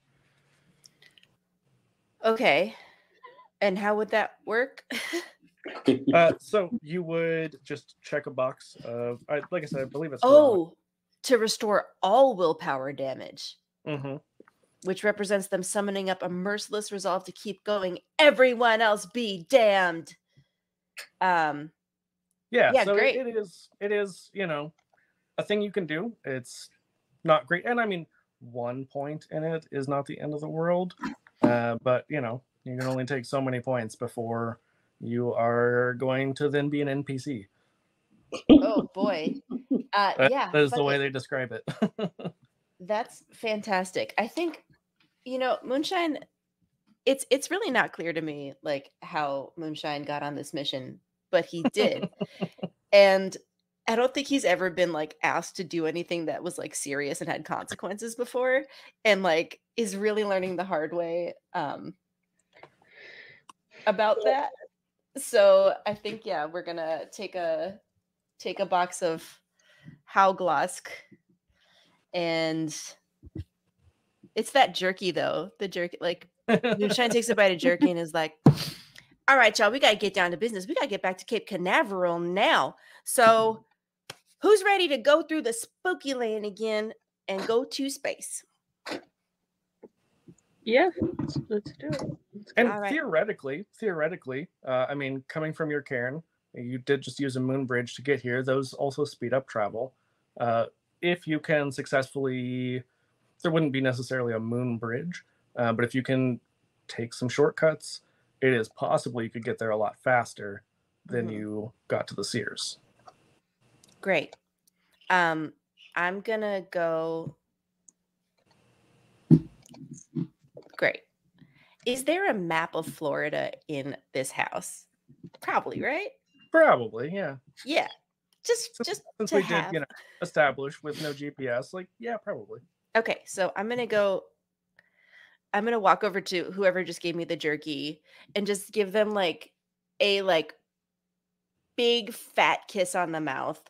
Okay. And how would that work?
Uh, so you would just check a box of, I, like I said, I believe it's.
oh, to restore all willpower damage,
hmm
which represents them summoning up a merciless resolve to keep going. Everyone else be damned. Um,
yeah.
Yeah,
so it- it is. It is. You know, a thing you can do. It's not great, and I mean, one point in it is not the end of the world. Uh, but you know, you can only take so many points before you are going to then be an NPC.
oh boy. Uh, yeah.
that is the way they describe it.
That's fantastic. I think you know, Moonshine it's it's really not clear to me like how Moonshine got on this mission, but he did. and I don't think he's ever been like asked to do anything that was like serious and had consequences before and like is really learning the hard way um about that. So I think yeah, we're going to take a take a box of Hauglosk and it's that jerky though. The jerky like Moonshine takes a bite of jerky and is like, "All right, y'all, we gotta get down to business. We gotta get back to Cape Canaveral now. So, who's ready to go through the spooky land again and go to space?"
Yeah, let's, let's do it. Let's
And
All right.
theoretically, theoretically, uh, I mean, coming from your cairn, you did just use a moon bridge to get here. Those also speed up travel. Uh, if you can successfully, there wouldn't be necessarily a moon bridge, uh, but if you can take some shortcuts, it is possible you could get there a lot faster than
Mhm.
you got to the Sears.
Great. Um, I'm gonna go. Great. Is there a map of Florida in this house? Probably, right?
Probably, yeah.
Yeah. Just,
Since-
just
Since
to
we
have.
did, you know, establish with no GPS, like, yeah, probably.
Okay, so I'm gonna go. I'm gonna walk over to whoever just gave me the jerky and just give them like a like big fat kiss on the mouth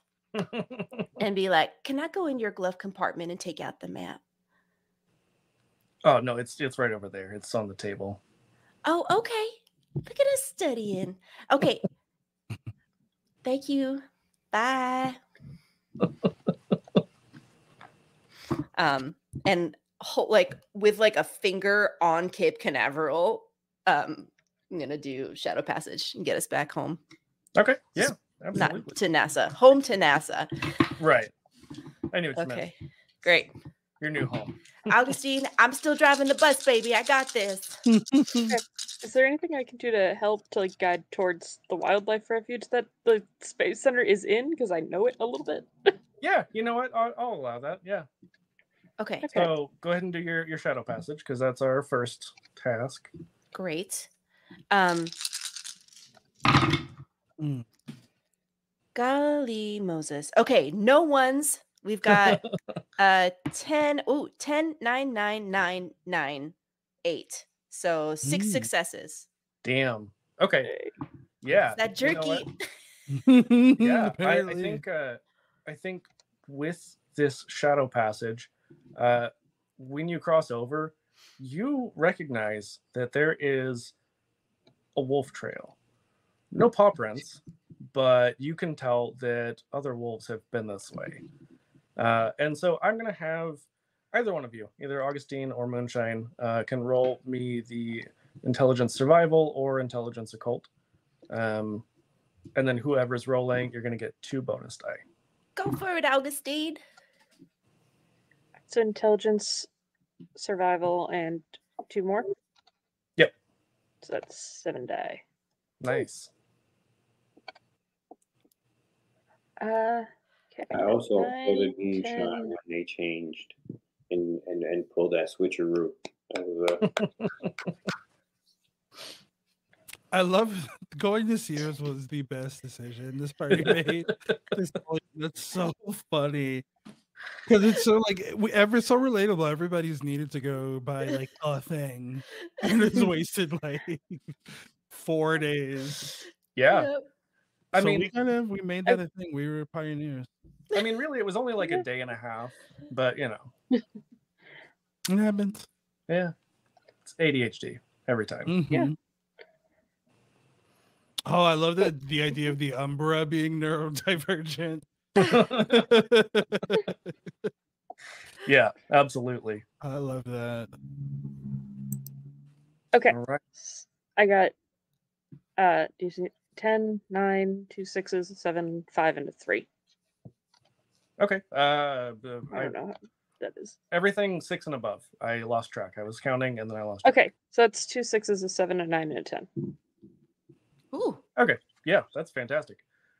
and be like, "Can I go in your glove compartment and take out the map?"
oh no, it's it's right over there. It's on the table.
Oh, okay. Look at us studying. Okay. Thank you. Bye. um, and ho- like with like a finger on Cape Canaveral, um, I'm gonna do Shadow Passage and get us back home.
Okay, yeah, absolutely.
Not to NASA. Home to NASA.
Right. I knew what you meant.
Okay. Great.
Your new home.
Augustine, I'm still driving the bus, baby. I got this.
Is there anything I can do to help to like guide towards the wildlife refuge that the space center is in? Because I know it a little bit.
Yeah, you know what? I'll, I'll allow that. Yeah.
Okay.
Okay.
So go ahead and do your, your shadow passage because that's our first task.
Great. Um
Mm.
Golly Moses. Okay, no ones. We've got uh 10 oh 10 9 9 9 9 8. So six
Mm.
successes.
Damn. Okay. Yeah.
That
you know
jerky.
Yeah. I, I think uh I think with this shadow passage, uh when you cross over, you recognize that there is a wolf trail. No paw prints, but you can tell that other wolves have been this way. Uh, and so I'm going to have either one of you, either Augustine or Moonshine, uh, can roll me the intelligence survival or intelligence occult. Um, and then whoever's rolling, you're going to get two bonus die.
Go for it, Augustine.
So intelligence, survival, and two more.
Yep.
So that's seven die.
Nice.
Uh, okay.
I also
Nine,
pulled a moonshine
10.
when they changed and and, and pulled that switcheroo. That was uh,
I love going to Sears was the best decision this party made. That's so funny. Because it's so like we ever so relatable. Everybody's needed to go buy like a thing. And it's wasted like four days.
Yeah.
Yep.
I
So
mean,
we kind of we made that a thing. We were pioneers.
I mean, really, it was only like a day and a half, but you know,
It happens.
yeah, it's ADHD every time.
Yeah.
Mhm. Oh, I love that the idea of the Umbra being neurodivergent.
yeah, absolutely.
I love that.
Okay.
All right.
s- I got uh do you see 10, 9, two sixes, a seven, five, and a three.
Okay. Uh, the-
I
I,
don't know how that is.
everything six and above. I lost track. I was counting and then I lost. track.
Okay, so that's two sixes, a seven, a nine, and a ten.
Ooh. Okay.
Yeah, that's fantastic.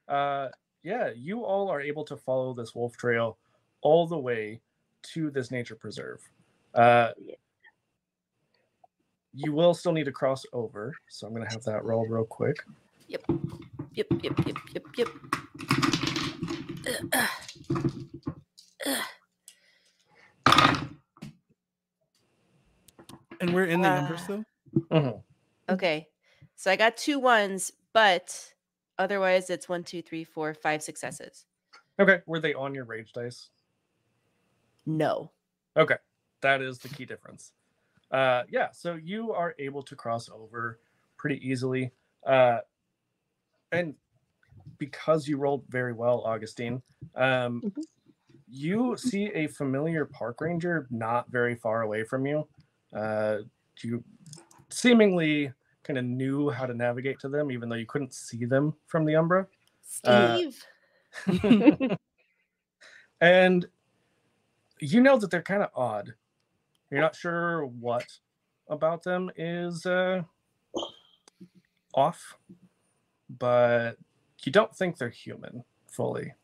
Uh, yeah, you all are able to follow this wolf trail all the way to this nature preserve. Uh,
Yeah.
you will still need to cross over, so I'm going to have that roll real quick.
Yep. Yep. Yep. Yep. Yep. Yep. Ugh, ugh.
And we're in the number
Uh,
still?
Mhm.
Okay. So I got two ones, but otherwise it's one, two, three, four, five successes.
Okay, were they on your rage dice?
No.
Okay, that is the key difference. Uh, yeah, so you are able to cross over pretty easily. Uh, and because you rolled very well, Augustine, um,
Mhm.
you see a familiar park ranger not very far away from you. Uh, you seemingly kind of knew how to navigate to them, even though you couldn't see them from the Umbra. Uh,
Steve.
and you know that they're kind of odd. You're not sure what about them is uh, off, but you don't think they're human fully.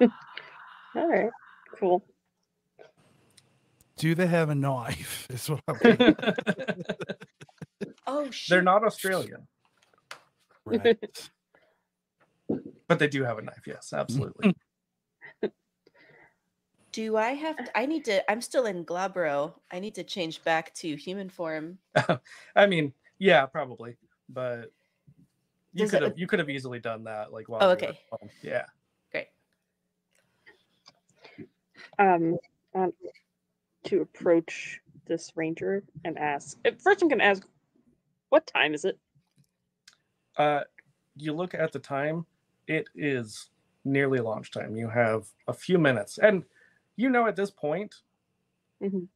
All right, cool.
Do they have a knife? Is what I'm
oh shit.
they're not Australian,
right.
but they do have a knife. Yes, absolutely.
Do I have to, I need to I'm still in Glabro. I need to change back to human form.
I mean, yeah, probably, but you could have you could have easily done that. Like, while
Oh, okay.
at. Yeah.
Great.
Um, I want to approach this ranger and ask. First, I'm gonna ask, what time is it?
uh, you look at the time, it is nearly launch time. You have a few minutes. And you know at this point,
Mhm.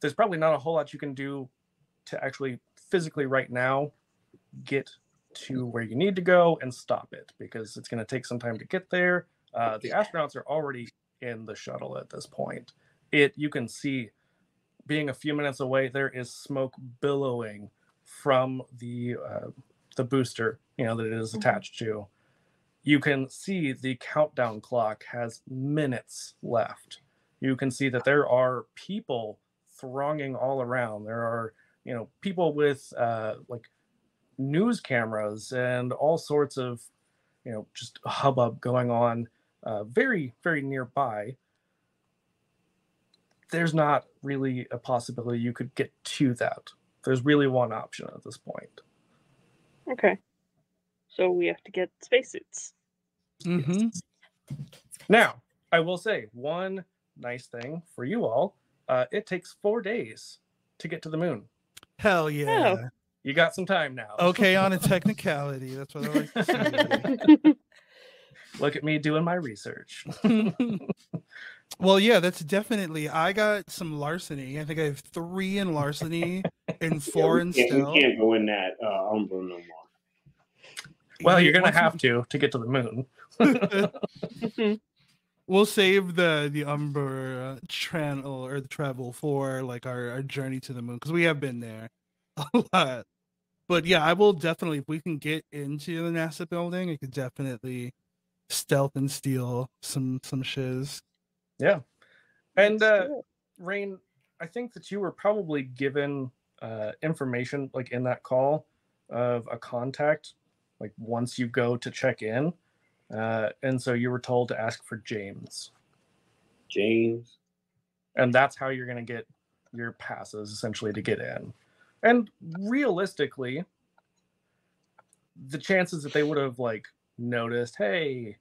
there's probably not a whole lot you can do to actually physically right now get to where you need to go and stop it because it's going to take some time to get there. Uh, the astronauts are already in the shuttle at this point. It you can see being a few minutes away, there is smoke billowing from the uh, the booster, you know, that it is
Mhm.
attached to. You can see the countdown clock has minutes left. You can see that there are people thronging all around. There are, you know, people with uh, like news cameras and all sorts of, you know, just hubbub going on uh, very, very nearby. There's not really a possibility you could get to that. There's really one option at this point.
Okay. So we have to get spacesuits.
Mm-hmm.
Now, I will say one nice thing for you all uh, it takes four days to get to the moon.
Hell yeah.
You got some time now.
Okay, on a technicality. That's what I like to see.
Look at me doing my research.
well, yeah, that's definitely. I got some larceny. I think I have three in larceny, in
Yeah,
four
we,
and
can't,
still.
You can't go in that uh, Umbra no more.
Well, you're gonna have to to get to the moon.
We'll save the the Umbra uh, channel or the travel for like our, our journey to the moon because we have been there a lot. But yeah, I will definitely if we can get into the NASA building, I could definitely stealth and steal some some shiz.
Yeah. And uh,
do.
Rain, I think that you were probably given uh, information like in that call of a contact, like once you go to check in. Uh, and so you were told to ask for James.
James.
And that's how you're going to get your passes essentially to get in. And realistically, the chances that they would have like noticed, hey,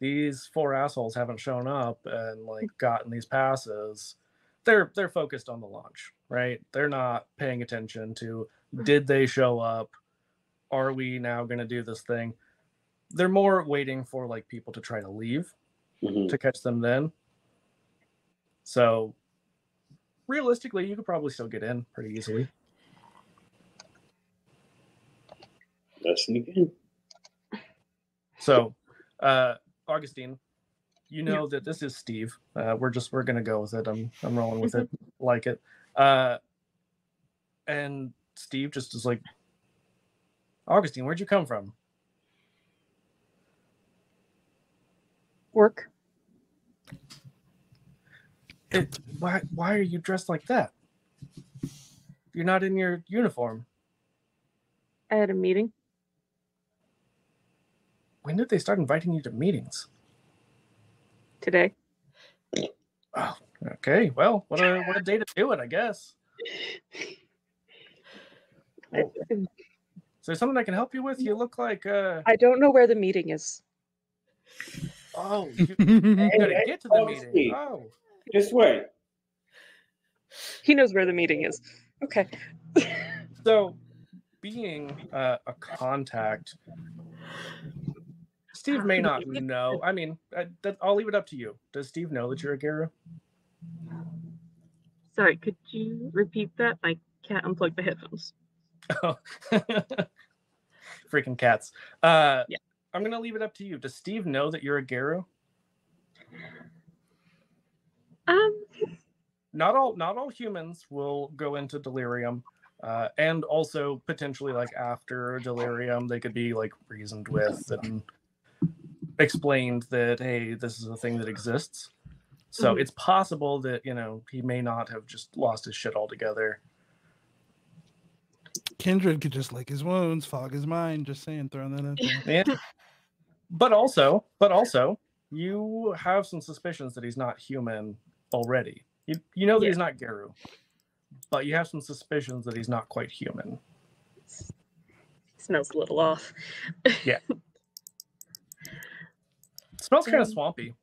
these four assholes haven't shown up and like gotten these passes, they're they're focused on the launch, right? They're not paying attention to did they show up? Are we now going to do this thing? They're more waiting for like people to try to leave
Mhm.
to catch them then. So realistically, you could probably still get in pretty easily.
Let's sneak in.
So, uh, Augustine, you know that this is Steve. Uh, we're just we're gonna go with it. I'm I'm rolling with it, like it. Uh, and Steve just is like, Augustine, where'd you come from?
Work.
It, why why are you dressed like that? You're not in your uniform.
I had a meeting.
When did they start inviting you to meetings?
today.
Oh, okay. Well, what a what a day to do it, I guess.
I,
Is there something I can help you with? You look like uh
I don't know where the meeting is.
oh you, you gotta get to the
oh,
meeting.
Steve.
Oh.
This way.
He knows where the meeting is. Okay.
So being uh, a contact Steve may not know. I mean, I, that, I'll leave it up to you. Does Steve know that you're a Garou?
Sorry, could you repeat that? I can't unplug my headphones.
Oh. Freaking cats. Uh,
Yeah.
I'm gonna leave it up to you. Does Steve know that you're a Garou?
Um,
Not all not all humans will go into delirium. Uh, and also potentially like after delirium they could be like reasoned with and explained that hey this is a thing that exists so
Mhm.
it's possible that you know he may not have just lost his shit altogether
Kindred could just lick his wounds, fog his mind. Just saying, throwing that out there.
Yeah. but also, but also, you have some suspicions that he's not human already. You you know that
Yeah.
he's not Garou, but you have some suspicions that he's not quite human.
smells a little off.
It smells kind of
Um,
swampy.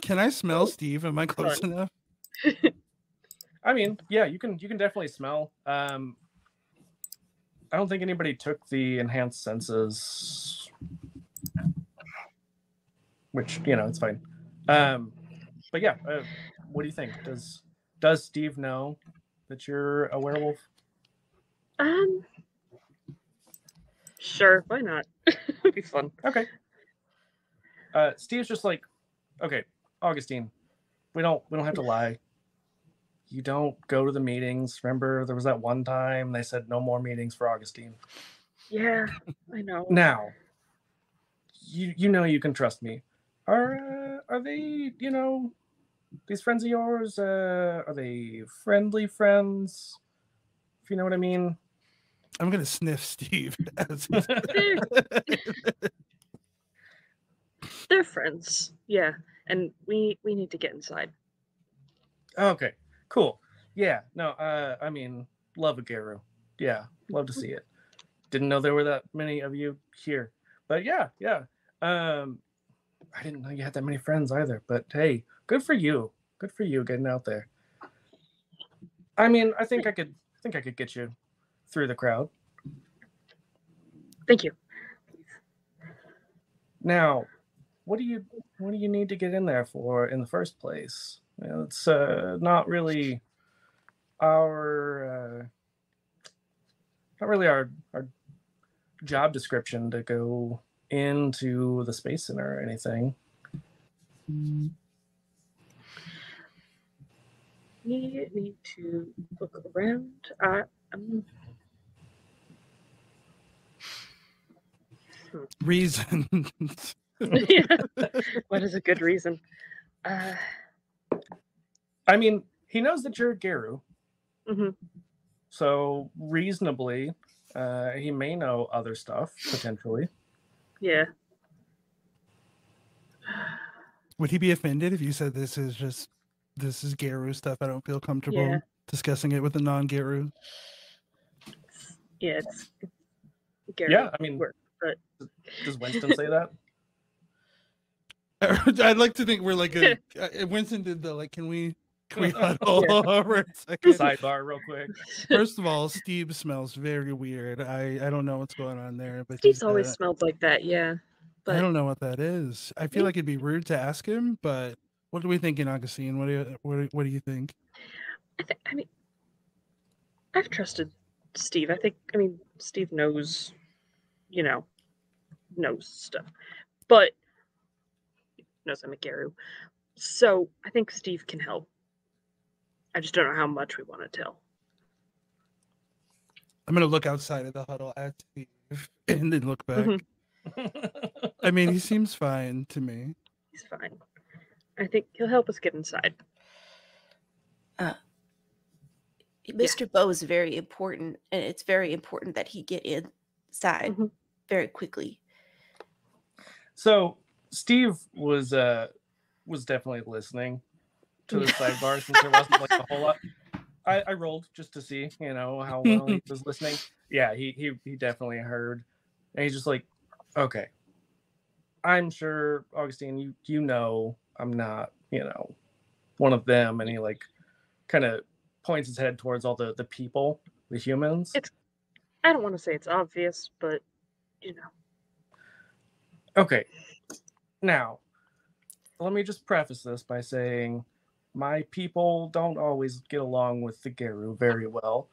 Can I smell Steve? Am I close
Fun.
enough?
I mean, yeah, you can you can definitely smell. Um, I don't think anybody took the enhanced senses, which you know it's fine. Um, but yeah, uh, what do you think? Does does Steve know that you're a werewolf?
Um, sure, why not? It'd be fun.
Okay. Uh, Steve's just like, okay, Augustine, we don't we don't have to lie. You don't go to the meetings. Remember, there was that one time they said no more meetings for Augustine.
Yeah, I know.
Now, you you know you can trust me. Are uh, are they you know these friends of yours? Uh, are they friendly friends? If you know what I mean.
I'm gonna sniff Steve.
They're friends. Yeah, and we we need to get inside.
Okay, cool. Yeah, no, uh, I mean, love a Garou. Yeah, love to see it. Didn't know there were that many of you here, but yeah, yeah. Um, I didn't know you had that many friends either. But hey, good for you. Good for you getting out there. I mean, I think I could I think I could get you through the crowd.
Thank you.
Now, what do you what do you need to get in there for in the first place? You know, it's uh, not really our uh, not really our our job description to go into the space center or anything.
We need to look around. Uh, um,
Reasons.
yeah. what is a good reason? Uh,
I mean, he knows that you're Garou,
mhm.
so reasonably, uh, he may know other stuff potentially.
Yeah.
Would he be offended if you said this is just this is Garou stuff? I don't feel comfortable
Yeah.
discussing it with a non-Garou.
It's, yeah, it's, it's Gary
Yeah, I mean,
work, but
does Winston say that?
I'd like to think we're like a uh, Winston did the like. Can we can we huddle for a second?
Sidebar, real quick.
First of all, Steve smells very weird. I I don't know what's going on there, but
Steve's always
uh,
smelled like that. Yeah.
I don't know what that is. I feel
Yeah.
like it'd be rude to ask him, but what do we think in Augustine? What do you what do, what do you think?
I, th- I mean, I've trusted Steve. I think, I mean, Steve knows, you know, knows stuff, but knows I'm a Garou. So I think Steve can help. I just don't know how much we want to tell.
I'm gonna look outside of the huddle at Steve and then look back.
Mhm.
I mean, he seems fine to me.
He's fine. I think he'll help us get inside.
Mr. Bow is very important, and it's very important that he get inside
Mhm.
very quickly.
So Steve was uh was definitely listening to the sidebar since there wasn't like a whole lot. I, I rolled just to see, you know, how well he was listening. Yeah, he he he definitely heard. And he's just like, okay. I'm sure, Augustine, you you know I'm not, you know, one of them. And he like kind of points his head towards all the the people, the humans.
It's- I don't want to say it's obvious, but you know.
Okay. Now, let me just preface this by saying my people don't always get along with the Garou very well.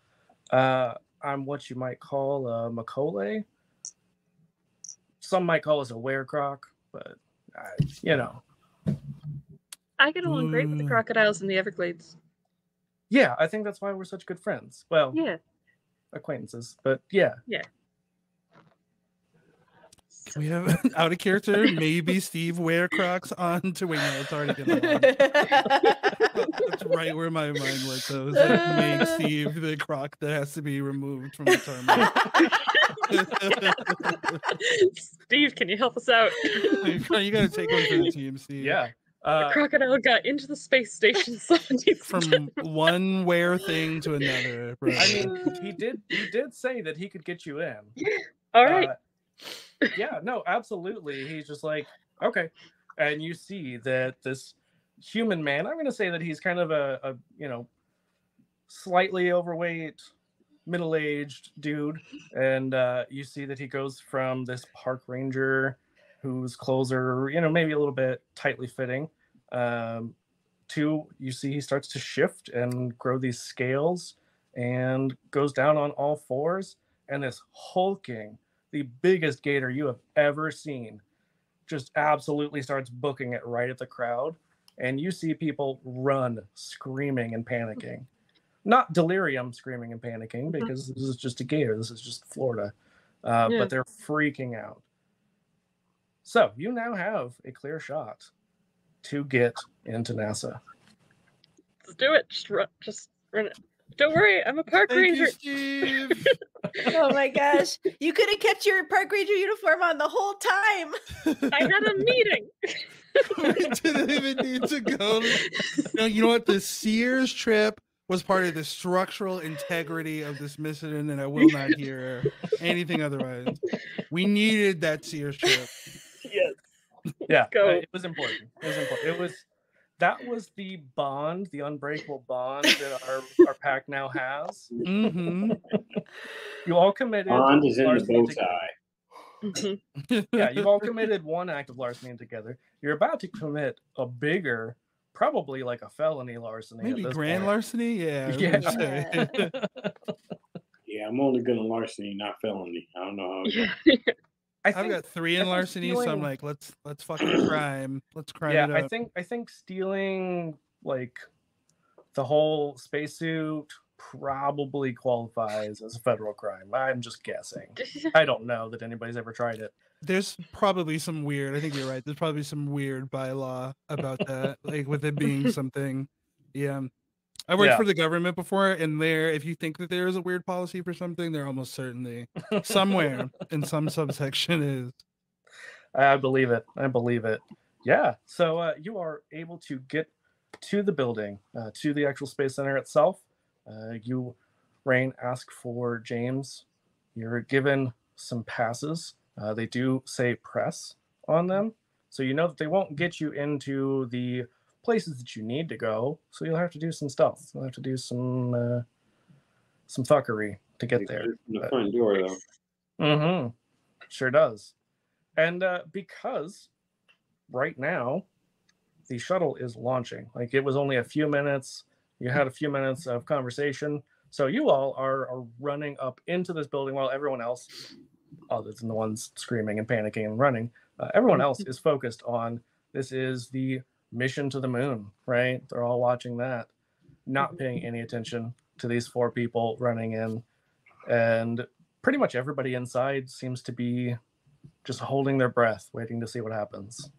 Uh, I'm what you might call a Mokole. Some might call us a werecroc, but I, you know,
I get along great with the
Mm.
crocodiles in the Everglades.
yeah, I think that's why we're such good friends. Well,
Yeah.
acquaintances, but yeah, yeah,
We have out of character. Maybe Steve wear Crocs on to wait. No, it's already been. on. That's right where my mind went. So it's like make Steve the croc that has to be removed from the tournament.
Steve, can you help us out?
you gotta take one for the team, Steve.
yeah.
A
Uh,
crocodile got into the space station. Someone needs to
From one wear thing to another. Bro.
I mean, he did he did say that he could get you in.
All right.
Uh, yeah, no, absolutely. He's just like, okay. And you see that this human man, I'm going to say that he's kind of a, a you know, slightly overweight, middle aged dude. And uh, you see that he goes from this park ranger whose clothes are, you know, maybe a little bit tightly fitting. Um, to you see he starts to shift and grow these scales and goes down on all fours and this hulking the biggest gator you have ever seen just absolutely starts booking it right at the crowd and you see people run screaming and panicking not delirium screaming and panicking because this is just a gator this is just florida uh,
Yeah.
but they're freaking out so you now have a clear shot to get into nasa
Let's do it. Just run. Just run it. Don't worry. I'm a park
Thank
ranger.
you, Steve.
oh my gosh. You could have kept your park ranger uniform on the whole time.
I had a meeting.
we didn't even need to go. No, you know what? The Sears trip was part of the structural integrity of this mission, and I will not hear anything otherwise. We needed that Sears trip.
yes.
yeah
go.
it was important it was important it was that was the bond the unbreakable bond that our, our pack now has
hmm
you all committed
Bond is in the
larceny
bow tie.
Yeah you've all committed one act of larceny together you're about to commit a bigger probably like a felony larceny
Maybe grand
point.
larceny. Yeah.
Yeah.
Yeah,
Yeah, I'm only good in larceny, not felony. I don't know how.
Yeah.
I
I've got three in
think
larceny, so I'm like, let's let's fucking crime. Let's crime
yeah,
it
I think I think stealing like the whole spacesuit probably qualifies as a federal crime. I'm just guessing. I don't know that anybody's ever tried it.
There's probably some weird. I think you're right. There's probably some weird bylaw about that, like with it being something. Yeah, I worked
Yeah.
for the government before, and there, if you think that there is a weird policy for something, there almost certainly somewhere in some subsection is.
I believe it. I believe it. Yeah. So uh, you are able to get to the building, uh, to the actual space center itself. Uh, you, Rain, ask for James. You're given some passes. Uh, they do say press on them, so you know that they won't get you into the places that you need to go. So you'll have to do some stuff. You'll have to do some uh, some fuckery to get there.
From the front door, though.
Mm-hmm. Sure does. And uh, because right now the shuttle is launching, like it was only a few minutes. You had a few minutes of conversation. So you all are, are running up into this building while everyone else, other than the ones screaming and panicking and running, uh, everyone else is focused on this is the mission to the moon, right? They're all watching that, not paying any attention to these four people running in. And pretty much everybody inside seems to be just holding their breath, waiting to see what happens.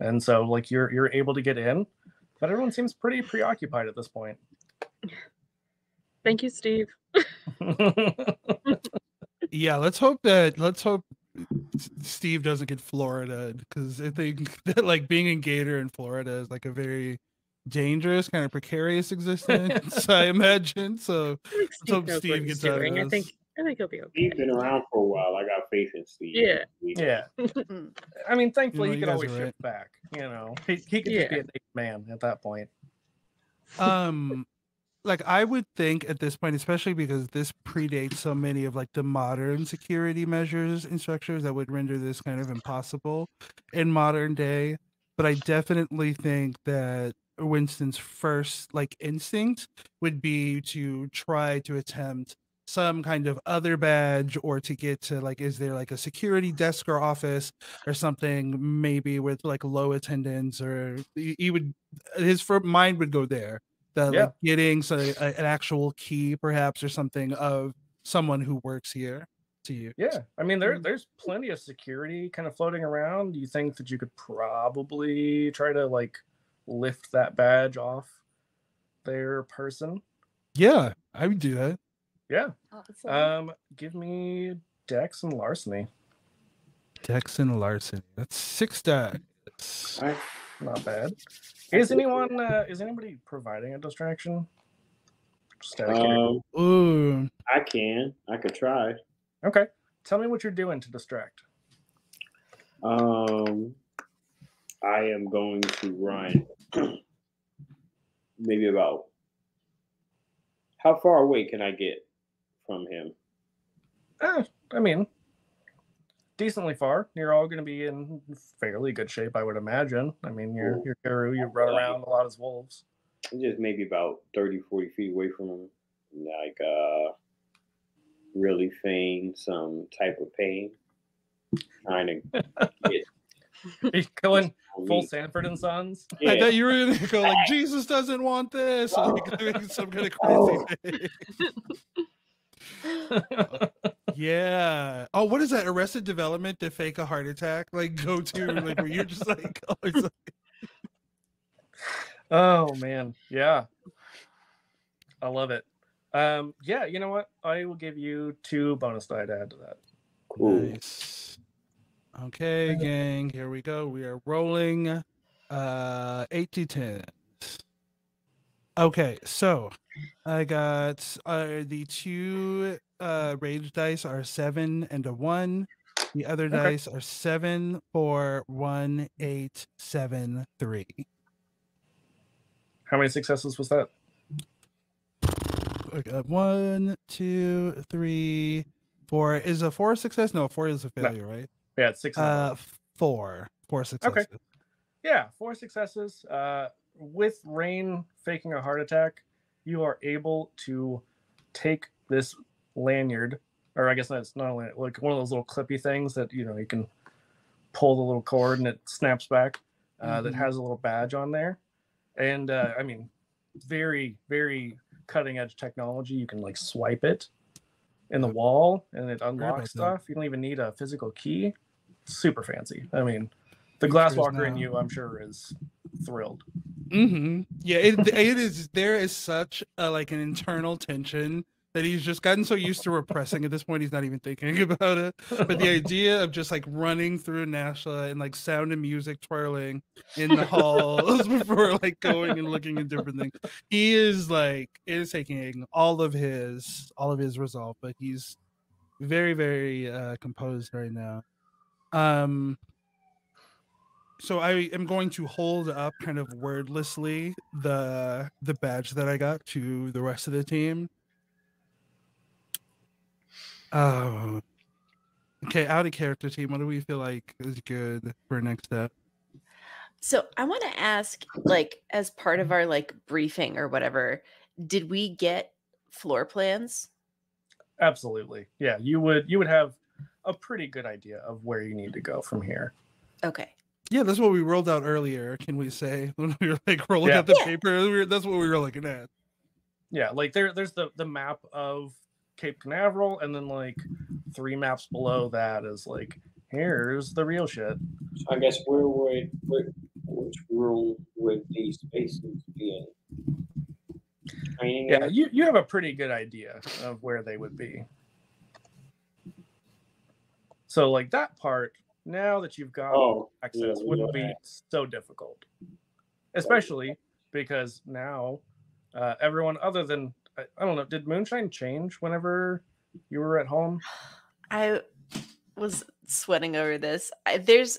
And so, like you're you're able to get in, but everyone seems pretty preoccupied at this point.
Thank you, Steve.
Yeah, let's hope that let's hope S- Steve doesn't get Florida because I think that like being in Gator in Florida is like a very dangerous, kind of precarious existence. I imagine. So
I think Steve
hope Steve gets out of
doing. I think I think he'll be okay.
He's been around for a while. I got faith in Steve.
Yeah.
yeah. I mean, thankfully
know,
he
you
could always
are
shift
right.
back. You know, he, he could just be a naked man at that point.
um like I would think at this point, especially because this predates so many of like the modern security measures and structures that would render this kind of impossible in modern day. But I definitely think that Winston's first like instinct would be to try to attempt some kind of other badge or to get to like is there like a security desk or office or something maybe with like low attendance or he, would his mind would go there that
Yeah.
like getting so, a, an actual key perhaps or something of someone who works here to you
Yeah, I mean, there
Mm.
there's plenty of security kind of floating around. You think that you could probably try to like lift that badge off their person?
yeah i would do that
Yeah.
Awesome.
Um, give me Dex and Larceny.
dex and larceny that's six dice
Alright.
Not bad. Is anyone uh, is anybody providing a distraction? Just out of curiosity.
Um,
Ooh,
I can. I could try.
okay. Tell me what you're doing to distract.
Um, I am going to run maybe about. How far away can I get from him?
Eh, I mean, decently far. You're all going to be in fairly good shape, I would imagine. I mean, you're
Cool.
you're Garou. You run around a lot as wolves.
Just maybe about 30, 40 feet away from him. Like, uh, really feign some type of pain. Trying to get
He's going full. Sanford and Sons.
i thought you were gonna go like jesus doesn't want this or like doing some kind of crazy
Oh.
Thing. yeah oh what is that arrested development to fake a heart attack like go to like where you're just like oh, like
oh man, yeah, I love it. Um, yeah, you know what? I will give you two bonus die to add to that.
Cool.
Nice. Okay, gang, here we go. We are rolling uh 8 to 10. Okay, so I got uh the two uh rage dice are 7 and a 1. The other
Okay.
dice are 7, 4, 1, 8, 7, 3.
How many successes was that?
I got one, two, three, four. Is a four a success? No, four is a
No.
failure, right?
Yeah, it's six.
Uh, four, four successes. Okay.
Yeah, four successes. Uh, with Rain faking a heart attack, you are able to take this lanyard, or I guess that's not a lanyard, like one of those little clippy things that you know you can pull the little cord and it snaps back. Uh, That
Mhm.
has a little badge on there, and uh, I mean, very very cutting edge technology. You can like swipe it in the wall and it unlocks stuff. You don't even need a physical key. Super fancy. I mean, the
Features
Glass Walker
in
you, I'm sure, is thrilled.
Hmm Yeah, it, it is. There is such a, like an internal tension that he's just gotten so used to repressing. At this point, he's not even thinking about it. But the idea of just like running through NASA and like sound and music twirling in the halls before like going and looking at different things, he is like it is taking all of his all of his resolve, but he's very very uh, composed right now. Um, so I am going to hold up kind of wordlessly the the badge that I got to the rest of the team. Oh. Okay, out of character team, what do we feel like is good for next step?
So I want to ask, like, as part of our like briefing or whatever, did we get floor plans?
Absolutely. Yeah, you would you would have a pretty good idea of where you need to go from here.
Okay.
Yeah, that's what we rolled out earlier. Can we say when we were like rolling
Yeah.
out the
Yeah.
paper? we were- That's what we were looking at.
Yeah, like there there's the the map of Cape Canaveral and then like three maps below that is like here's the real shit.
So I guess where would where, which room would these spaces be in? Training
Yeah, you you have a pretty good idea of where they would be. So like that part, now that you've got
Oh,
access
yeah,
wouldn't
know
be so difficult. Especially because now uh, everyone other than I, I don't know, did Moonshine change whenever you were at home?
I was sweating over this. I, there's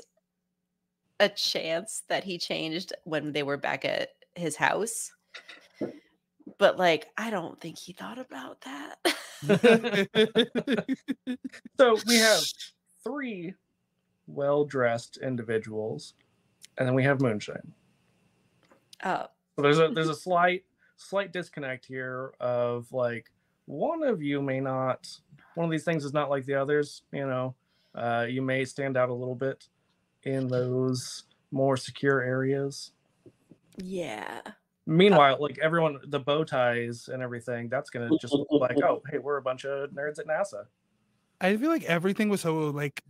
a chance that he changed when they were back at his house. But like, I don't think he thought about that.
So we have three well-dressed individuals, and then we have Moonshine.
oh,
So there's a there's a slight slight disconnect here of like one of you may not one of these things is not like the others. You know, uh, you may stand out a little bit in those more secure areas.
yeah.
Meanwhile, like everyone, the bow ties and everything, that's gonna just look like, oh, hey, we're a bunch of nerds at NASA.
I feel like everything was so like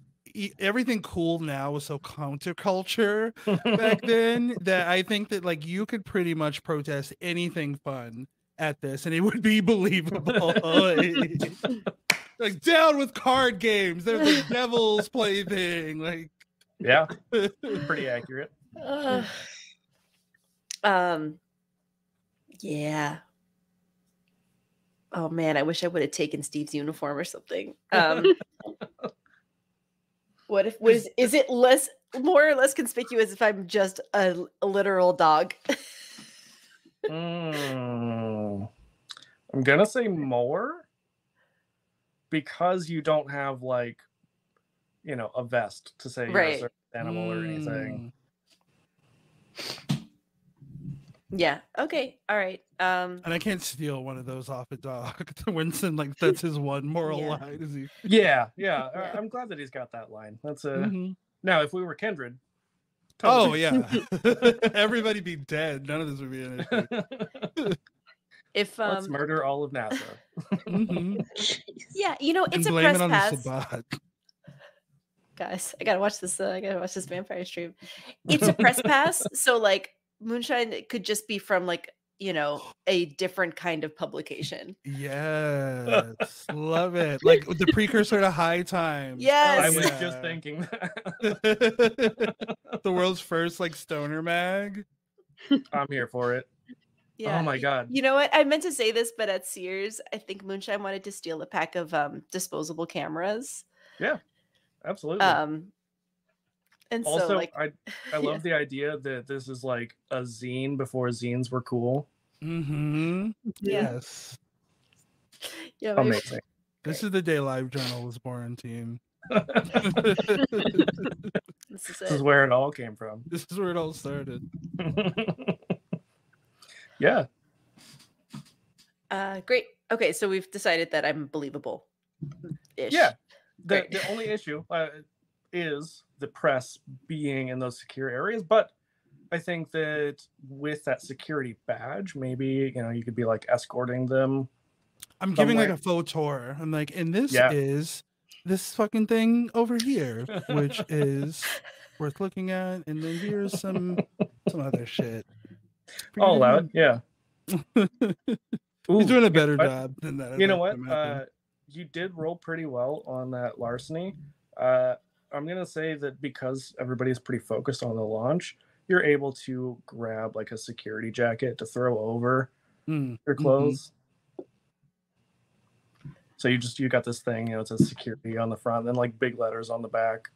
everything cool now was so counterculture back then that I think that like you could pretty much protest anything fun at this and it would be believable. like down with card games. There's like devil's plaything. Like
yeah, pretty accurate.
Ugh. um, yeah. Oh man, I wish I would have taken Steve's uniform or something. Um, what if was is it less more or less conspicuous if I'm just a, a literal dog?
Mm, I'm gonna say more because you don't have like, you know, a vest to say you're a certain animal or anything.
Yeah. Okay. All right. Um,
And I can't steal one of those off a dog. Winston like that's his one moral
Yeah.
line. Is he?
Yeah, yeah. I-
Yeah.
I'm glad that he's got that line. That's a
Mhm.
now. If we were kindred,
Oh yeah, everybody be dead. None of this would be an issue.
if
let's
um,
murder all of NASA.
Mhm.
yeah, you know,
And
it's a
blame
press
it on
pass.
the Sabbat.
guys i gotta watch this uh, i gotta watch this vampire stream it's a press pass so like moonshine could just be from like you know a different kind of publication
Yes, love it. Like the precursor to High Times.
Yes, I
was
Yeah.
just thinking that.
the world's first like stoner mag.
I'm here for it.
yeah
Oh my god.
you know what i meant to say this but at sears i think moonshine wanted to steal a pack of um disposable cameras Yeah.
Absolutely.
um and
also,
so like
I I
yeah.
love the idea that this is like a zine before zines were cool.
Mm-hmm.
yeah
Yes.
yeah maybe-
Amazing.
This is the day Live Journal was born, team.
this is
This is where it all came from.
this is where it all started.
yeah.
uh great Okay, so we've decided that I'm believable. Ish.
Yeah. The, the only issue uh, is the press being in those secure areas, but I think that with that security badge, maybe you know you could be like escorting them.
I'm giving like a faux tour. I'm like, and this
Yeah.
is this fucking thing over here, which is worth looking at. And then here's some some other shit.
I'll allow. Yeah. Ooh,
He's doing a better job than that.
You know what? Uh, you did roll pretty well on that larceny. Uh, I'm gonna say that because everybody's pretty focused on the launch, you're able to grab like a security jacket to throw over
Mm,
your
mhm.
clothes. So you just you got this thing, you know, it says security on the front, then like big letters on the back.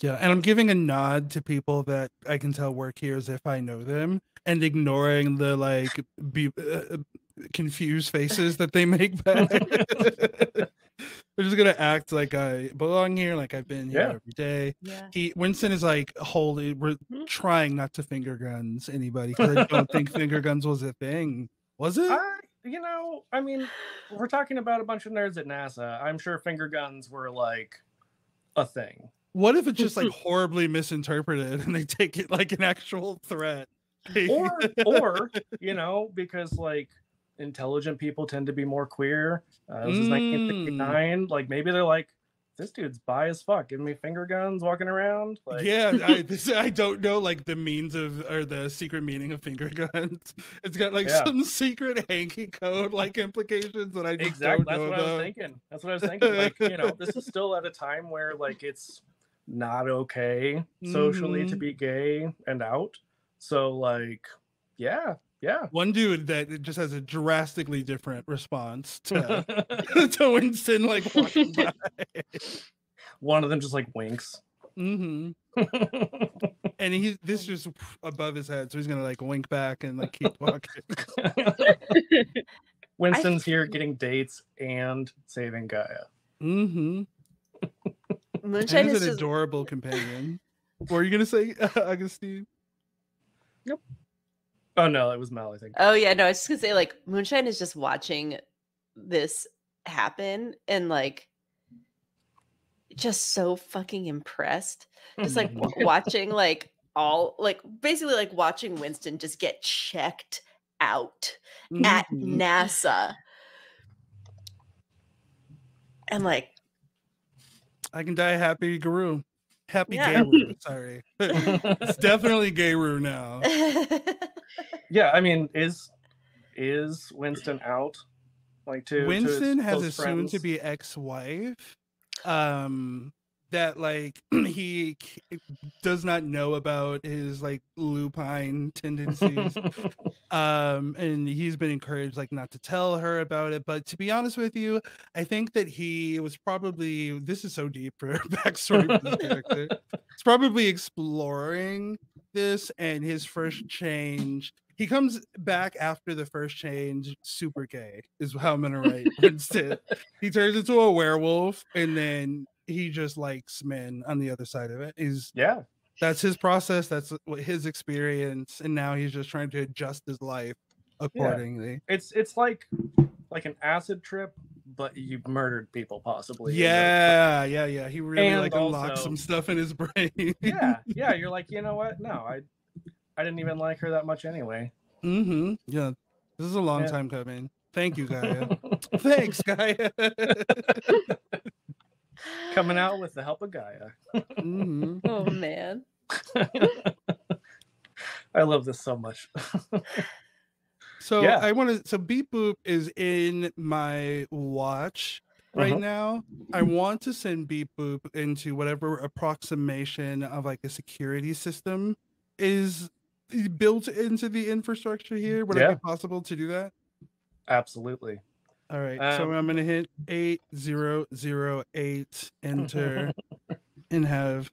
Yeah, and I'm giving a nod to people that I can tell work here as if I know them, and ignoring the like be, uh, confused faces that they make back. They're just gonna act like I belong here, like I've been here
Yeah.
every day.
Yeah.
He Winston is like holy. We're
Mhm.
trying not to finger guns anybody because I don't think finger guns was a thing. Was it?
I, you know, I mean, we're talking about a bunch of nerds at NASA. I'm sure finger guns were like a thing.
What if it's just like horribly misinterpreted and they take it like an actual threat?
or or you know because like intelligent people tend to be more queer. Uh, this is
Mm.
1969 like maybe they're like this dude's bi as fuck. Giving me finger guns walking around. Like
yeah, I, this, I don't know like the means of or the secret meaning of finger guns. It's got like
Yeah.
some secret hanky code like implications that I just
exactly
don't
that's
know
what i was thinking. That's what i was thinking. Like you know this is still at a time where like it's not okay socially to
Mhm.
be gay and out. So like yeah yeah
One dude that just has a drastically different response to, to Winston like walking by.
one of them just like winks
hmm And he's this just above his head, so he's gonna like wink back and like keep walking.
Winston's here getting dates and saving Gaia.
Mm-hmm.
Moonshine
And
is
is an
just
adorable companion. What are you gonna say, Augustine?
Oh no, it was Mel, I think.
Oh yeah, no, I was just gonna say like Moonshine is just watching this happen and like just so fucking impressed. Just like watching like all like basically like watching Winston just get checked out at
Mhm.
NASA. And like
I can die happy Garou. Happy
Yeah.
Gayru, sorry. it's definitely Gayru now.
Yeah, I mean, is is Winston out? Like to to
Winston has
close
a soon to be ex-wife. Um that like he does not know about his like lupine tendencies. um and he's been encouraged like not to tell her about it but to be honest with you i think that he was probably this is so deep for backstory for this character he's probably exploring this and his first change he comes back after the first change super gay is how i'm gonna write Winston. he turns into a werewolf and then he just likes men on the other side of it he's
yeah,
that's his process that's what his experience and now he's just trying to adjust his life accordingly
it's it's like like an acid trip, but you murdered people possibly.
yeah yeah yeah he really
And
like unlocks some stuff in his brain
yeah, yeah. You're like, you know what? No, I I didn't even like her that much anyway.
mm-hmm yeah this is a long
Yeah.
time coming thank you gaia thanks gaia
Coming out with the help of Gaia.
hmm
oh man.
I love this so much.
so
Yeah.
i want to so beep boop is in my watch right
Uh-huh.
now i want to send beep boop into whatever approximation of like a security system is built into the infrastructure here? Would it be possible to do that?
Absolutely.
all right so
Um,
i'm gonna hit 8008 enter and have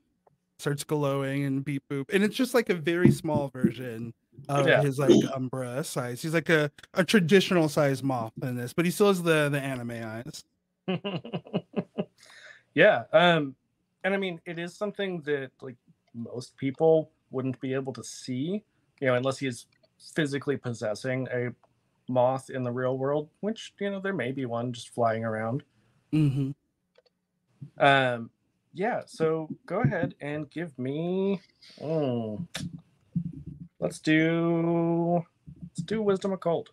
starts glowing and beep boop and it's just like a very small version of
Yeah.
his like umbra size. He's like a, a traditional size moth in this but he still has the the anime eyes.
Yeah um and i mean it is something that like most people wouldn't be able to see you know unless he's physically possessing a moth in the real world, which you know there may be one just flying around.
hmm
Um, yeah. So go ahead and give me. mm, let's do. Let's do wisdom occult.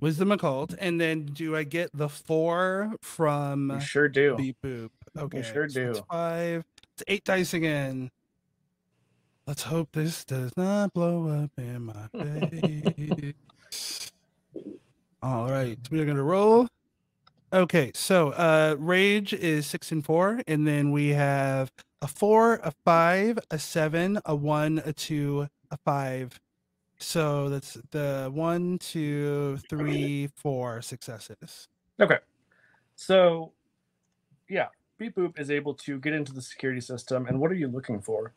Wisdom occult, and then do I get the four from
You sure do.
Beep boop? Okay,
sure
so it's
do.
five. It's eight dice again. Let's hope this does not blow up in my face. All right, we're gonna roll. Okay, so uh rage is six and four, and then we have a four, a five, a seven, a one, a two, a five. So that's the one, two, three, four successes.
Okay. So, yeah, Beep Boop is able to get into the security system. And what are you looking for?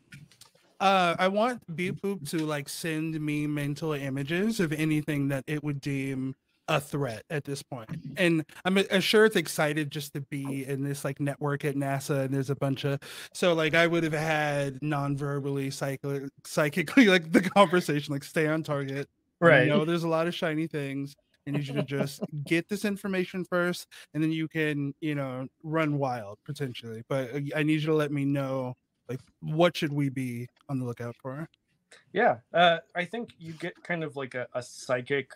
Uh, I want Beep Boop to like send me mental images of anything that it would deem a threat at this point. And I'm uh, sure it's excited just to be in this like network at NASA and there's a bunch of so like I would have had non-verbally psycho- psychically like the conversation like stay on target. I know there's a lot of shiny things. I need you to just get this information first, and then you can, you know, run wild potentially. But uh, I need you to let me know, like, what should we be on the lookout for?
Yeah, uh, I think you get kind of like a, a psychic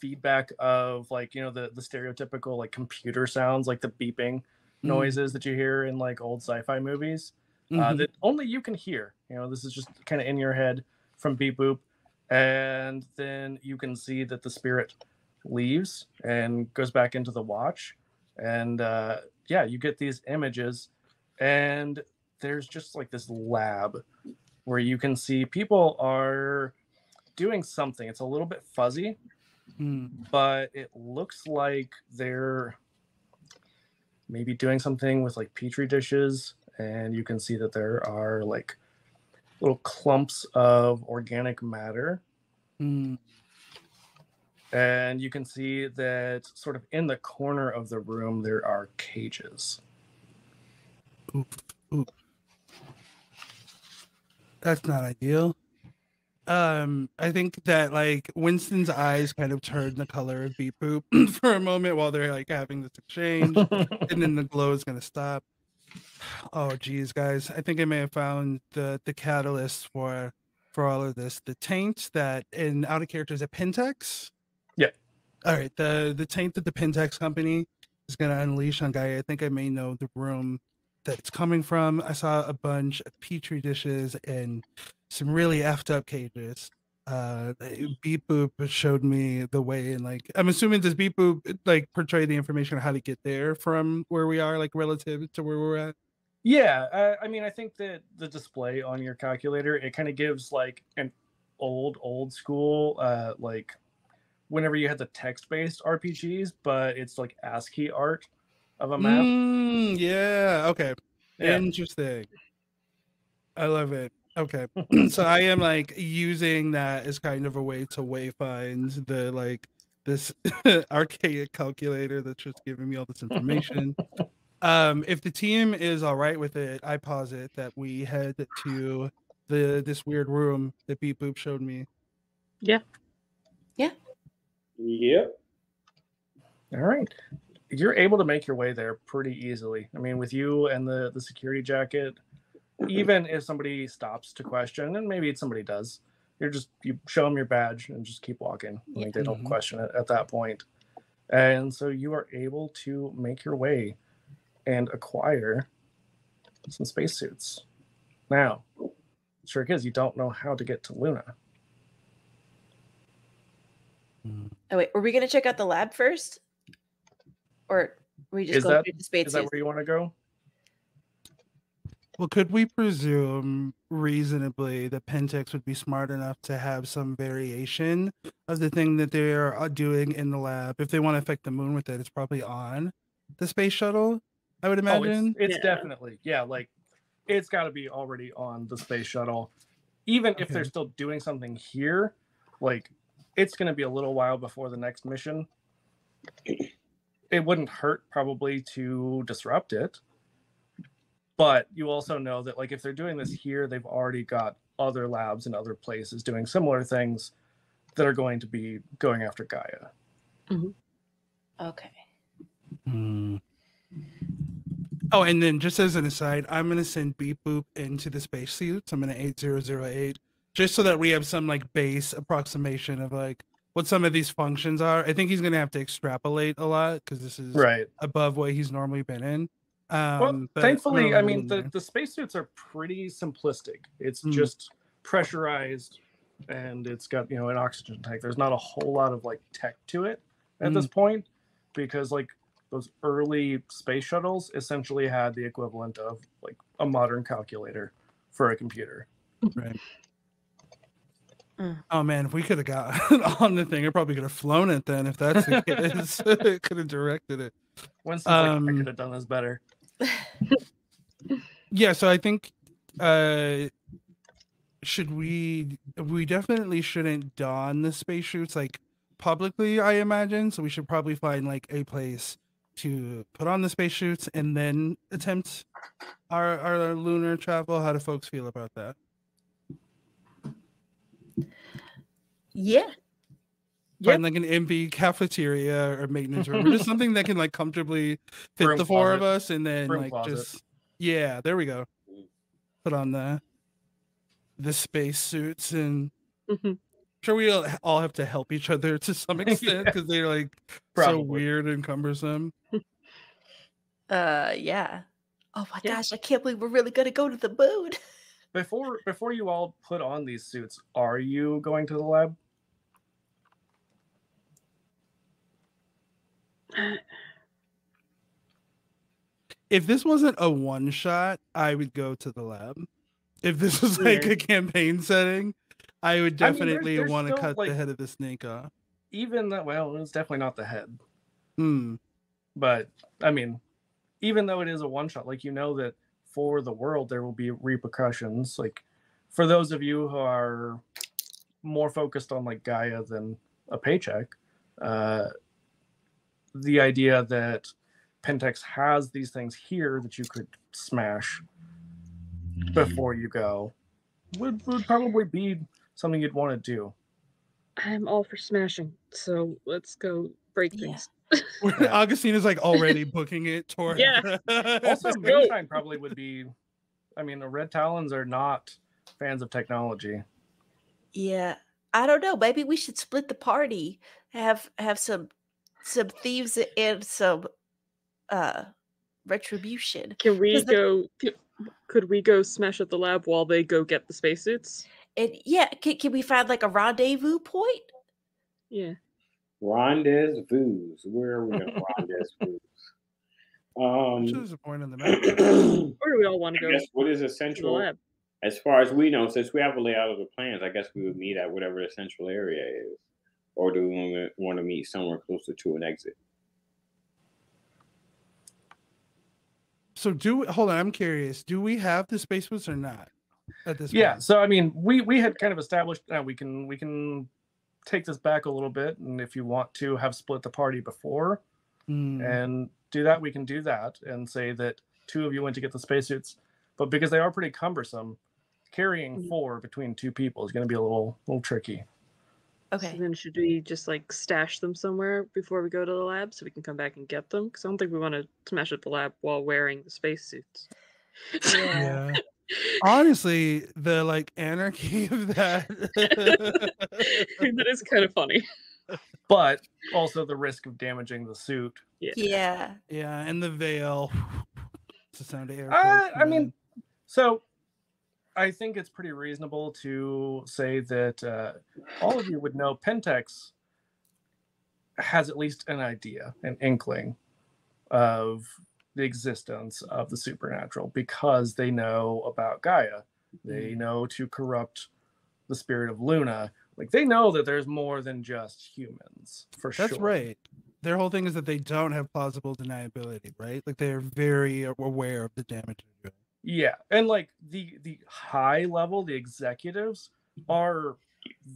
feedback of like you know the the stereotypical like computer sounds, like the beeping
Mm.
noises that you hear in like old sci-fi movies uh,
Mhm.
that only you can hear. You know, this is just kind of in your head from Beep Boop, and then you can see that the spirit leaves and goes back into the watch, and uh, yeah, you get these images, and there's just like this lab where you can see people are doing something. It's a little bit fuzzy,
Mm.
but it looks like they're maybe doing something with like petri dishes and you can see that there are like little clumps of organic matter
Mm.
and you can see that sort of in the corner of the room there are cages
Oof, oof. That's not ideal. Um, I think that like Winston's eyes kind of turn the color of beep boop for a moment while they're like having this exchange, and then the glow is gonna stop. Oh geez, guys, I think I may have found the the catalyst for for all of this. The taint that in out of character is a Pentex.
Yeah.
All right. The the taint that the Pentex company is gonna unleash on Gaia. I think I may know the room that it's coming from. I saw a bunch of petri dishes and some really effed up cages. Uh, Beep Boop showed me the way, and like I'm assuming does Beep Boop like portray the information on how to get there from where we are, like relative to where we're at.
Yeah, I mean, I think that the display on your calculator it kind of gives like an old, old school, uh, like whenever you had the text-based RPGs, but it's like ASCII art of a map.
Mm, yeah. Okay.
Yeah.
Interesting. I love it. Okay. so I am like using that as kind of a way to wayfind the like this archaic calculator that's just giving me all this information. um, if the team is all right with it, I posit that we head to the this weird room that Beep Boop showed me. Yeah. Yeah.
Yep.
All right, you're able to make your way there pretty easily. I mean, with you and the the security jacket, even if somebody stops to question, and maybe somebody does, you're just you show them your badge and just keep walking. I think they don't
Mhm.
question it at that point. And so you are able to make your way and acquire some spacesuits. Now, the trick is you don't know how to get to Luna.
Oh wait, were we gonna check out the lab first, or we just
Is
going
that-
through the space
Is that where you want to go?
Well, could we presume reasonably that Pentex would be smart enough to have some variation of the thing that they are uh, doing in the lab? If they want to affect the moon with it, it's probably on the space shuttle. I would
Oh,
imagine.
it's, it's
Yeah.
definitely yeah, like it's got to be already on the space shuttle. Even if they're still doing something here, like it's going to be a little while before the next mission. It wouldn't hurt probably to disrupt it. But you also know that like if they're doing this here, they've already got other labs in other places doing similar things that are going to be going after Gaia.
Okay.
Hmm. Oh, and then just as an aside, I'm gonna send Beep Boop into the spacesuits. I'm gonna eight zero zero eight, just so that we have some like base approximation of like what some of these functions are. I think he's gonna have to extrapolate a lot because this is
Right.
above what he's normally been in. Um,
Well,
but
thankfully, I mean, the, the spacesuits are pretty simplistic. It's
Mm.
just pressurized and it's got, you know, an oxygen tank. There's not a whole lot of like tech to it at this point because like those early space shuttles essentially had the equivalent of like a modern calculator for a computer.
Right.
Mm.
Oh man, if we could have got on the thing, I probably could have flown it then. If that's the case, could have directed it.
Winston's like, I
Um,
could have done this better.
Yeah, so I think uh should we we definitely shouldn't don the spacesuits like publicly, I imagine. So we should probably find like a place to put on the spacesuits and then attempt our our lunar travel. How do folks feel about that?
Yeah.
Yeah.
Find like an empty cafeteria or maintenance room, just something that can like comfortably fit
Broom
the four of us, and then
Broom
like
closet.
just yeah, there we go. Put on the the space suits, and
Mhm.
sure we all all have to help each other to some extent because they're like so weird and cumbersome.
Uh yeah. Oh my
Yeah.
gosh, I can't believe we're really gonna go to the moon.
Before before you all put on these suits, are you going to the lab?
If this wasn't a one shot, I would go to the lab. If this was like a campaign setting, I would
I mean,
definitely want to cut
like-
the head of the snake off.
Even that well, it's definitely not the head.
Hmm.
but i mean even though it is a one shot like you know that for the world there will be repercussions. Like for those of you who are more focused on like gaia than a paycheck uh the idea that pentex has these things here that you could smash before you go would, would probably be something you'd want to do.
I'm all for smashing, so let's go break
Yeah.
things.
Where Augustine is like already booking it toward.
Yeah.
also
Let's
moonshine probably would be i mean the red talons are not fans of technology
Yeah. I don't know. Maybe we should split the party. Have have some some thieves and some uh retribution.
Can we
Does the-
go? Could, could we go smash at the lab while they go get the spacesuits?
And yeah, can, can we find like a rendezvous point?
Yeah.
Rendezvous. Where are we going to rendezvous? Um,
Which is a point on the map.
Where do we all want to go?
guess what is
to the
essential
lab.
as far as we know, since we have a layout of the plans, I guess we would meet at whatever the central area is. Or do we want to meet somewhere closer to an exit?
So do hold on, I'm curious. Do we have the space boots or not at this
yeah
point?
so i mean we we had kind of established that we can we can take this back a little bit and if you want to have split the party before
Hmm.
and do that we can do that and say that two of you went to get the spacesuits but because they are pretty cumbersome carrying
Mhm.
four between two people is going to be a little little tricky
So
Okay.
then should we just like stash them somewhere before we go to the lab so we can come back and get them? Because I don't think we want to smash up the lab while wearing the spacesuits.
Yeah.
Yeah. Honestly, the like anarchy of that
that is kind of funny.
but also the risk of damaging the suit
Yeah.
yeah, and the veil. It's the sound air.
Uh, I mean. So I think it's pretty reasonable to say that uh, all of you would know Pentex has at least an idea, an inkling of the existence of the supernatural because they know about Gaia. They mm. know to corrupt the spirit of Luna. Like they know that there's more than just humans, for
that's
sure.
That's right. Their whole thing is that they don't have plausible deniability, right? Like they're very aware of the damage.
Yeah, and like the the high level, the executives are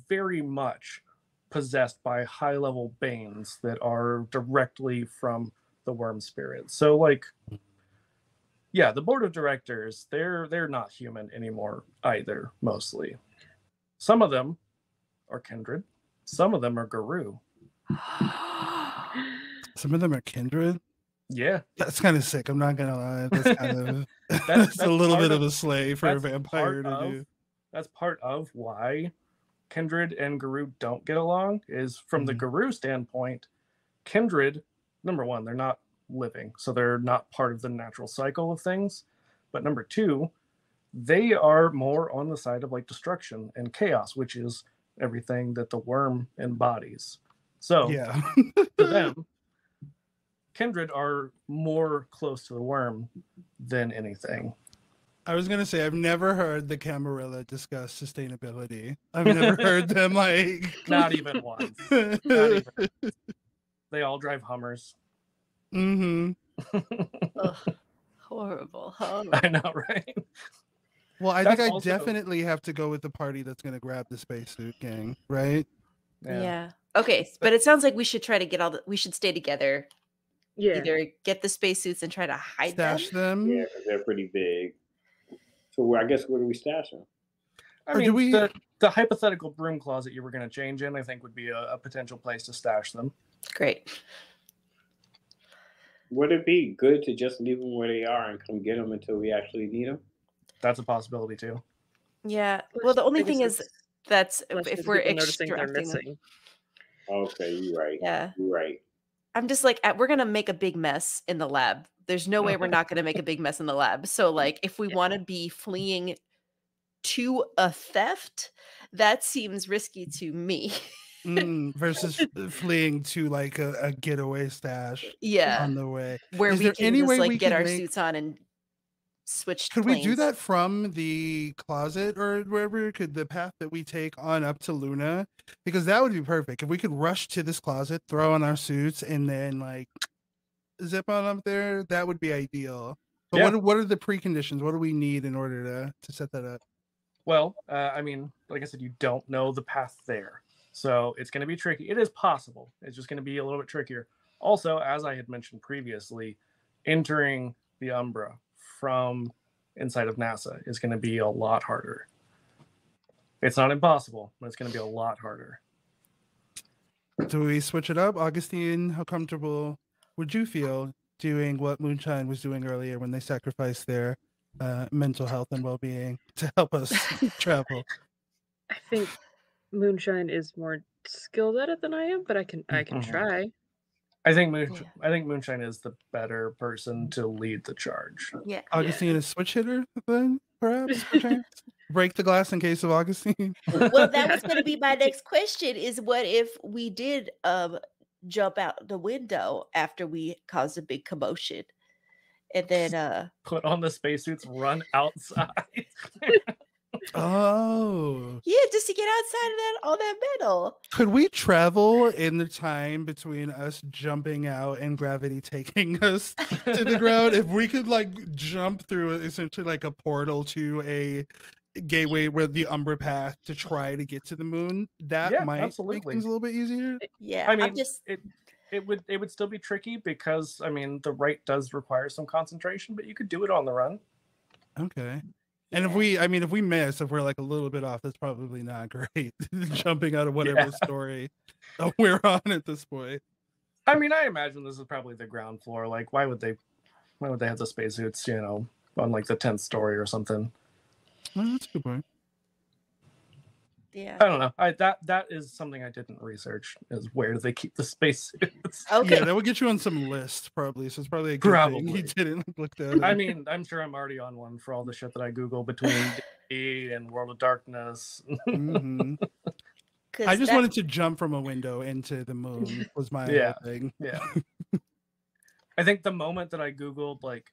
very much possessed by high level banes that are directly from the Wyrm spirit. So like yeah, the board of directors, they're they're not human anymore either, mostly. Some of them are kindred, some of them are Garou.
Some of them are kindred.
Yeah,
That's kind of sick. I'm not gonna lie. That's kind of
That's-
that's, a little bit of,
of-
a slay for a vampire to
of-
do.
that's part of why Kindred and Garou don't get along. Is from the
Mhm.
Garou standpoint, Kindred, number one, they're not living, so they're not part of the natural cycle of things. But number two, they are more on the side of like destruction and chaos, which is everything that the Wyrm embodies. So
Yeah.
to them, Kindred are more close to the Wyrm than anything.
I was gonna say I've never heard the Camarilla discuss sustainability. I've never heard them like
Not even once. Not even. They all drive Hummers.
Mm hmm
Ugh, horrible. horrible.
I know, right?
Well, I
That's
think I
also-
definitely have to go with the party that's gonna grab the spacesuit gang, right?
Yeah. Okay, but it sounds like we should try to get all the. We should stay together.
Yeah.
Either get the spacesuits and try to hide them.
Stash them.
Yeah, they're pretty big. So I guess where do we stash them?
I
Or do
mean,
we-
the, the hypothetical broom closet you were going to change in, I think, would be a, a potential place to stash them.
Great.
Would it be good to just leave them where they are and come get them until we actually need them?
That's a possibility too.
Yeah. Well, the only thing is that's if we're
people noticing they're
extracting. them.
Okay, you're right.
Yeah.
You're right.
I'm just like, uh, we're gonna make a big mess in the lab. There's no way we're not gonna make a big mess in the lab. So, like, if we want to be fleeing to a theft, that seems risky to me.
Mm, versus fleeing to like a, a getaway stash
yeah,
on the way.
where
is
we
there
can
any
just
way
like
we
get our
make-
suits on and switch.
Could we do that from the closet or wherever? Could the path that we take on up to Luna? Because that would be perfect. If we could rush to this closet, throw on our suits, and then like zip on up there, that would be ideal. But
Yeah.
what are- what are the preconditions? What do we need in order to to set that up?
Well, uh, I mean, like I said, you don't know the path there. So it's going to be tricky. It is possible. It's just going to be a little bit trickier. Also, as I had mentioned previously, entering the Umbra from inside of NASA is going to be a lot harder. It's not impossible, but it's going to be a lot harder.
Do we switch it up, Augustine? How comfortable would you feel doing what Moonshine was doing earlier when they sacrificed their uh, mental health and well being to help us travel?
I think Moonshine is more skilled at it than I am, but I can I can
Mhm.
try.
I think Moon,
Yeah.
I think Moonshine is the better person to lead the charge.
Yeah.
Augustine, is switch hitter, then perhaps? Break the glass in case of Augustine.
well, that was going to be my next question: is what if we did um jump out the window after we caused a big commotion, and then uh
Put on the spacesuits, run outside.
Oh,
yeah, just to get outside of that all that metal.
could we travel in the time between us jumping out and gravity taking us to the ground? If we could like jump through essentially like a portal to a gateway where the Umbra path to try to get to the moon, that
Yeah,
might make things a little bit easier.
Yeah,
I
I'm
mean,
just
it it would it would still be tricky because I mean the rite does require some concentration, but you could do it on the run.
Okay. And if we, I mean, if we miss, if we're like a little bit off, that's probably not great. Jumping out of whatever
Yeah.
story we're on at this point.
I mean, I imagine this is probably the ground floor. Like, why would they? Why would they have the spacesuits? You know, on like the tenth story or something.
Well, that's a good point.
Yeah.
I don't know. I that that is something I didn't research. Is where do they keep the spacesuits?
Okay.
Yeah, that would get you on some list probably. So it's probably a good thing
Probably.
he didn't look that.
I mean, I'm sure I'm already on one for all the shit that I Google between D and World of Darkness.
Mhm.
'Cause
I just
that-
wanted to jump from a window into the moon. Was my
Yeah.
thing.
Yeah. I think the moment that I Googled like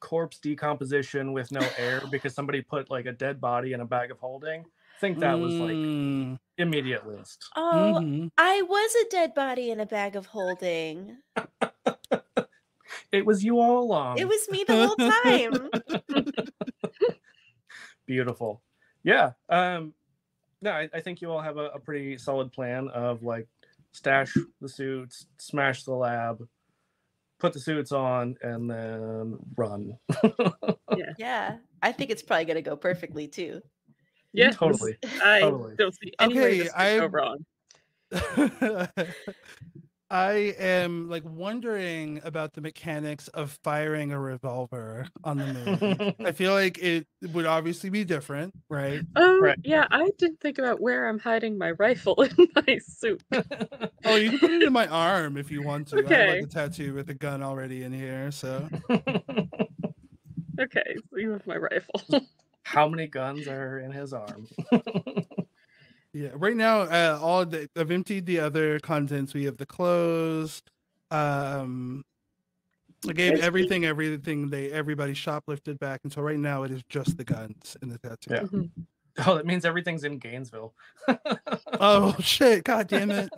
corpse decomposition with no air because somebody put like a dead body in a bag of holding, I think that was like
Mm,
immediate list.
Oh,
mhm.
I was a dead body in a bag of holding.
It was you all along.
It was me the whole time.
beautiful. Yeah. Um no, I, I think you all have a, a pretty solid plan of like stash the suits, smash the lab, put the suits on, and then run.
yeah, I think it's probably gonna go perfectly too.
Yeah,
Totally.
I
Totally.
don't see any way
Okay,
this could go
I-
wrong.
I am like wondering about the mechanics of firing a revolver on the moon. I feel like it would obviously be different, right?
Oh,
Right.
yeah, I didn't think about where I'm hiding my rifle in my suit.
Oh, you can put it in my arm if you want to. I have like a tattoo with a gun already in here, so
Okay, so you have my rifle.
How many guns are in his arm?
yeah. Right now, uh, all the I've emptied the other contents. We have the clothes. Um, I gave
Yes, we-
everything, everything they everybody shoplifted back, and so right now it is just the guns and the tattoo.
Yeah.
Mhm.
oh, that means everything's in Gainesville.
Oh shit! God damn it!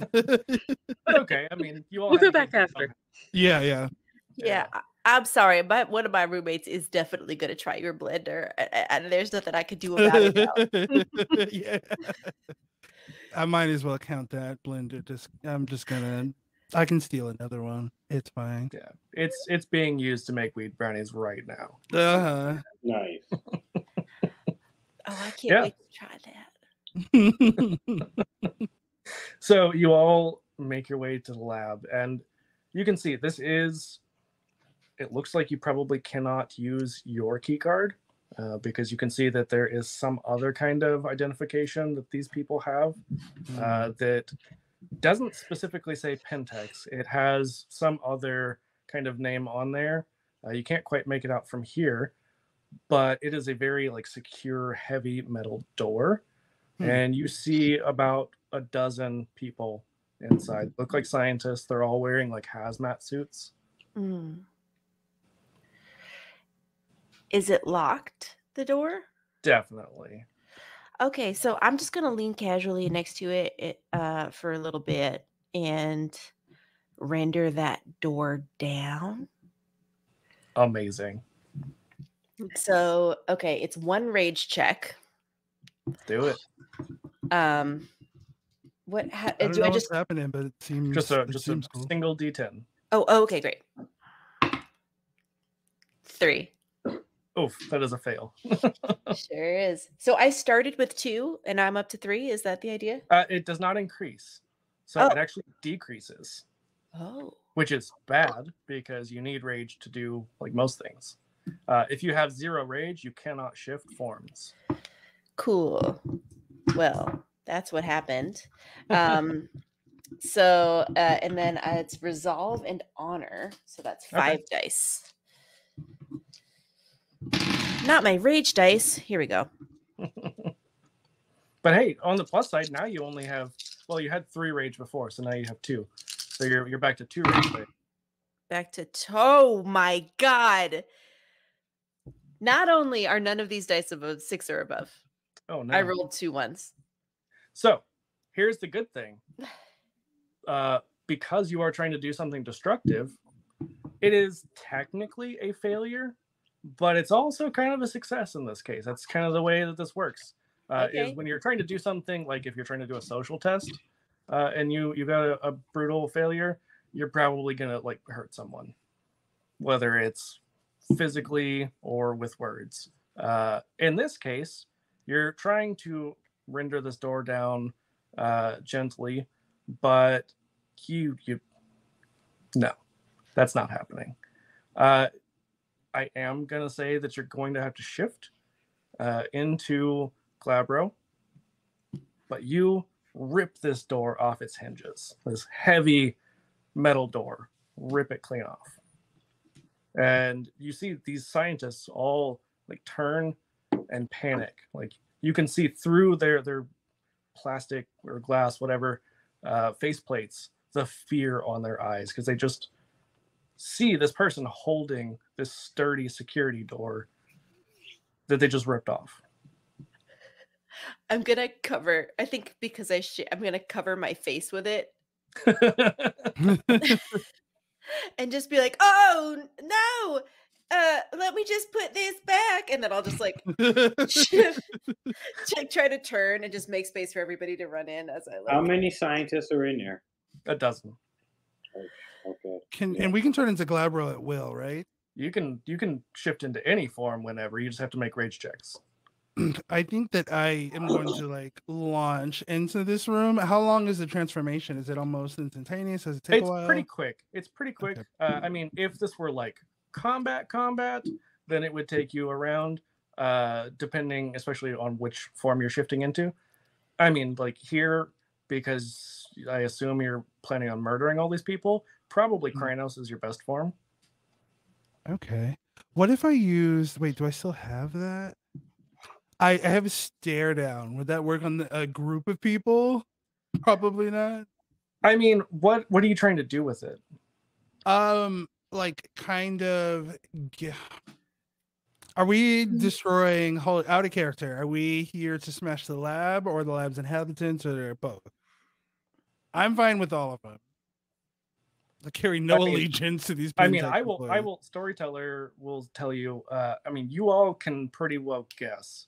okay, I mean, you all
We'll go back
get
after.
yeah, yeah.
Yeah, I- I'm sorry, but one of my roommates is definitely going to try your blender, a- a- and there's nothing I could do about it.
yeah. I might as well count that blender. Just I'm just gonna. I can steal another one. It's fine.
Yeah, it's it's being used to make weed brownies right now.
Uh huh.
Nice.
Oh, I can't
Yeah.
wait to try that.
So you all make your way to the lab, and you can see this is. It looks like you probably cannot use your key card uh, because you can see that there is some other kind of identification that these people have uh, that doesn't specifically say Pentex. It has some other kind of name on there. Uh, you can't quite make it out from here, but it is a very like secure, heavy metal door,
Hmm.
and you see about a dozen people inside. Look like scientists. They're all wearing like hazmat suits.
Mm. Is it locked, the door?
Definitely.
Okay, so I'm just gonna lean casually next to it, it uh, for a little bit and render that door down.
Amazing.
So, okay, it's one rage check.
Do it.
Um, what ha-
I don't
do
know
I
what's
just?
happening, but it seems
Just a
it
just a
cool.
single D10.
Oh, oh, okay, great. Three.
Oof, that is a fail.
Sure is. So I started with two, and I'm up to three. Is that the idea?
Uh, it does not increase, so
Oh.
it actually decreases.
Oh,
which is bad because you need rage to do like most things. Uh, if you have zero rage, you cannot shift forms.
cool. Well, that's what happened. Um, so uh, and then uh, it's resolve and honor. So that's
Okay.
five dice. Not my rage dice. Here we go.
But hey, on the plus side, now you only have well, you had three rage before, so now you have two. So you're you're back to two rage. dice.
Back to oh my god. Not only are none of these dice above six or above,
Oh no!
I rolled two ones.
So here's the good thing. Uh, because you are trying to do something destructive, it is technically a failure, but it's also kind of a success in this case. That's kind of the way that this works. Uh,
Okay.
Is when you're trying to do something like if you're trying to do a social test, uh, and you you got a, a brutal failure, you're probably gonna like hurt someone, whether it's physically or with words. Uh, in this case, you're trying to render this door down uh, gently, but you you no, that's not happening. Uh, I am gonna say that you're going to have to shift uh, into Glabro, but you rip this door off its hinges. This heavy metal door, rip it clean off, and you see these scientists all like turn and panic. Like you can see through their their plastic or glass, whatever, uh, face plates, the fear on their eyes because they just see this person holding this sturdy security door that they just ripped off.
I'm gonna cover. I think because I sh- I'm gonna cover my face with it and just be like, "Oh no, uh, let me just put this back," and then I'll just like shift, try to turn and just make space for everybody to run in as I
How many scientists are in there?
A dozen.
Okay.
Can and we can turn into Glabro at will, right?
You can you can shift into any form whenever. You just have to make rage checks.
I think that I am going to like launch into this room. How long is the transformation? Is it almost instantaneous? Does it take
it's
a while?
pretty quick. It's pretty quick.
Okay.
Uh, I mean, if this were like combat, combat, then it would take you around, uh, depending, especially on which form you're shifting into. I mean, like here, because I assume you're planning on murdering all these people. Probably
Mhm.
Crinos is your best form.
Okay. What if I used? Wait, do I still have that? I, I have a stare down. Would that work on the, a group of people? Probably not.
I mean, what what are you trying to do with it?
Um, like kind of. g- Are we
Mm-hmm.
destroying? Hold out of character. Are we here to smash the lab or the lab's inhabitants or both? I'm fine with all of them. I carry no
I mean-
allegiance to these. People.
I mean, I will. I will. Storyteller will tell you. Uh, I mean, you all can pretty well guess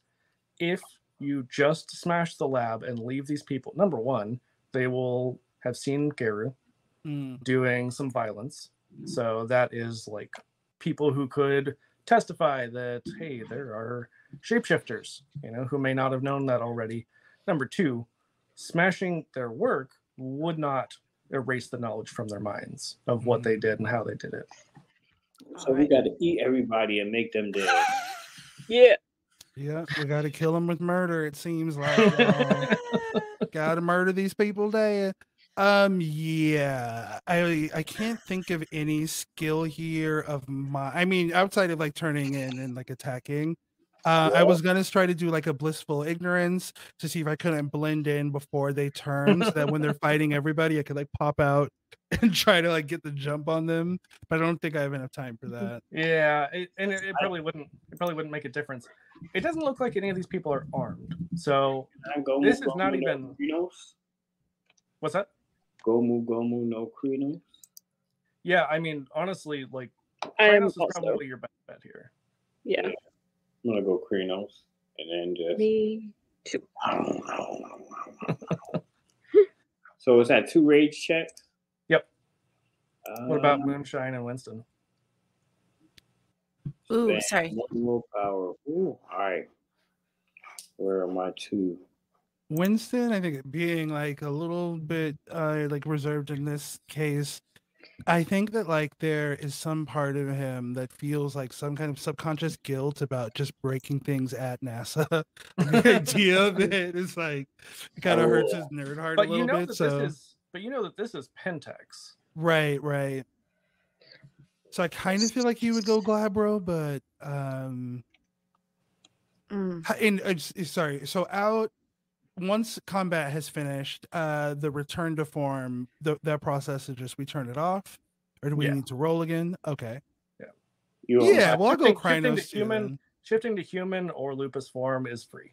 if you just smash the lab and leave these people. Number one, they will have seen Garou
Mm,
doing some violence, so that is like people who could testify that hey, there are shapeshifters, you know, who may not have known that already. Number two, smashing their work would not erase the knowledge from their minds of what they did and how they did it.
So we got to eat everybody and make them dead.
Yeah.
yeah, we got to kill them with murder. It seems like. y'all. gotta murder these people dead. Um, yeah, I I can't think of any skill here of my. I mean, outside of like turning in and like attacking. Uh, I was gonna try to do like a blissful ignorance to see if I couldn't blend in before they turn, so that when they're fighting everybody, I could like pop out and try to like get the jump on them. But I don't think I have enough time for that.
Yeah, it, and it, it probably wouldn't. It probably wouldn't make a difference. It doesn't look like any of these people are armed. So This is not even-
Crinos.
what's that?
Gomu Gomu no Crinos.
Yeah, I mean, honestly, like
I am
is probably your best bet here.
Yeah.
I'm gonna go Crinos and then just.
Me too.
so is that two rage checks?
Yep. What about
Uh,
Moonshine and Winston?
Ooh,
Damn,
sorry.
One more power. Ooh, all right. Where are my two?
Winston, I think being like a little bit uh like reserved in this case. I think that like there is some part of him that feels like some kind of subconscious guilt about just breaking things at NASA. the idea of it is like it kind of hurts his nerd heart
But
a
you
little
know
bit.
that
So
this is. But you know that this is Pentex.
right, right. So I kind of feel like he would go Glabro, but um
Mm.
In uh, sorry so out once combat has finished uh the return to form the, that process is just we turn it off or do we
Yeah.
need to roll again okay
You
yeah
want
well i'll go
shifting- shifting to human-
then.
Shifting to human or lupus form is free.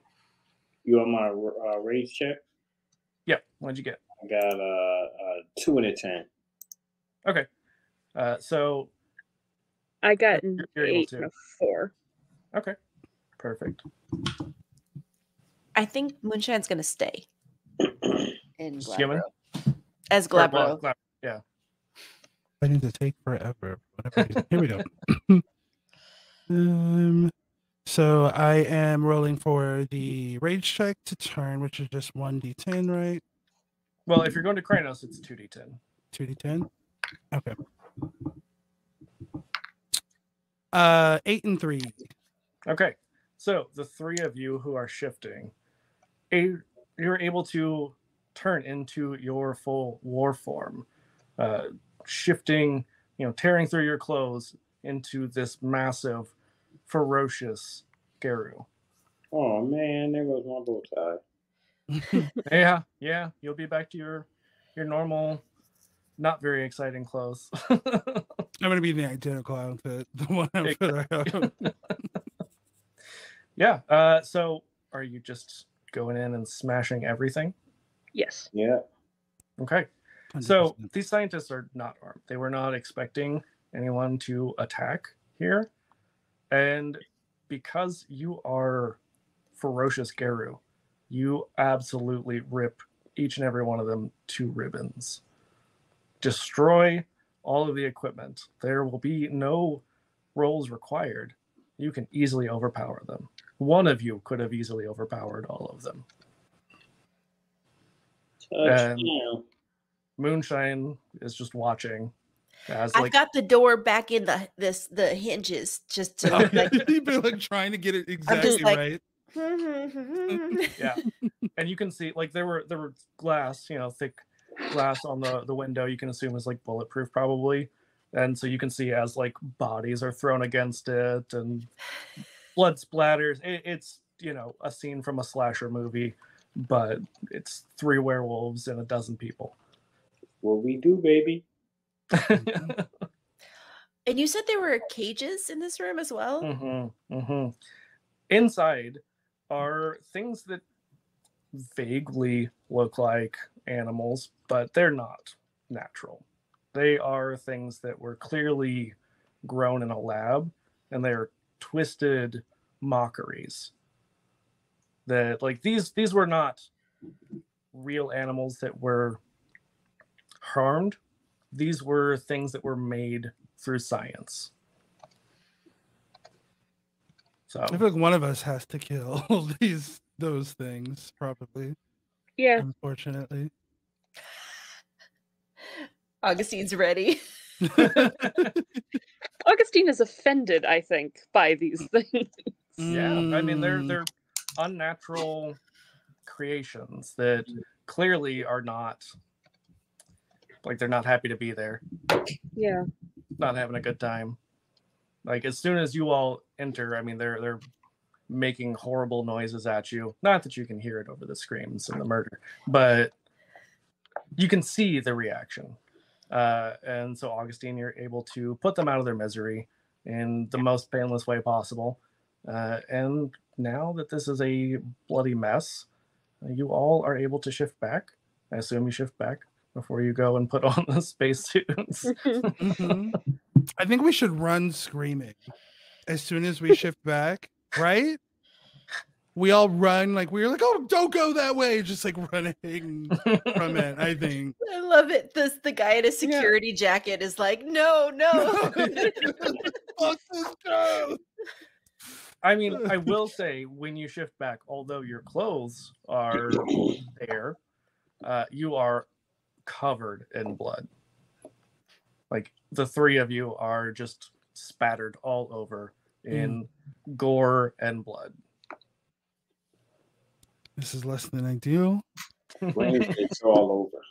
you want my uh, rage check?
Yep. What'd you get?
I got a, uh two and a ten.
Okay. Uh, so
I got an
You're able
eight
to.
and a four.
okay, perfect.
I think Moonshine's gonna stay in Glabro. as
Or, well,
Glabro.
Yeah.
i need to take forever whatever here we go um so i am rolling for the rage check to turn which is just 1d10 right
Well, if you're going to Crinos, it's two d ten.
2d10 okay uh eight and three
Okay. So the three of you who are shifting, a, you're able to turn into your full war form, uh, shifting, you know, tearing through your clothes into this massive, ferocious Garou.
Oh man, there goes my bow tie.
Yeah, yeah, you'll be back to your your normal, not very exciting clothes.
I'm gonna be in the identical outfit, the one outfit I have.
yeah. Uh, so are you just going in and smashing everything?
Yes.
Yeah.
Okay. So
100%.
these scientists are not armed. They were not expecting anyone to attack here. And because you are ferocious Garou, you absolutely rip each and every one of them to ribbons. Destroy all of the equipment. There will be no rolls required. You can easily overpower them. One of you could have easily overpowered all of them.
Touchdown.
Moonshine is just watching as
I've
like
got the door back in the this the hinges just to oh. like
You've been like trying to get it exactly
like-
right.
yeah and you can see like there were there were glass you know thick glass on the the window you can assume is like bulletproof probably and so you can see as like bodies are thrown against it and blood splatters it, it's you know a scene from a slasher movie but it's three werewolves and a dozen people
What we do, baby.
and you said there were cages in this room as well.
hmm hmm Inside are things that vaguely look like animals, but they're not natural. They are things that were clearly grown in a lab, and they're twisted mockeries. That like these these were not real animals that were harmed. These were things that were made through science. So
I feel like one of us has to kill these those things, probably.
Yeah.
Unfortunately.
Augustine's ready.
Augustine is offended, I think, by these things.
Yeah, I mean they're
Mm,
they're unnatural creations that clearly are not like they're not happy to be there,
Yeah.
not having a good time. Like as soon as you all enter, I mean they're they're making horrible noises at you. Not that you can hear it over the screams and the murder, but you can see the reaction. Uh, and so Augustine, you're able to put them out of their misery in the most painless way possible. Uh, and now that this is a bloody mess, uh, you all are able to shift back. I assume you shift back before you go and put on the spacesuits.
mhm. I think we should run screaming as soon as we shift back, right? We all run like we were like, oh, don't go that way, just like running from it. I think.
I love it. This the guy in a security jacket is like, no, no.
Fuck this girl.
I mean, I will say when you shift back, although your clothes are there, uh, you are covered in blood. Like the three of you are just spattered all over in gore and blood.
This is less than ideal.
Wednesday's all over.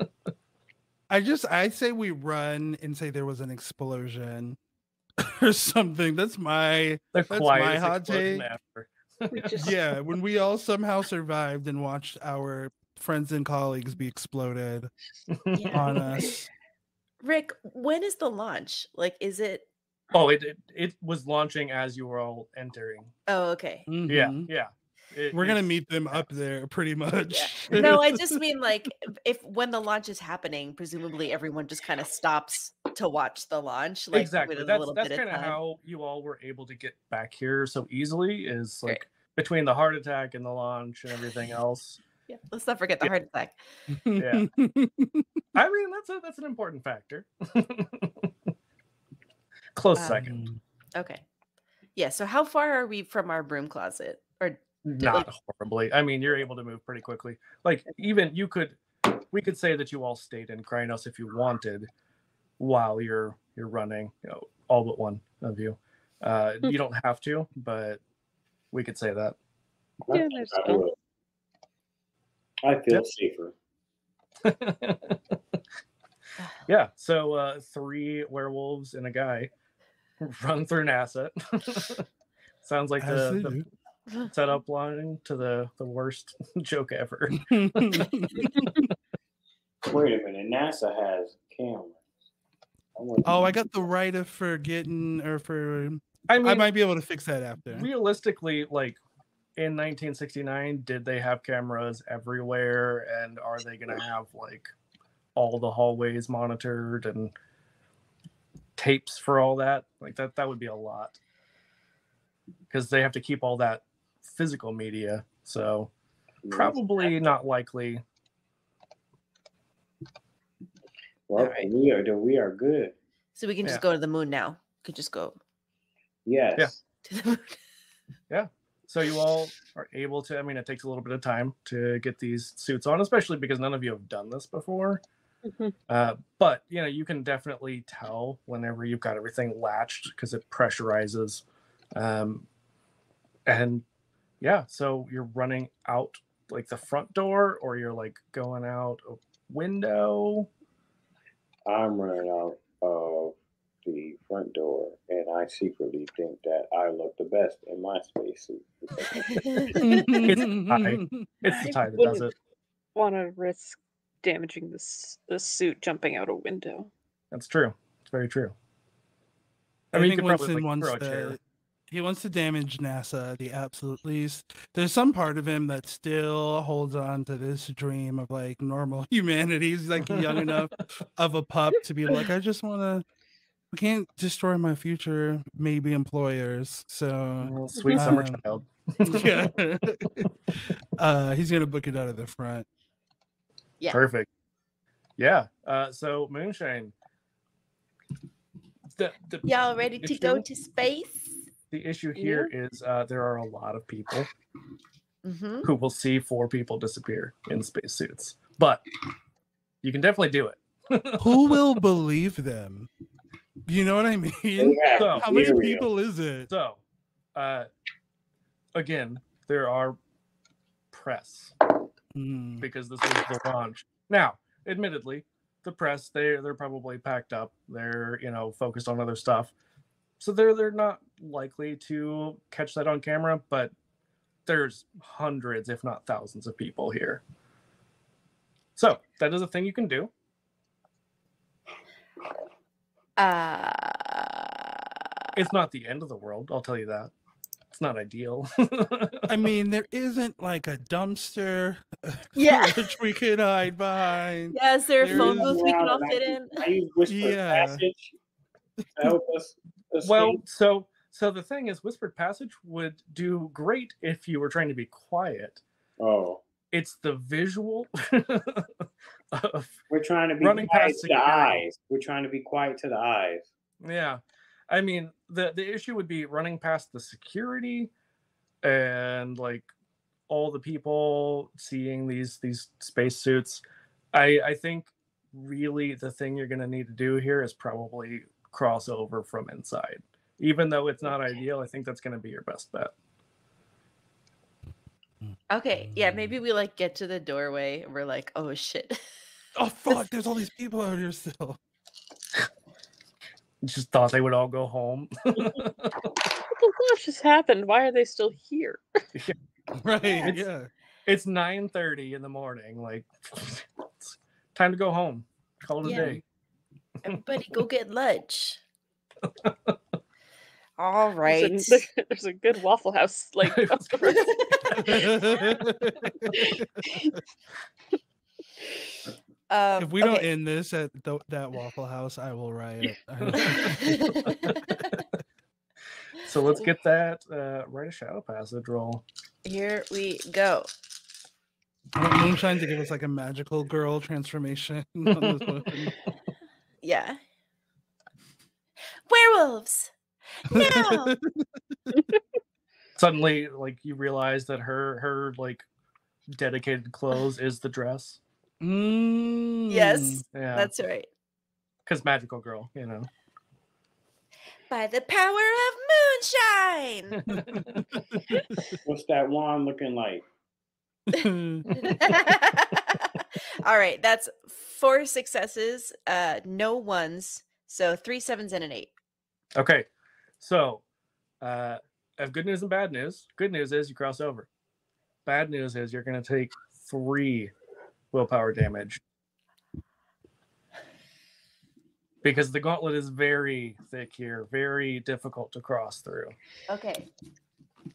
I just I say we run and say there was an explosion or something. That's my
The
my hot take.
ever.
We just
yeah. When we all somehow survived and watched our friends and colleagues be exploded
Yeah.
on us.
Rick, when is the launch? Like, is it?
Oh, it, it it was launching as you were all entering.
Oh, okay.
Yeah,
Mhm.
yeah. It-
We're gonna meet them up there pretty much.
No, I just mean like if when the launch is happening, presumably everyone just kind of stops to watch the launch. Like
exactly.
with
That's that's kind of how you all were able to get back here so easily. Is
Great.
like between the heart attack and the launch and everything else.
Yeah, let's not forget the
Yeah.
heart attack.
Yeah. I mean, that's a that's an important factor. Close
Um,
second,
Okay. Yeah. So how far are we from our broom closet? Or
not horribly. I mean, you're able to move pretty quickly. Like even you could, we could say that you all stayed in Crinos if you wanted, while you're you're running. You know, all but one of you. Uh,
Hmm.
you don't have to, but we could say that.
I
Yeah, that's
I I feel
Yep.
safer.
yeah. So uh, three werewolves and a guy run through NASA. Sounds like the, the setup line to the the worst joke ever.
Wait a minute. NASA has cameras. I
oh, I got the rite of forgetting or for
I mean,
I might be able to fix that after.
realistically, like in 1969, did they have cameras everywhere? And are they going to have like all the hallways monitored and tapes for all that? Like that, that would be a lot because they have to keep all that physical media. So mm-hmm. probably not likely.
Well,
Alright.
we are we are good.
so we can just
Yeah.
go to the moon now. Could just go.
Yes.
Yeah.
to the moon.
So you all are able to. I mean, it takes a little bit of time to get these suits on, especially because none of you have done this before.
Mhm.
Uh, but you know, you can definitely tell whenever you've got everything latched because it pressurizes. Um, and yeah, so you're running out like the front door, or you're like going out a window.
I'm running out of the front door, and I secretly think that I look the best in my spacesuit.
It's tie. It's the
I
tie that does it.
Want to risk damaging this this suit jumping out a window?
That's true. It's very true. I
I,
mean,
think
could probably
Winston
like,
wants
throw
to. He wants to damage NASA the absolute least. There's some part of him that still holds on to this dream of like normal humanity. He's like young enough of a pup to be like, I just want to. We can't destroy my future, maybe employers. So
sweet summer
Um,
child.
yeah, uh, he's gonna book it out of the front.
Yeah.
Perfect. Yeah. Uh, so moonshine. The, the,
Y'all ready to go to space?
the issue here is uh, there are a lot of people
hmm
who will see four people disappear in spacesuits, but you can definitely do it.
Who will believe them? You know what I mean?
They have
So-
How many
material.
people is it?
So, uh, again, there are press
Hmm.
because this is the launch. Now, admittedly, the press they they're probably packed up. They're you know focused on other stuff, so they're they're not likely to catch that on camera. But there's hundreds, if not thousands, of people here. So that is a thing you can do.
Uh,
It's not the end of the world. I'll tell you that. It's not ideal.
I mean, there isn't like a dumpster
yeah.
which we could hide behind.
Yeah, is there are
There
phone booths we can all fit
I-
in?
I use whisper
Yeah.
passage to help us. escape.
well, so so the thing is, whispered passage would do great if you were trying to be quiet.
oh,
It's the visual of
we're trying to be
Running
quiet
past
to the eyes. We're trying to be quiet to the eyes.
yeah. I mean, the the issue would be running past the security and like all the people seeing these these spacesuits. I I think really the thing you're going to need to do here is probably cross over from inside. Even though it's not ideal, I think that's going to be your best bet.
Okay, yeah, mm. maybe we like get to the doorway and we're like, oh shit.
Oh fuck! There's all these people out here still.
Just thought they would all go home.
What the launch just happened? Why are they still here?
Right?
It's-
Yeah.
it's 9:30 in the morning. Like it's time to go home. Call it
Yeah.
a day.
Everybody go get lunch. All right.
There's a, there's a good Waffle House like
It was
Um,
if we don't end this at th- that Waffle House, I will riot.
So let's get that uh, right a shadow passage roll.
Here we go.
Moonshine to give us like a magical girl transformation. on this one.
Yeah. Werewolves. No.
Suddenly, like you realize that her her like dedicated clothes is the dress.
Mm.
yes,
Yeah,
that's right.
because magical girl, you know.
By the power of moonshine.
What's that wand looking like?
All right, that's four successes, uh, no ones. So three sevens and an eight.
Okay, so uh, I have good news and bad news. Good news is you cross over. Bad news is you're going to take three willpower damage because the gauntlet is very thick here, very difficult to cross through.
Okay.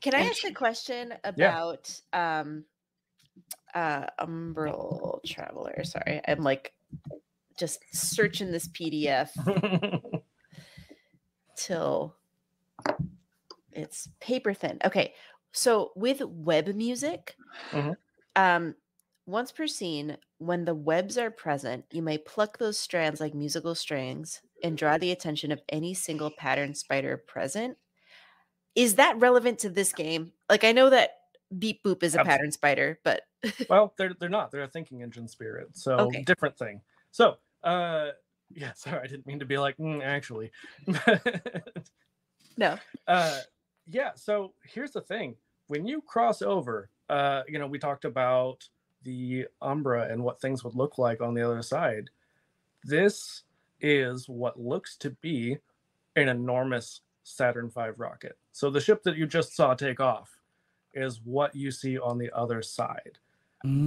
Can I ask a question about um uh Umbral Traveler? Sorry, I'm like just searching this PDF till it's paper thin. Okay. So with web music,
Mhm.
um once per scene, when the webs are present, you may pluck those strands like musical strings and draw the attention of any single pattern spider present. is that relevant to this game? Like I know that beep boop is a pattern spider, but
well, they're they're not. They're a thinking engine spirit, so
Okay.
different thing. So, uh, yeah, sorry, I didn't mean to be like mm, actually.
no.
uh, yeah. So here's the thing: when you cross over, uh, you know, we talked about the Umbra and what things would look like on the other side. This is what looks to be an enormous Saturn V rocket. So the ship that you just saw take off is what you see on the other side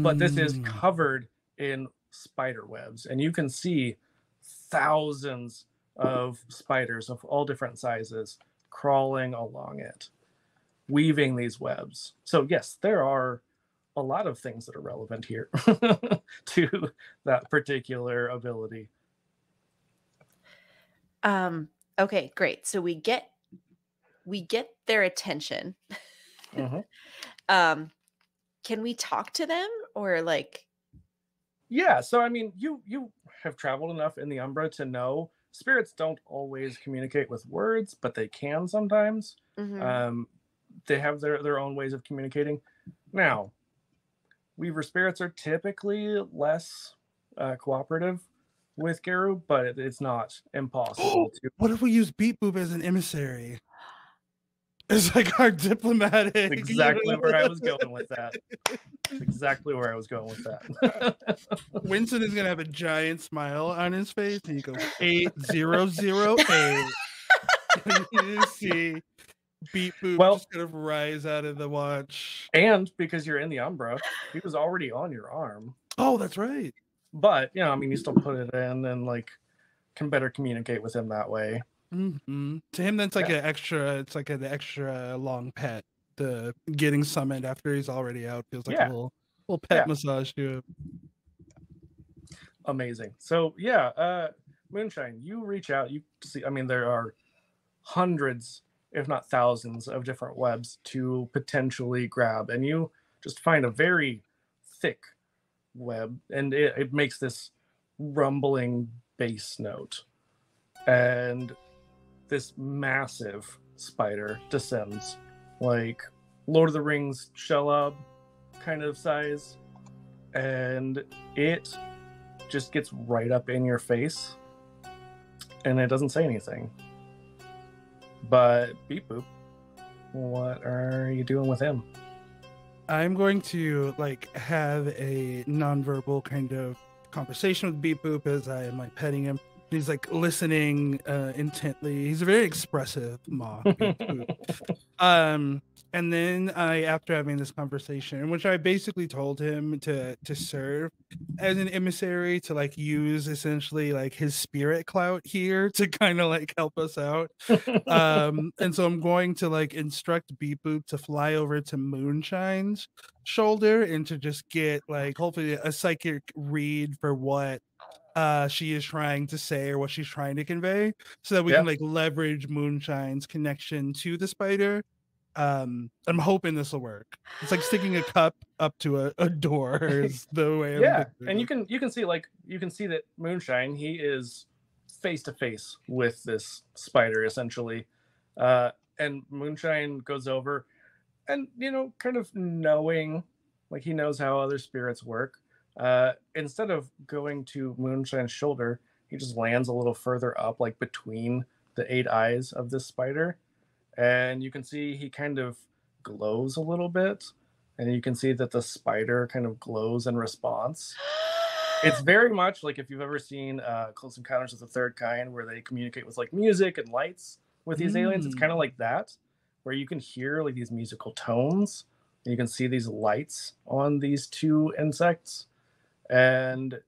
but this is
Mm.
covered in spider webs and you can see thousands of spiders of all different sizes crawling along it weaving these webs so yes there are a lot of things that are relevant here to that particular ability
Um okay, great. So we get we get their attention.
Mhm.
um can we talk to them or like
yeah so i mean you you have traveled enough in the umbra to know spirits don't always communicate with words but they can sometimes
mhm.
um, they have their, their own ways of communicating. Now, Weaver spirits are typically less uh, cooperative with Garou, but it, it's not impossible to.
What if we use Beep Boop as an emissary? It's like our diplomatic.
That's exactly where I was going with that. That's exactly where I was going with that.
Winston is gonna have a giant smile on his face, and he goes eight zero zero eight. you see Beep Boop
Well-
just kind of rise out of the watch.
and because you're in the Umbra, he was already on your arm.
Oh, that's right.
But, you know, I mean, you still put it in and, like, can better communicate with him that way.
hmm To him, that's like
Yeah.
an extra. It's like an extra long pet. The getting summoned after he's already out feels like
Yeah.
a little little pet
Yeah.
massage to it.
amazing. So yeah, uh Moonshine, you reach out, you see I mean there are hundreds, if not thousands, of different webs to potentially grab, and you just find a very thick web, and it, it makes this rumbling bass note. And this massive spider descends like Lord of the Rings Shelob kind of size. And it just gets right up in your face and it doesn't say anything. But Beep Boop, what are you doing with him?
I'm going to like have a nonverbal kind of conversation with Beep Boop as I am like petting him. He's like listening uh, intently. He's a very expressive moth. Um, and then I, after having this conversation, in which I basically told him to to serve as an emissary to like use essentially like his spirit clout here to kind of like help us out um and so i'm going to like instruct beep boop to fly over to moonshine's shoulder and to just get like hopefully a psychic read for what uh she is trying to say or what she's trying to convey so that we can like leverage moonshine's connection to the spider. Um i'm hoping this will work. It's like sticking a cup up to a, a door is the way
yeah, and you can you can see like you can see that Moonshine he is face to face with this spider essentially, uh, and Moonshine goes over, and you know, kind of knowing, like he knows how other spirits work. Uh, instead of going to Moonshine's shoulder, he just lands a little further up, like between the eight eyes of this spider, and you can see he kind of glows a little bit, and you can see that the spider kind of glows in response it's very much like if you've ever seen uh, Close Encounters of the Third Kind, where they communicate with like music and lights with these aliens. It's
Mm.
kind of like that, where you can hear like these musical tones, and you can see these lights on these two insects. And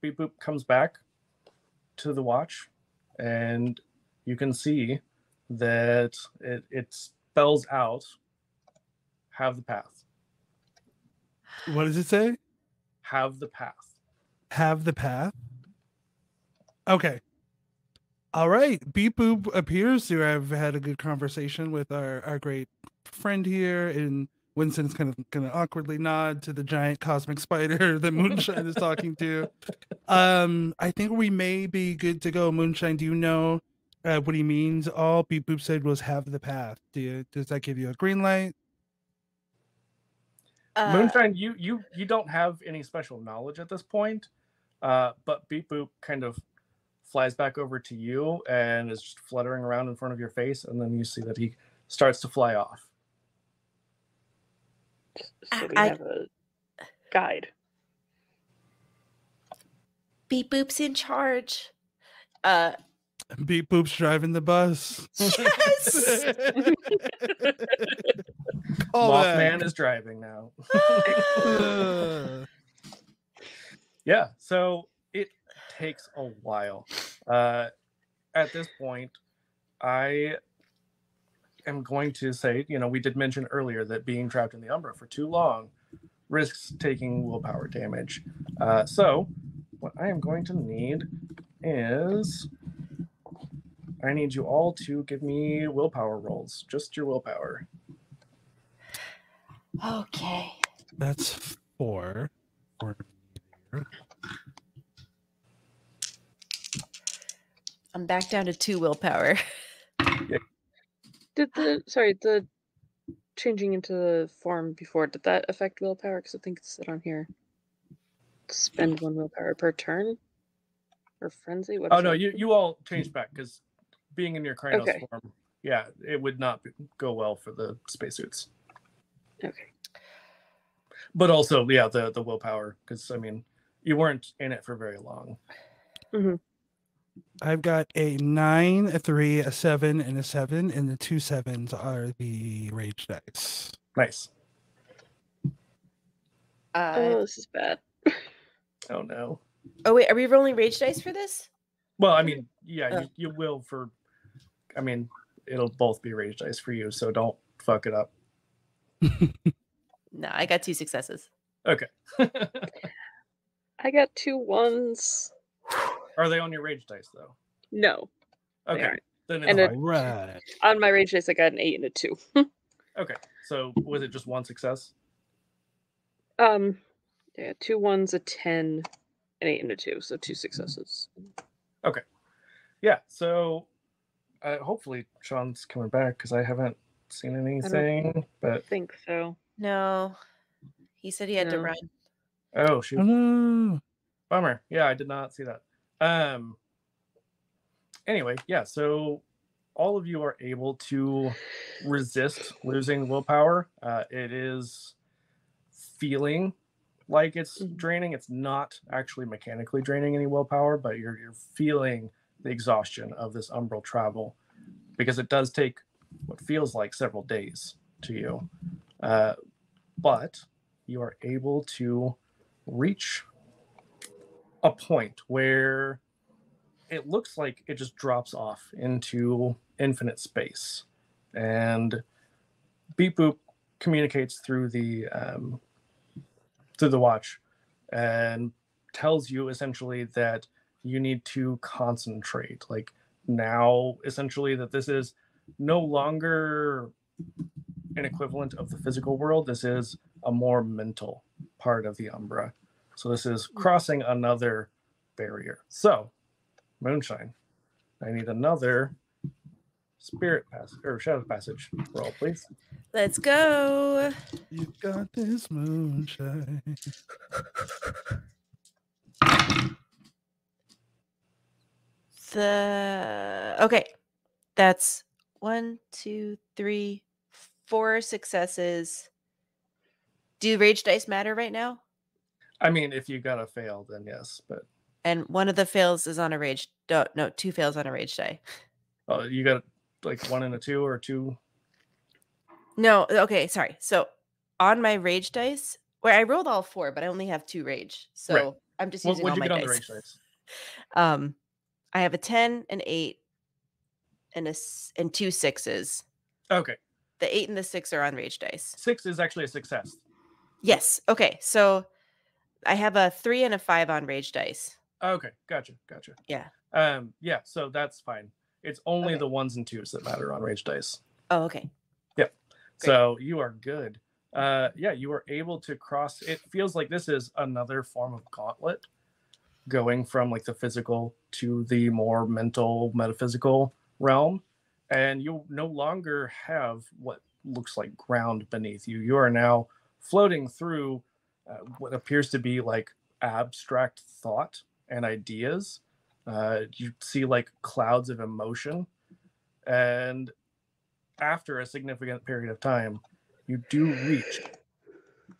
Beep Boop comes back to the watch, and you can see that it, it spells out have the path,
what does it say
have the path.
have the path. Okay. All right. Beep Boop appears to have had a good conversation with our, our great friend here, and Winston's kind of gonna awkwardly nod to the giant cosmic spider that Moonshine is talking to. Um, I think we may be good to go. Moonshine, do you know uh, what he means. All Beep Boop said was have the path. Do you, does that give you a green light?
Uh,
Moonshine, you you you don't have any special knowledge at this point, uh, but Beep Boop kind of flies back over to you and is just fluttering around in front of your face, and then you see that he starts to fly off.
So we
I-
have a guide.
Beep Boop's in charge. Uh,
Beep Boop's driving the bus.
yes.
Call that.
Mothman is driving now.
Uh,
Yeah, so it takes a while. Uh, at this point, I am going to say, you know, we did mention earlier that being trapped in the Umbra for too long risks taking willpower damage. Uh, so, what I am going to need is I need you all to give me willpower rolls, just your willpower.
okay.
That's four. Four.
I'm back down to two willpower.
Did the sorry the changing into the form before did that affect willpower? Because I think it said on here, spend one willpower per turn, or frenzy. What
Oh no,
it?
you you all changed back because being in your Crinos
Okay.
form, yeah, it would not be, go well for the spacesuits.
Okay.
But also, yeah, the the willpower because I mean, you weren't in it for very long. Mm-hmm.
I've got a nine, a three, a seven, and a seven, and the two sevens are the rage dice.
Nice.
Uh,
Oh, this is bad.
Oh no.
oh wait, are we rolling rage dice for this?
Well, I mean, yeah,
Uh.
you, you will for. I mean, it'll both be rage dice for you, so don't fuck it up.
No, I got two successes.
Okay.
I got two ones.
Are they on your rage dice though?
No,
Okay. Then
And
it's
it-
Right.
On my rage dice, I got an eight and a two.
Okay. So was it just one success?
Um, yeah, two ones, a ten, an eight, and a two. So two successes.
Okay, yeah. So uh, hopefully Shaun's coming back because I haven't seen anything.
I
But
think so.
No, he said he had to run.
oh shoot.
Oh, no.
Bummer. Yeah, I did not see that. Um anyway, yeah, so all of you are able to resist losing willpower. Uh it is feeling like it's
Mhm.
draining. It's not actually mechanically draining any willpower, but you're you're feeling the exhaustion of this umbral travel because it does take what feels like several days to you. Uh, but you are able to reach a point where it looks like it just drops off into infinite space. And beep boop communicates through the um, through the watch and tells you essentially that you need to concentrate. Like now essentially that this is no longer an equivalent of the physical world. This is a more mental part of the umbra so this is mm. crossing another barrier. So, moonshine. I need another spirit pass or shadow passage roll, please.
Let's go.
You got this moonshine.
The okay, that's one, two, three, four successes. Do rage dice matter right now?
I mean, if you got a fail, then yes, but
And one of the fails is on a rage. No, no, two fails on a rage die.
uh, you got like one and a two or two.
No, okay, sorry. So on my rage dice, where I rolled all four, but I only have two rage. So I'm just
What
using
would
all
you
my
get on the
dice.
rage dice?
Um, I have a ten, an eight, and a s- and two sixes.
Okay,
The eight and the six are on rage dice.
six is actually a success.
Yes. Okay. So I have a three and a five on rage dice.
Okay, gotcha, gotcha.
Yeah.
Um, yeah, so that's fine. It's only
Okay.
the ones and twos that matter on rage dice.
Oh, okay. Yeah.
So you are good. Uh, yeah, you are able to cross. It feels like this is another form of gauntlet, going from like the physical to the more mental, metaphysical realm, and you no longer have what looks like ground beneath you. You are now floating through uh, what appears to be like abstract thought and ideas. Uh, you see like clouds of emotion, and after a significant period of time, you do reach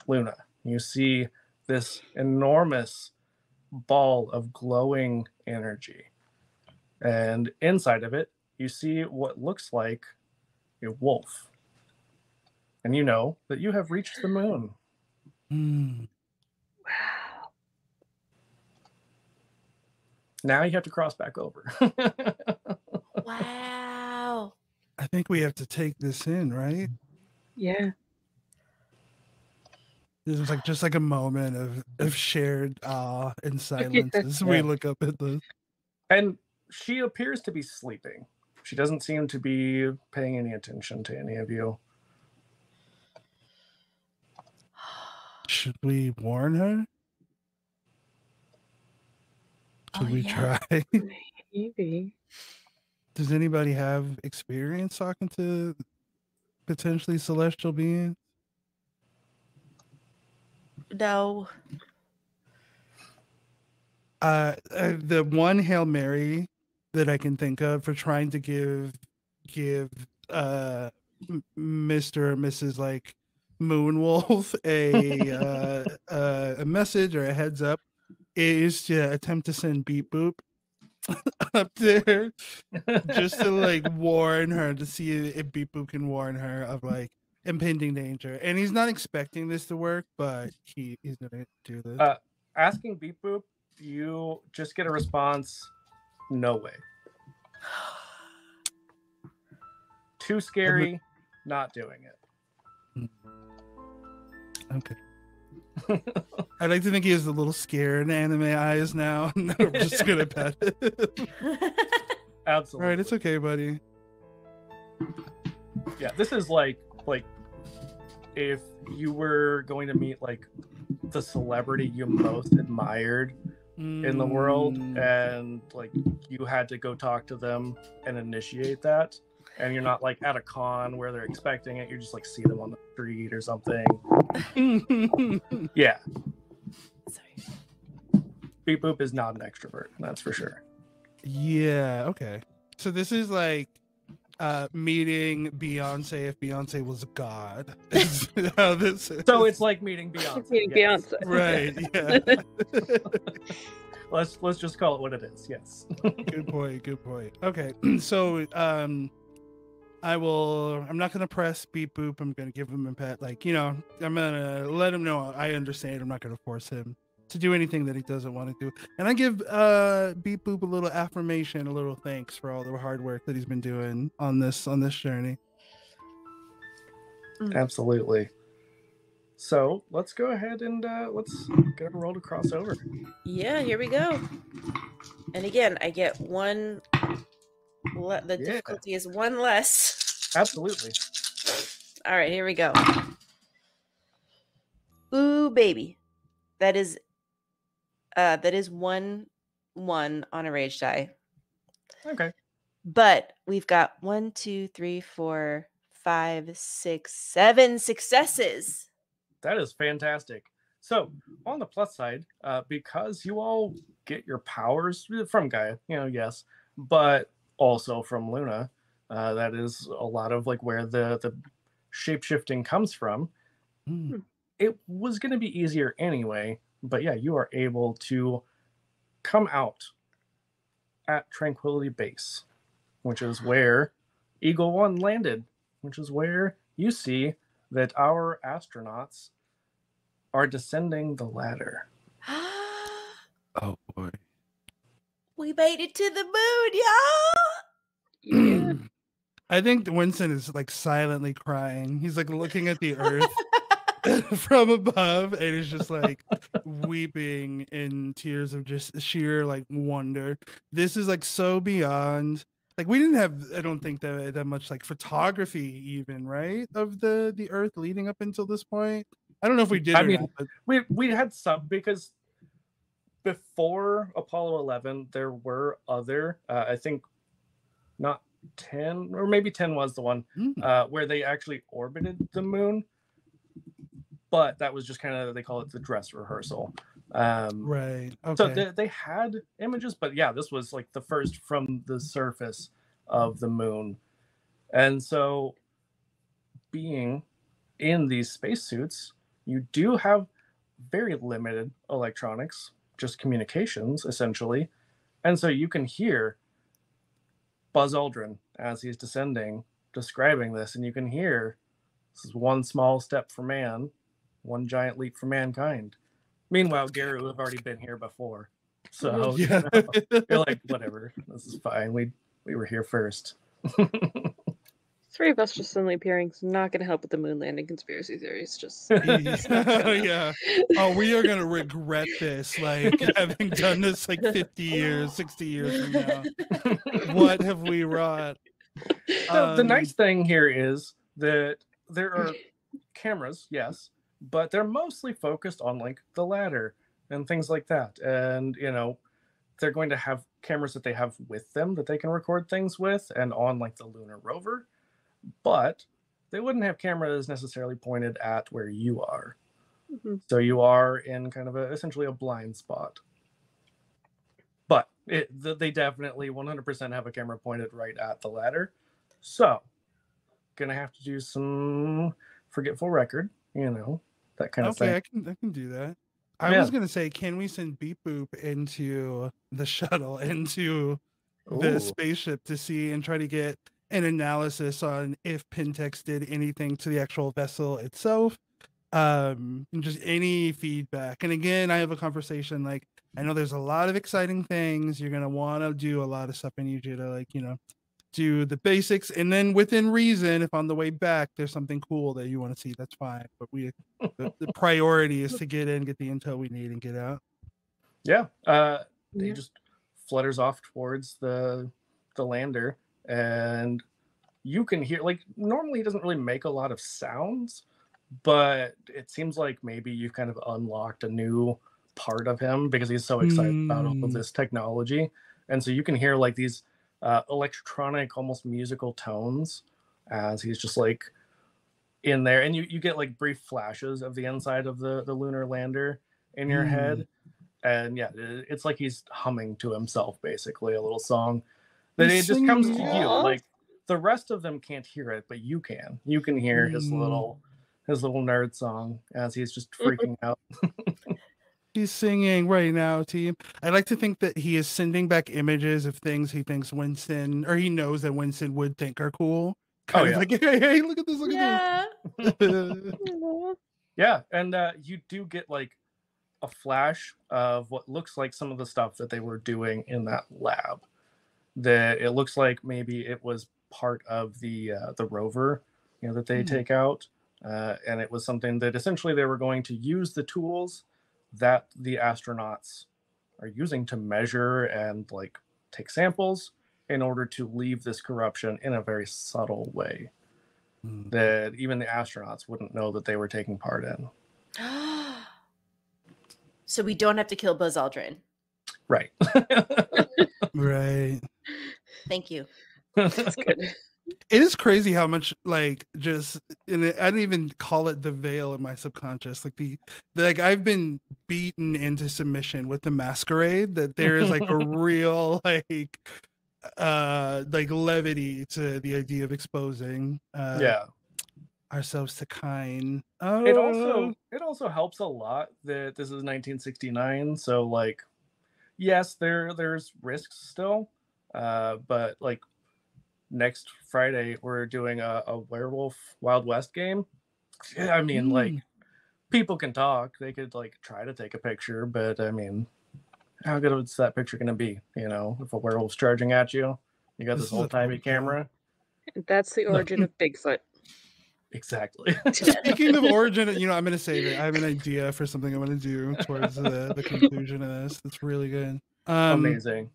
Luna. You see this enormous ball of glowing energy. And inside of it, you see what looks like a wolf. And you know that you have reached the moon.
Mm.
Wow.
Now you have to cross back over.
Wow.
I think we have to take this in, right?
Yeah.
This is like just like a moment of, of shared awe and silence as we
Yeah.
look up at the
and she appears to be sleeping. She doesn't seem to be paying any attention to any of you.
Should we warn her? Should
Oh,
we
yeah.
try?
Maybe.
Does anybody have experience talking to potentially celestial beings?
No.
Uh, uh, the one hail mary that I can think of for trying to give give uh Mr. or Mrs. like Moonwolf a uh, uh, a message or a heads up is to attempt to send Beep Boop up there just to like warn her to see if Beep Boop can warn her of like impending danger. And he's not expecting this to work, but he he's gonna do this.
Uh, Asking Beep Boop, you just get a response no way. Too scary, not doing it.
Okay. I like to think he has the little scared anime eyes now. and I'm just gonna pet it. All
Absolutely.
right, it's okay, buddy.
yeah this is like like if you were going to meet like the celebrity you most admired in the world
Mm,
and like you had to go talk to them and initiate that and you're not like at a con where they're expecting it you just like see them on the street or something yeah
Sorry.
beep boop is not an extrovert that's for sure
yeah. Okay. So this is like uh meeting Beyonce if Beyonce was a god. how this is.
so it's like meeting beyonce
meeting
yes.
Beyonce.
right. Yeah.
let's let's just call it what it is yes
good point good point okay so um i will i'm not gonna press beep boop i'm gonna give him a pet like you know i'm gonna let him know i understand i'm not gonna force him to do anything that he doesn't want to do and i give uh beep boop a little affirmation a little thanks for all the hard work that he's been doing on this on this journey
Absolutely. So let's go ahead and uh, let's get a roll to cross over.
Yeah, here we go. And again, I get one. Le- the
Yeah.
difficulty is one less.
Absolutely.
All right, here we go. Ooh, baby. That is uh that is one one on a rage die.
Okay.
But we've got one, two, three, four, five, six, seven successes.
That is fantastic. So on the plus side, uh, because you all get your powers from Gaia, you know, yes, but also from Luna. Uh, that is a lot of like where the the shape shifting comes from.
Hmm.
It was going to be easier anyway, but yeah, you are able to come out at Tranquility Base, which is where Eagle One landed, which is where you see that our astronauts are descending the ladder.
oh boy
we made it to the moon, y'all.
Yeah.
i think winston is like silently crying he's like looking at the earth from above and is just like weeping in tears of just sheer like wonder. This is like so beyond like we didn't have I don't think that that much like photography even, right? Of the the earth leading up until this point. I don't know if we did
I mean,
not, but
We we had some because before Apollo 11 there were other uh, I think not 10 or maybe 10 was the one
Mm.
uh, where they actually orbited the moon but that was just kind of they call it the dress rehearsal um,
Right. Okay.
so they, they had images but yeah this was like the first from the surface of the moon and so being in these spacesuits you do have very limited electronics just communications essentially and so you can hear buzz aldrin as he's descending describing this and you can hear this is one small step for man one giant leap for mankind. Meanwhile Garou have already been here before so you know, you're like whatever this is fine. We we were here first
Three of us just suddenly appearing is not going to help with the moon landing conspiracy theories. Just
yeah. Oh, we are gonna regret this. Like having done this like 50 years, 60 years from now. What have we wrought?
the, the
Um,
nice thing here is that there are cameras, yes, but they're mostly focused on like the ladder and things like that. And you know, they're going to have cameras that they have with them that they can record things with and on like the lunar rover, but they wouldn't have cameras necessarily pointed at where you are.
Mhm.
So you are in kind of a essentially a blind spot. But it, th- they definitely 100% have a camera pointed right at the ladder. So, gonna have to do some forgetful record, you know, that kind of thing.
Okay,
thing.
I can I can do that. I
Yeah.
was gonna say, can we send Beep Boop into the shuttle into the spaceship to see and try to get an analysis on if Pentex did anything to the actual vessel itself, um, and just any feedback. And again, I have a conversation like I know there's a lot of exciting things. You're gonna want to do a lot of stuff. I need you to like you know do the basics, and then within reason, if on the way back there's something cool that you want to see, that's fine. But we the, the priority is to get in, get the intel we need, and get out.
Yeah. Uh, he just flutters off towards the the lander, and you can hear like normally he doesn't really make a lot of sounds, but it seems like maybe you've kind of unlocked a new part of him because he's so excited about all of
Mm.
this technology, and so you can hear like these uh, electronic, almost musical tones as he's just like in there, and you you get like brief flashes of the inside of the the lunar lander in your
Mm.
head and yeah it's like he's humming to himself basically a little song that it just comes to you like the rest of them can't hear it but you can you can hear his
Mm.
little his little nerd song as he's just freaking out
He's singing right now, team. I like to think that he is sending back images of things he thinks Winston, or he knows that Winston would think are cool. Kind of
yeah.
like, hey, hey, look at this, look
Yeah.
at this.
Aw.
yeah and uh you do get like a flash of what looks like some of the stuff that they were doing in that lab that it looks like maybe it was part of the uh, the rover you know that they
Hmm.
take out uh, and it was something that essentially they were going to use the tools that the astronauts are using to measure and like take samples in order to leave this corruption in a very subtle way
Hmm.
that even the astronauts wouldn't know that they were taking part in
so we don't have to kill Buzz Aldrin.
right
right.
Thank you.
That's good.
It is crazy how much like just and it, I didn't even call it the veil in my subconscious. Like the, the like I've been beaten into submission with the masquerade that there is like a real like uh like levity to the idea of exposing uh
yeah
ourselves to kind. Oh,
it also it also helps a lot that this is 1969 so like yes there there's risks still uh but like next friday we're doing a, a werewolf wild west game. I mean like
Mm.
people can talk they could like try to take a picture but i mean how good is that picture going to be you know if a werewolf's charging at you? You got
This
this old timey camera?
That's the origin of Bigfoot.
Exactly
Speaking of origin, you know, I'm gonna save it. I have an idea for something I'm gonna do towards the, the conclusion of this. It's really good. Um,
amazing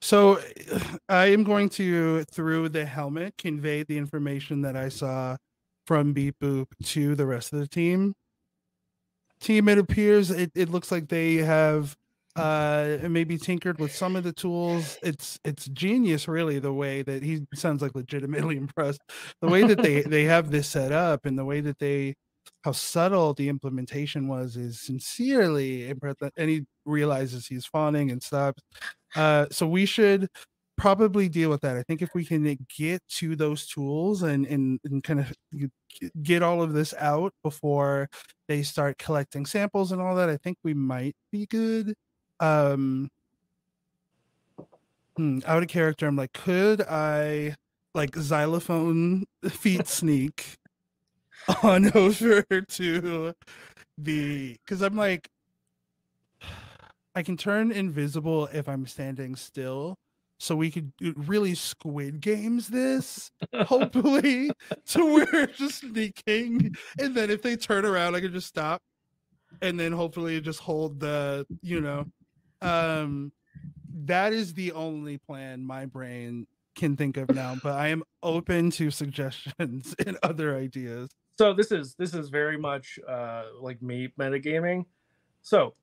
So I am going to, through the helmet, convey the information that I saw from Beep Boop to the rest of the team. Team, it appears it, it looks like they have uh maybe tinkered with some of the tools. It's it's genius really the way that he sounds like legitimately impressed. The way that they they have this set up and the way that they how subtle the implementation was is sincerely impressed and he realizes he's fawning and stops uh so we should probably deal with that. I think if we can get to those tools and and, and kind of get all of this out before they start collecting samples and all that i think we might be good um hmm, out of character i'm like could i like xylophone feet sneak on over to the because i'm like i can turn invisible if i'm standing still so we could uh, really squid games this hopefully to where it's just sneaking and then if they turn around i can just stop and then hopefully just hold the you know um, that is the only plan my brain can think of now, but I am open to suggestions and other ideas.
So this is this is very much uh, like me metagaming. So,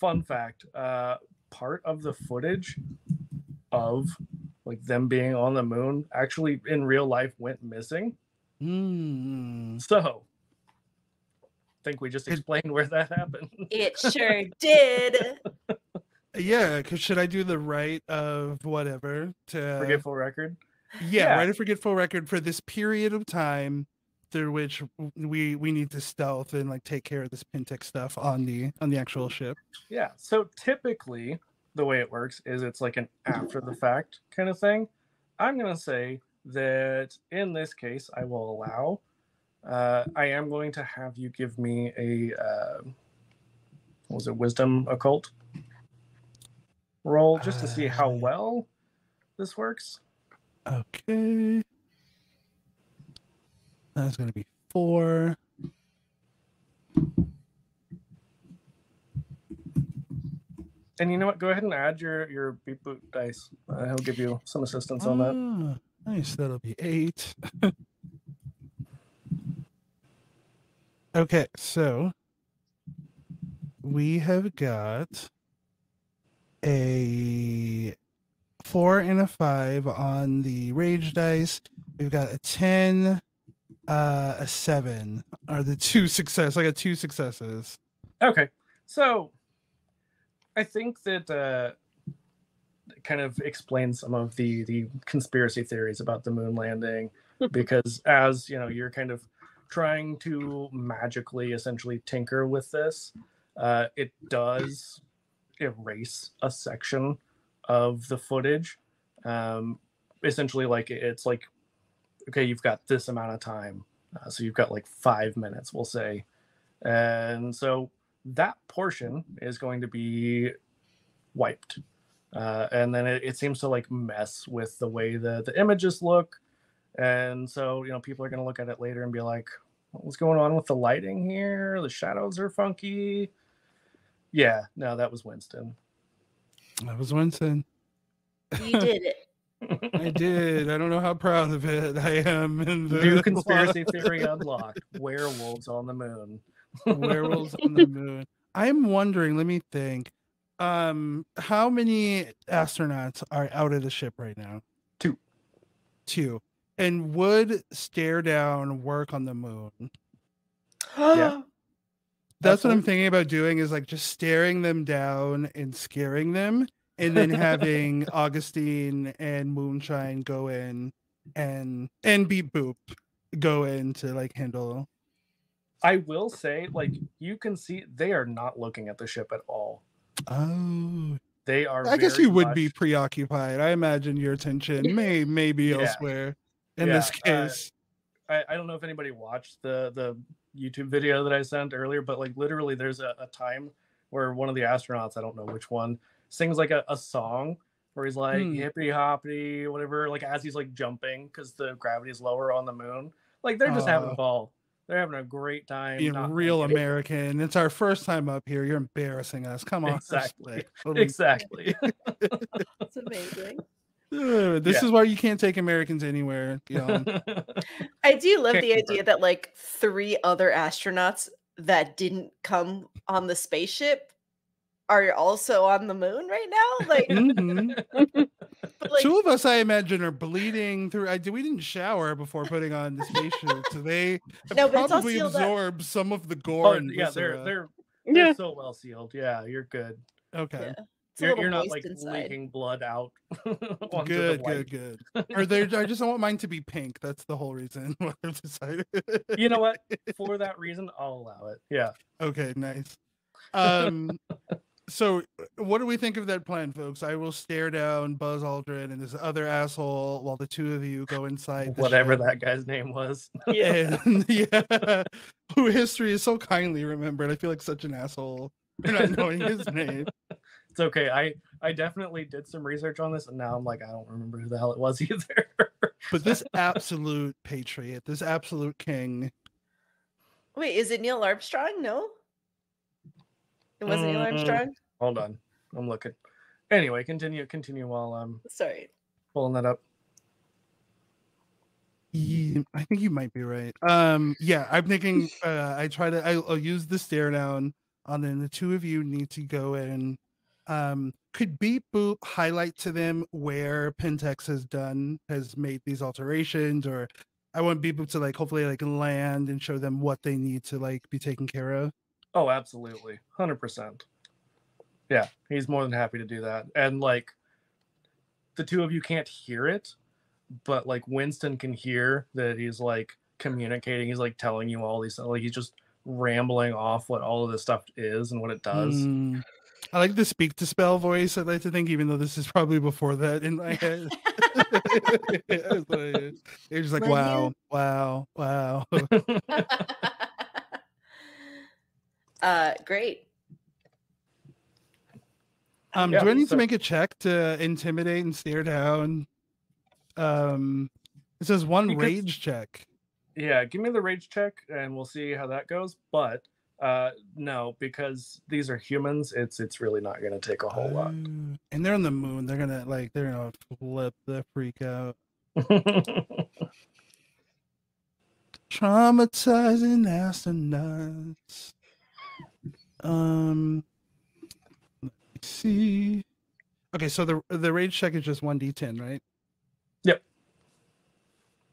fun fact: uh, part of the footage of like them being on the moon actually in real life went missing.
Mm.
So, I think we just explained where that happened.
It sure did.
Yeah, because should I do the rite of whatever to
Forgetful record.
Yeah,
Yeah.
right a forgetful record for this period of time through which we we need to stealth and like take care of this Pentex stuff on the on the actual ship.
Yeah. So typically, the way it works is it's like an after the fact kind of thing. I'm going to say that in this case, I will allow. Uh, I am going to have you give me a uh, what was it wisdom occult roll just to see how
Uh,
well this works.
Okay. That's gonna be four.
And you know what? Go ahead and add your your Beep Boop dice. Uh, he'll give you some assistance on that.
Ah, nice. That'll be eight. okay, so we have got a four and a five on the rage dice. We've got a ten, uh, a seven are the two success. I got two successes.
Okay, so I think that uh, kind of explains some of the the conspiracy theories about the moon landing, because as you know, you're kind of trying to magically, essentially, tinker with this. Uh, it does erase a section of the footage. Um, essentially, like it's like, okay, you've got this amount of time, uh, so you've got like five minutes, we'll say, and so that portion is going to be wiped. Uh, and then it, it seems to like mess with the way the, the images look. And so, you know, people are going to look at it later and be like, what's going on with the lighting here? The shadows are funky. Yeah, no, that was Winston.
That was Winston.
You did it.
I did. I don't know how proud of it I am. In the
New conspiracy theory unlocked werewolves on the moon.
werewolves on the moon. I'm wondering, let me think. Um, how many astronauts are out of the ship right now?
Two.
Two. And would stare down work on the moon?
Yeah.
That's what I'm thinking about doing is like just staring them down and scaring them, and then having Augustine and Moonshine go in and and Beep Boop go in to like handle.
I will say, like, you can see they are not looking at the ship at all.
Oh,
They are.
I guess you would be preoccupied. I imagine your attention may may be
Yeah.
elsewhere in
Yeah,
this
uh,
case.
I, I don't know if anybody watched the the YouTube video that I sent earlier, but like literally, there's a, a time where one of the astronauts, I don't know which one, sings like a, a song where he's like
Hmm.
hippity hoppity, whatever, like as he's like jumping because the gravity is lower on the moon. Like they're just having a ball. They're having a great time.
Being real
thinking.
American. It's our first time up here. You're embarrassing us. Come on.
Exactly.
Totally-
Exactly.
It's amazing.
Uh, this
Yeah.
is why you can't take Americans anywhere.
I do love the idea that like three other astronauts that didn't come on the spaceship are also on the moon right now. Like,
Mhm.
like
Two of us, I imagine, are bleeding through. I we didn't shower before putting on the spacesuit, so they
No, but it's all
probably
absorb up.
some of the gore
Oh,
and
yeah, they're they're they're
Yeah.
so well sealed. Yeah, you're good.
okay.
yeah, it's
You're, you're not like
inside.
leaking blood out.
Good, good, good. Or they, I just don't want mine to be pink. That's the whole reason why I've decided.
You know what? For that reason, I'll allow it. Yeah.
Okay, nice. Um, so what do we think of that plan, folks? I will stare down Buzz Aldrin and this other asshole while the two of you go inside.
Whatever
ship.
that guy's name was.
Yeah.
And, yeah, who history is so kindly remembered. I feel like such an asshole for not knowing his name.
It's okay. I I definitely did some research on this, and now I'm like, I don't remember who the hell it was either.
But this absolute patriot, this absolute king.
Wait, is it Neil Armstrong? No, it wasn't Neil
Mm,
Armstrong.
Hold on, I'm looking. Anyway, continue, continue while I'm
Sorry.
pulling that up.
Yeah, I think you might be right. Um, yeah, I'm thinking. Uh, I try to. I'll, I'll use the stare down, and then the two of you need to go in. Um, could Beep Boop highlight to them where Pentex has done has made these alterations, or I want Beep Boop to like hopefully like land and show them what they need to like be taken care of.
Oh, absolutely, hundred percent. Yeah, he's more than happy to do that. And like, the two of you can't hear it, but like Winston can hear that he's like communicating. He's like telling you all these like he's just rambling off what all of this stuff is and what it does.
Mm. I like the speak to spell voice. I'd like to think, even though this is probably before that in my head. it's like, just like,
Will
wow,
you-
wow, wow.
uh, great.
Um,
Yeah,
do I need
so-
to make a check to intimidate and stare down? Um, it says one
You could-
rage check.
Yeah, give me the rage check and we'll see how that goes. But uh no, because these are humans, it's it's really not gonna take a whole lot.
Oh, and they're on the moon. They're gonna like they're gonna flip the freak out. Traumatizing astronauts. Um, let me see. Okay, so the the rage check is just one d10, right?
Yep.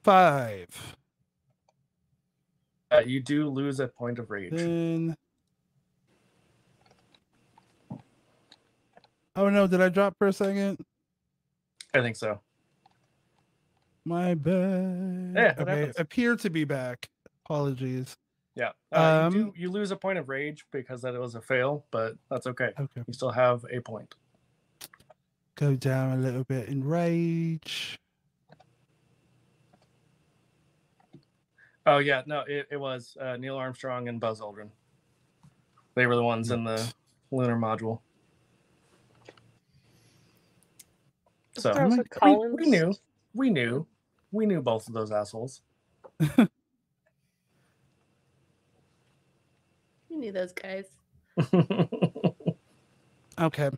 Five.
Uh, you do lose a point of rage.
Then. Oh no! Did I drop for a second?
I think so.
My bad.
Yeah,
okay, appear to be back. Apologies.
Yeah. Uh, you,
Um,
do, you lose a point of rage because that it was a fail, but that's okay.
Okay.
You still have a point.
Go down a little bit in rage.
Oh yeah, no, it, it was uh, Neil Armstrong and Buzz Aldrin. They were the ones in the lunar module. So
There was
my
a
God.
we, we knew, we knew, we knew both of those assholes.
You knew those guys.
Okay.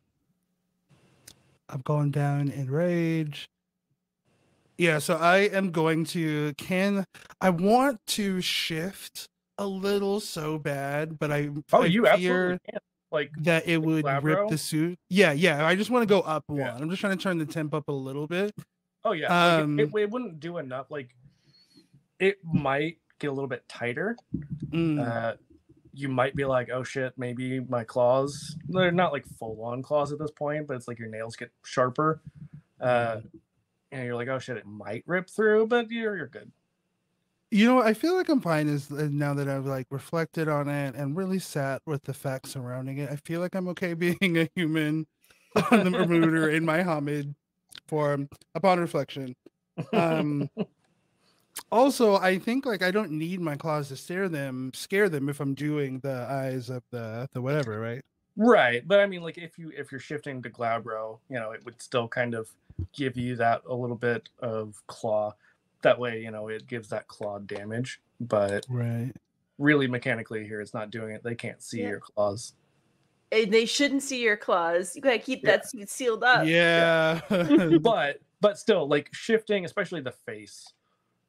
I'm going down in rage. Yeah, so I am going to can I want to shift a little so bad, but I
oh,
I
you absolutely can. Like
that it would rip the suit. Yeah, yeah. I just want to go up
Yeah.
one. I'm just trying to turn the temp up a little bit.
Oh yeah, like, it-
Um,
it, it, wouldn't do enough. Like it might get a little bit tighter.
Mm,
Uh, you might be like, oh shit, maybe my claws. They're not like full on claws at this point, but it's like your nails get sharper. Uh, and you're like, oh shit, it might rip through, but you're you're good.
You know, I feel like I'm fine as uh, now that I've like reflected on it and really sat with the facts surrounding it. I feel like I'm okay being a human on the Bermuda in my Homid form upon reflection. Um also I think like I don't need my claws to scare them scare them if I'm doing the eyes of the the whatever, right?
Right, but I mean, like if you if you're shifting to Glabro, you know, it would still kind of give you that a little bit of claw. That way, you know, it gives that claw damage, but
Right.
really mechanically here, it's not doing it. They can't see
Yeah.
your claws.
And they shouldn't see your claws. You gotta keep
Yeah.
that suit sealed up.
yeah.
but but still like shifting especially the face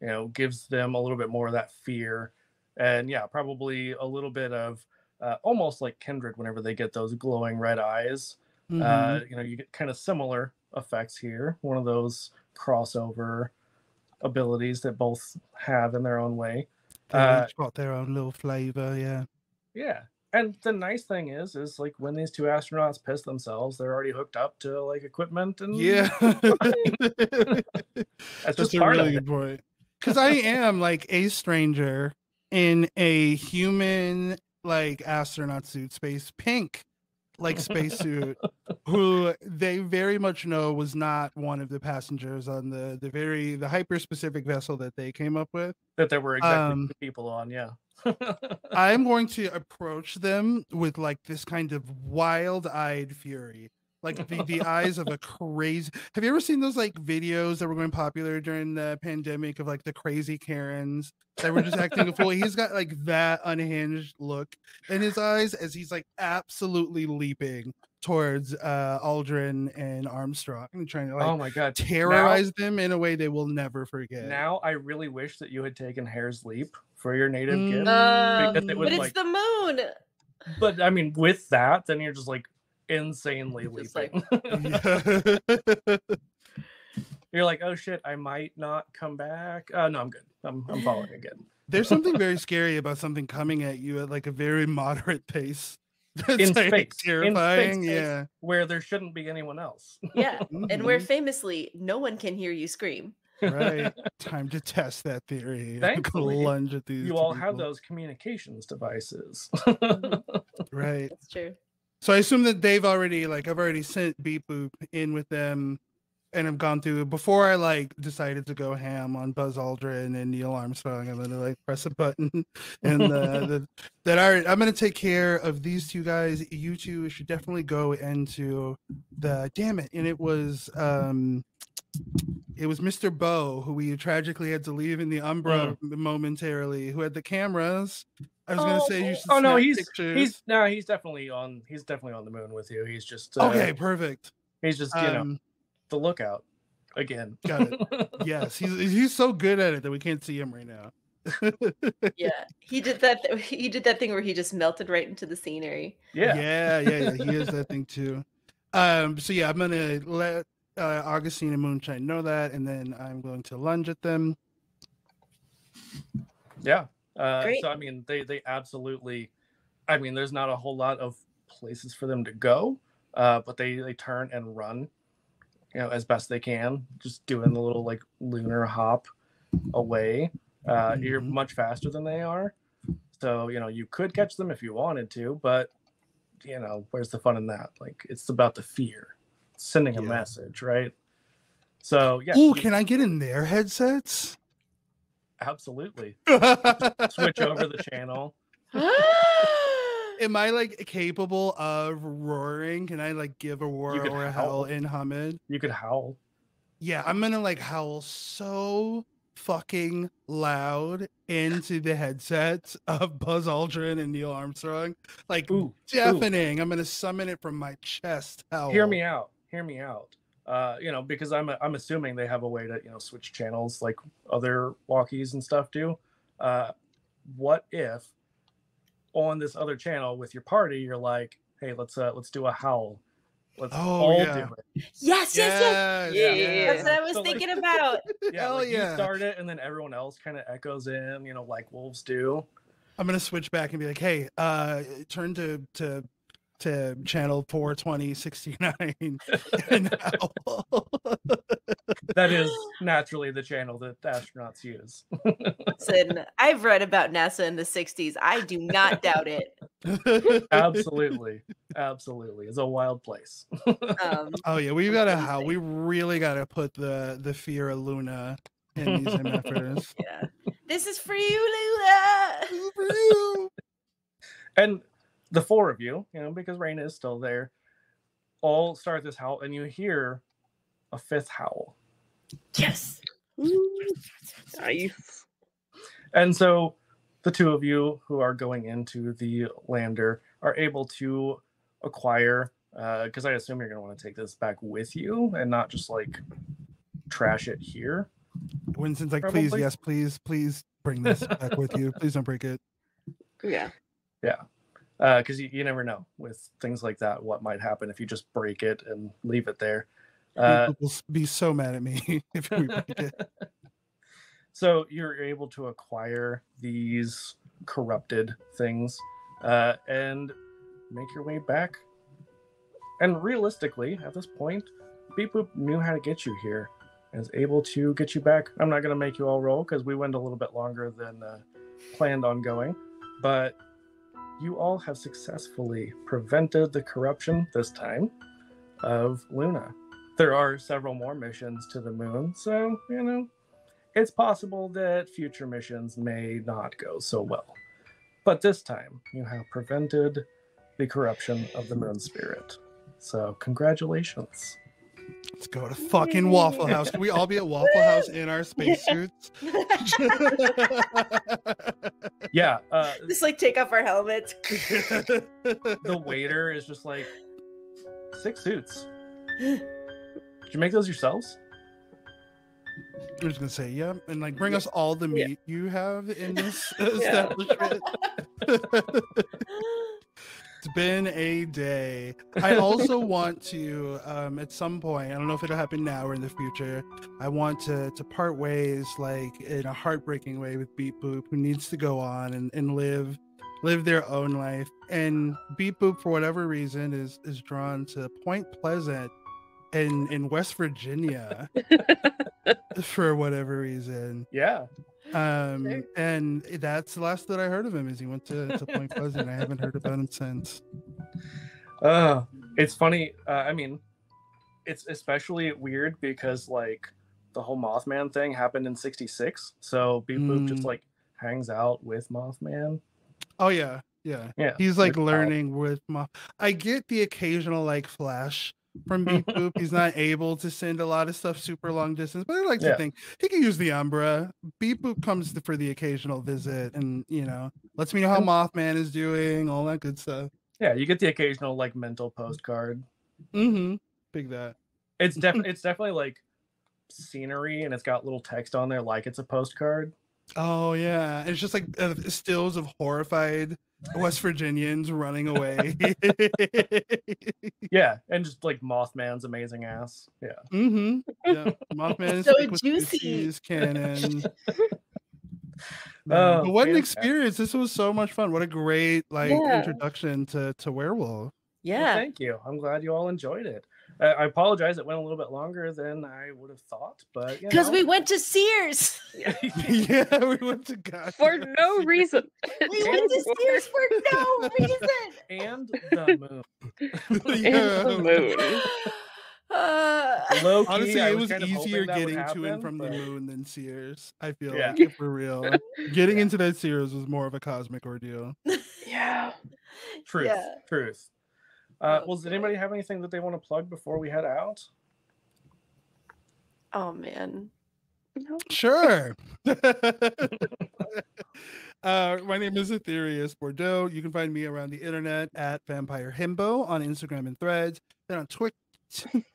you know gives them a little bit more of that fear and yeah probably a little bit of uh, almost like kindred whenever they get those glowing red eyes.
Mhm.
Uh, you know, you get kind of similar effects here. One of those crossover abilities that both have in their own way.
They
uh,
each got their own little flavor. Yeah.
Yeah. And the nice thing is, is like when these two astronauts piss themselves, they're already hooked up to like equipment and
Yeah.
that's
That's
just
a really good point. Because I am like a stranger in a human like astronaut suit, space pink like spacesuit, who they very much know was not one of the passengers on the the very the hyper specific vessel that they came up with.
That there were exactly
Um,
people on, yeah.
I'm going to approach them with like this kind of wild-eyed fury. Like the, the eyes of a crazy. Have you ever seen those like videos that were going popular during the pandemic of like the crazy Karens that were just acting a fool? He's got like that unhinged look in his eyes as he's like absolutely leaping towards uh Aldrin and Armstrong and trying to like
oh my god.
terrorize them in a way they will never forget.
Now I really wish that you had taken Hare's Leap for your native
Mm.
gift.
Um,
because it would
but it's
like
the moon.
but I mean with that, then you're just like insanely
Just
leaping.
Yeah.
you're like, oh shit, I might not come back. Uh no, I'm good. I'm I'm following again.
There's something very scary about something coming at you at like a very moderate pace. That's
In
like,
space, in
terrifying.
space.
Yeah.
Where there shouldn't be anyone else.
Yeah. And where famously no one can hear you scream.
right. Time to test that theory.
Thankfully,
Lunge at these
you
two
all have those communications devices.
Right.
That's true.
So I assume that they've already like I've already sent Beep Boop in with them and I've gone through before I like decided to go ham on Buzz Aldrin and Neil Armstrong. I'm gonna like press a button and uh, the, that all right, I'm gonna take care of these two guys. You two should definitely go into the damn it. And it was um it was Mr. Bow who we tragically had to leave in the Umbra momentarily, who had the cameras. I was gonna say you should
oh no, he's
pictures.
he's no, he's definitely on. He's definitely on the moon with you. He's just uh,
okay, perfect.
He's just you know
Um,
the lookout again.
Got it. yes, he's he's so good at it that we can't see him right now.
Yeah. He did that th- he did that thing where he just melted right into the scenery.
yeah.
yeah, yeah, yeah. He is that thing too. Um, so yeah, I'm gonna let uh, Augustine and Moonshine know that, and then I'm going to lunge at them.
Yeah. Uh,
Great.
so I mean, they they absolutely. I mean, there's not a whole lot of places for them to go, uh, but they they turn and run, you know, as best they can, just doing the little like lunar hop away. Uh, You're
Mhm.
much faster than they are, so you know you could catch them if you wanted to, but you know where's the fun in that? Like it's about the fear, sending a
Yeah.
message, right? So yeah,
Oh, can I get in their headsets?
absolutely switch over the channel.
Am I like capable of roaring? Can I like give a roar or a
howl.
in Homid?
You could howl.
Yeah, I'm gonna like howl so fucking loud into the headsets of Buzz Aldrin and Neil Armstrong. Like
Ooh, ooh.
deafening. I'm gonna summon it from my chest. Howl.
hear me out hear me out uh you know because i'm i'm assuming they have a way to you know switch channels like other walkies and stuff do uh what if on this other channel with your party you're like hey let's uh let's do a howl let's
Oh,
all
yeah.
do it
yes, yes, yes.
Yes,
Yeah, that's what I was
So, like-
thinking about.
yeah
Hell
like
yeah.
you start it and then everyone else kind of echoes in you know like wolves do
I'm gonna switch back and be like, hey, uh turn to to to channel 420 69 and howl.
that is naturally the channel that astronauts use
Listen, I've read about NASA in the 60s. I do not doubt it.
absolutely absolutely it's a wild place
Um,
oh yeah, we've gotta how. We really gotta put the the fear of Luna in these MFers.
yeah. This is for you, Lula.
and the four of you, you know, because Raina is still there, all start this howl, and you hear a fifth howl.
Yes.
Nice.
And so the two of you who are going into the lander are able to acquire, uh, because I assume you're going to want to take this back with you and not just like trash it here.
Winston's like, please, yes, please, please bring this back with you. Please don't break it.
Yeah. Yeah.
Because you, you never know with things like that what might happen if you just break it and leave it there. Uh,
People will be so mad at me if we break it.
so you're able to acquire these corrupted things uh, and make your way back. And realistically, at this point, Beep Boop knew how to get you here and is able to get you back. I'm not going to make you all roll because we went a little bit longer than uh, planned on going, but you all have successfully prevented the corruption this time of Luna. There are several more missions to the moon, so, you know, it's possible that future missions may not go so well. But this time, you have prevented the corruption of the moon spirit. So, congratulations.
Let's go to fucking Waffle House. Can we all be at Waffle House in our spacesuits?
Yeah, uh,
Just like take off our helmets.
the waiter is just like, six suits. Did you make those yourselves?
I'm just gonna say, yeah, and like bring us all the
Yeah.
meat you have in this establishment. it's been a day. I also want to, um, at some point, I don't know if it'll happen now or in the future. I want to to part ways, like in a heartbreaking way, with Beep Boop, who needs to go on and, and live live their own life. And Beep Boop, for whatever reason, is is drawn to Point Pleasant in in West Virginia for whatever reason.
Yeah.
Um,
Sure.
and that's the last that I heard of him. Is he went to, to Point Pleasant? I haven't heard about him since.
Uh, it's funny. Uh, I mean, it's especially weird because, like, the whole Mothman thing happened in 66. So Beep Boop just,
Mm.
like, hangs out with Mothman.
Oh yeah, yeah.
Yeah.
He's like learning with Moth. I get the occasional like flash from Beep Boop. He's not able to send a lot of stuff super long distance, but I like
Yeah.
to think he can use the Umbra. Beep Boop comes for the occasional visit, and you know lets me know how Mothman is doing, all that good stuff.
Yeah, you get the occasional, like, mental postcard.
Mm-hmm. Big that.
It's definitely it's definitely like scenery and it's got little text on there like it's a postcard.
Oh yeah, and it's just like uh, stills of horrified West Virginians running away.
Yeah, and just like Mothman's amazing ass. Yeah.
mm-hmm. Yeah, Mothman is
So juicy.
juices, cannon.
Oh,
what an
fantastic.
experience! This was so much fun. What a great like
Yeah.
introduction to to werewolf.
Well,
Yeah.
thank you. I'm glad you all enjoyed it. Uh, I apologize. It went a little bit longer than I would have thought, but
Because we went to Sears.
yeah, we went to God
For no reason.
We went to Sears for no reason.
and the moon.
yeah.
And the moon.
Uh,
Low key,
Honestly,
I
it was
kind
easier
that would
getting to and
happen,
from the moon than Sears. I feel
Yeah.
like for real. Getting into that Sears was more of a cosmic ordeal.
Yeah.
Truth.
Yeah.
Truth. Uh, well, does anybody have anything that they want to plug before we head out?
oh man.
No.
Sure. uh, my name is Aetherius Bordeaux. You can find me around the internet at Vampire Himbo on Instagram and Threads, then on Twitch,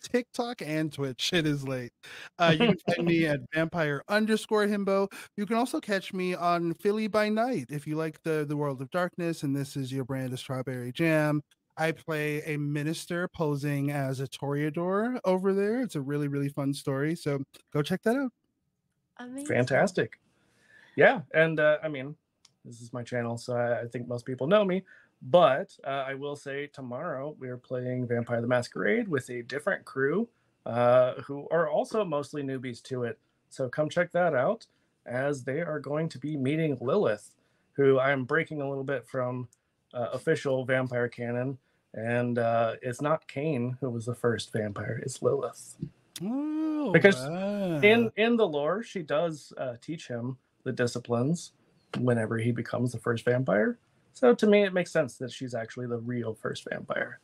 TikTok, and Twitch. It is late. Uh, you can find me at Vampire underscore Himbo. You can also catch me on Philly by Night if you like the the world of darkness and this is your brand of strawberry jam. I play a minister posing as a Toreador over there. It's a really, really fun story. So go check that out.
Amazing.
Fantastic. Yeah, and uh, I mean, this is my channel, so I, I think most people know me. But uh, I will say tomorrow we're playing Vampire the Masquerade with a different crew uh, who are also mostly newbies to it. So come check that out as they are going to be meeting Lilith, who I'm breaking a little bit from uh, official vampire canon. And uh, it's not Cain who was the first vampire, it's Lilith
Oh,
Because
wow.
in in the lore she does uh, teach him the disciplines whenever he becomes the first vampire so to me it makes sense that she's actually the real first vampire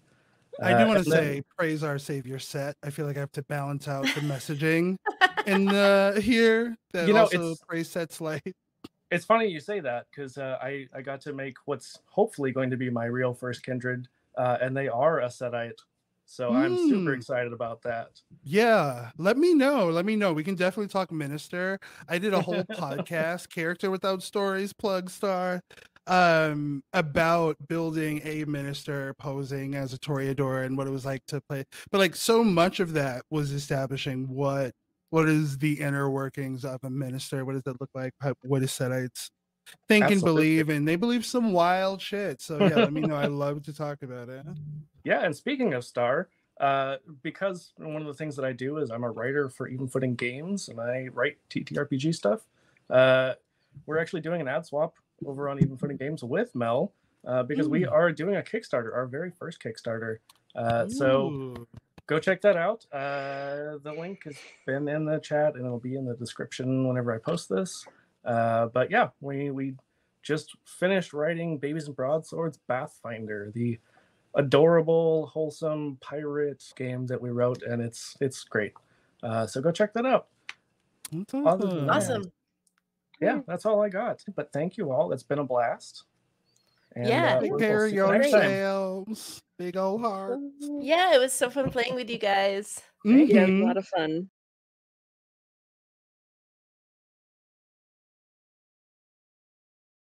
I
Uh,
do want
and
to
then-
say praise our savior set. I feel like I have to balance out the messaging in the here that
You know,
also praise sets light.
it's funny you say that because uh, i i got to make what's hopefully going to be my real first kindred uh, and they are a setite so i'm super
Mm.
excited about that
Yeah, let me know. Let me know. We can definitely talk minister. I did a whole podcast, character without stories, plug star. um about building a minister posing as a toreador and what it was like to play but like so much of that was establishing what what is the inner workings of a minister what does that look like How- what is setites think and believe and they believe some wild shit so yeah let me know i love to talk about it
Yeah, and speaking of Star, uh, because one of the things that I do is I'm a writer for Even Footing Games, and I write TTRPG stuff. Uh, we're actually doing an ad swap over on Even Footing Games with Mel uh, because we are doing a Kickstarter, our very first Kickstarter. Uh, so go check that out. Uh, the link has been in the chat, and it'll be in the description whenever I post this. Uh, but yeah, we we just finished writing Babies and Broadswords Bathfinder, the adorable, wholesome pirate game that we wrote, and it's it's great. Uh, so go check that out.
That's
Other
Awesome.
Yeah, that's all I got. But thank you all. It's been a blast. And,
Yeah.
uh,
Take
we'll-
care
we'll
of
see you next time.
yourselves big old heart
Yeah, it was so fun playing with you guys.
Yeah, it was a lot of fun.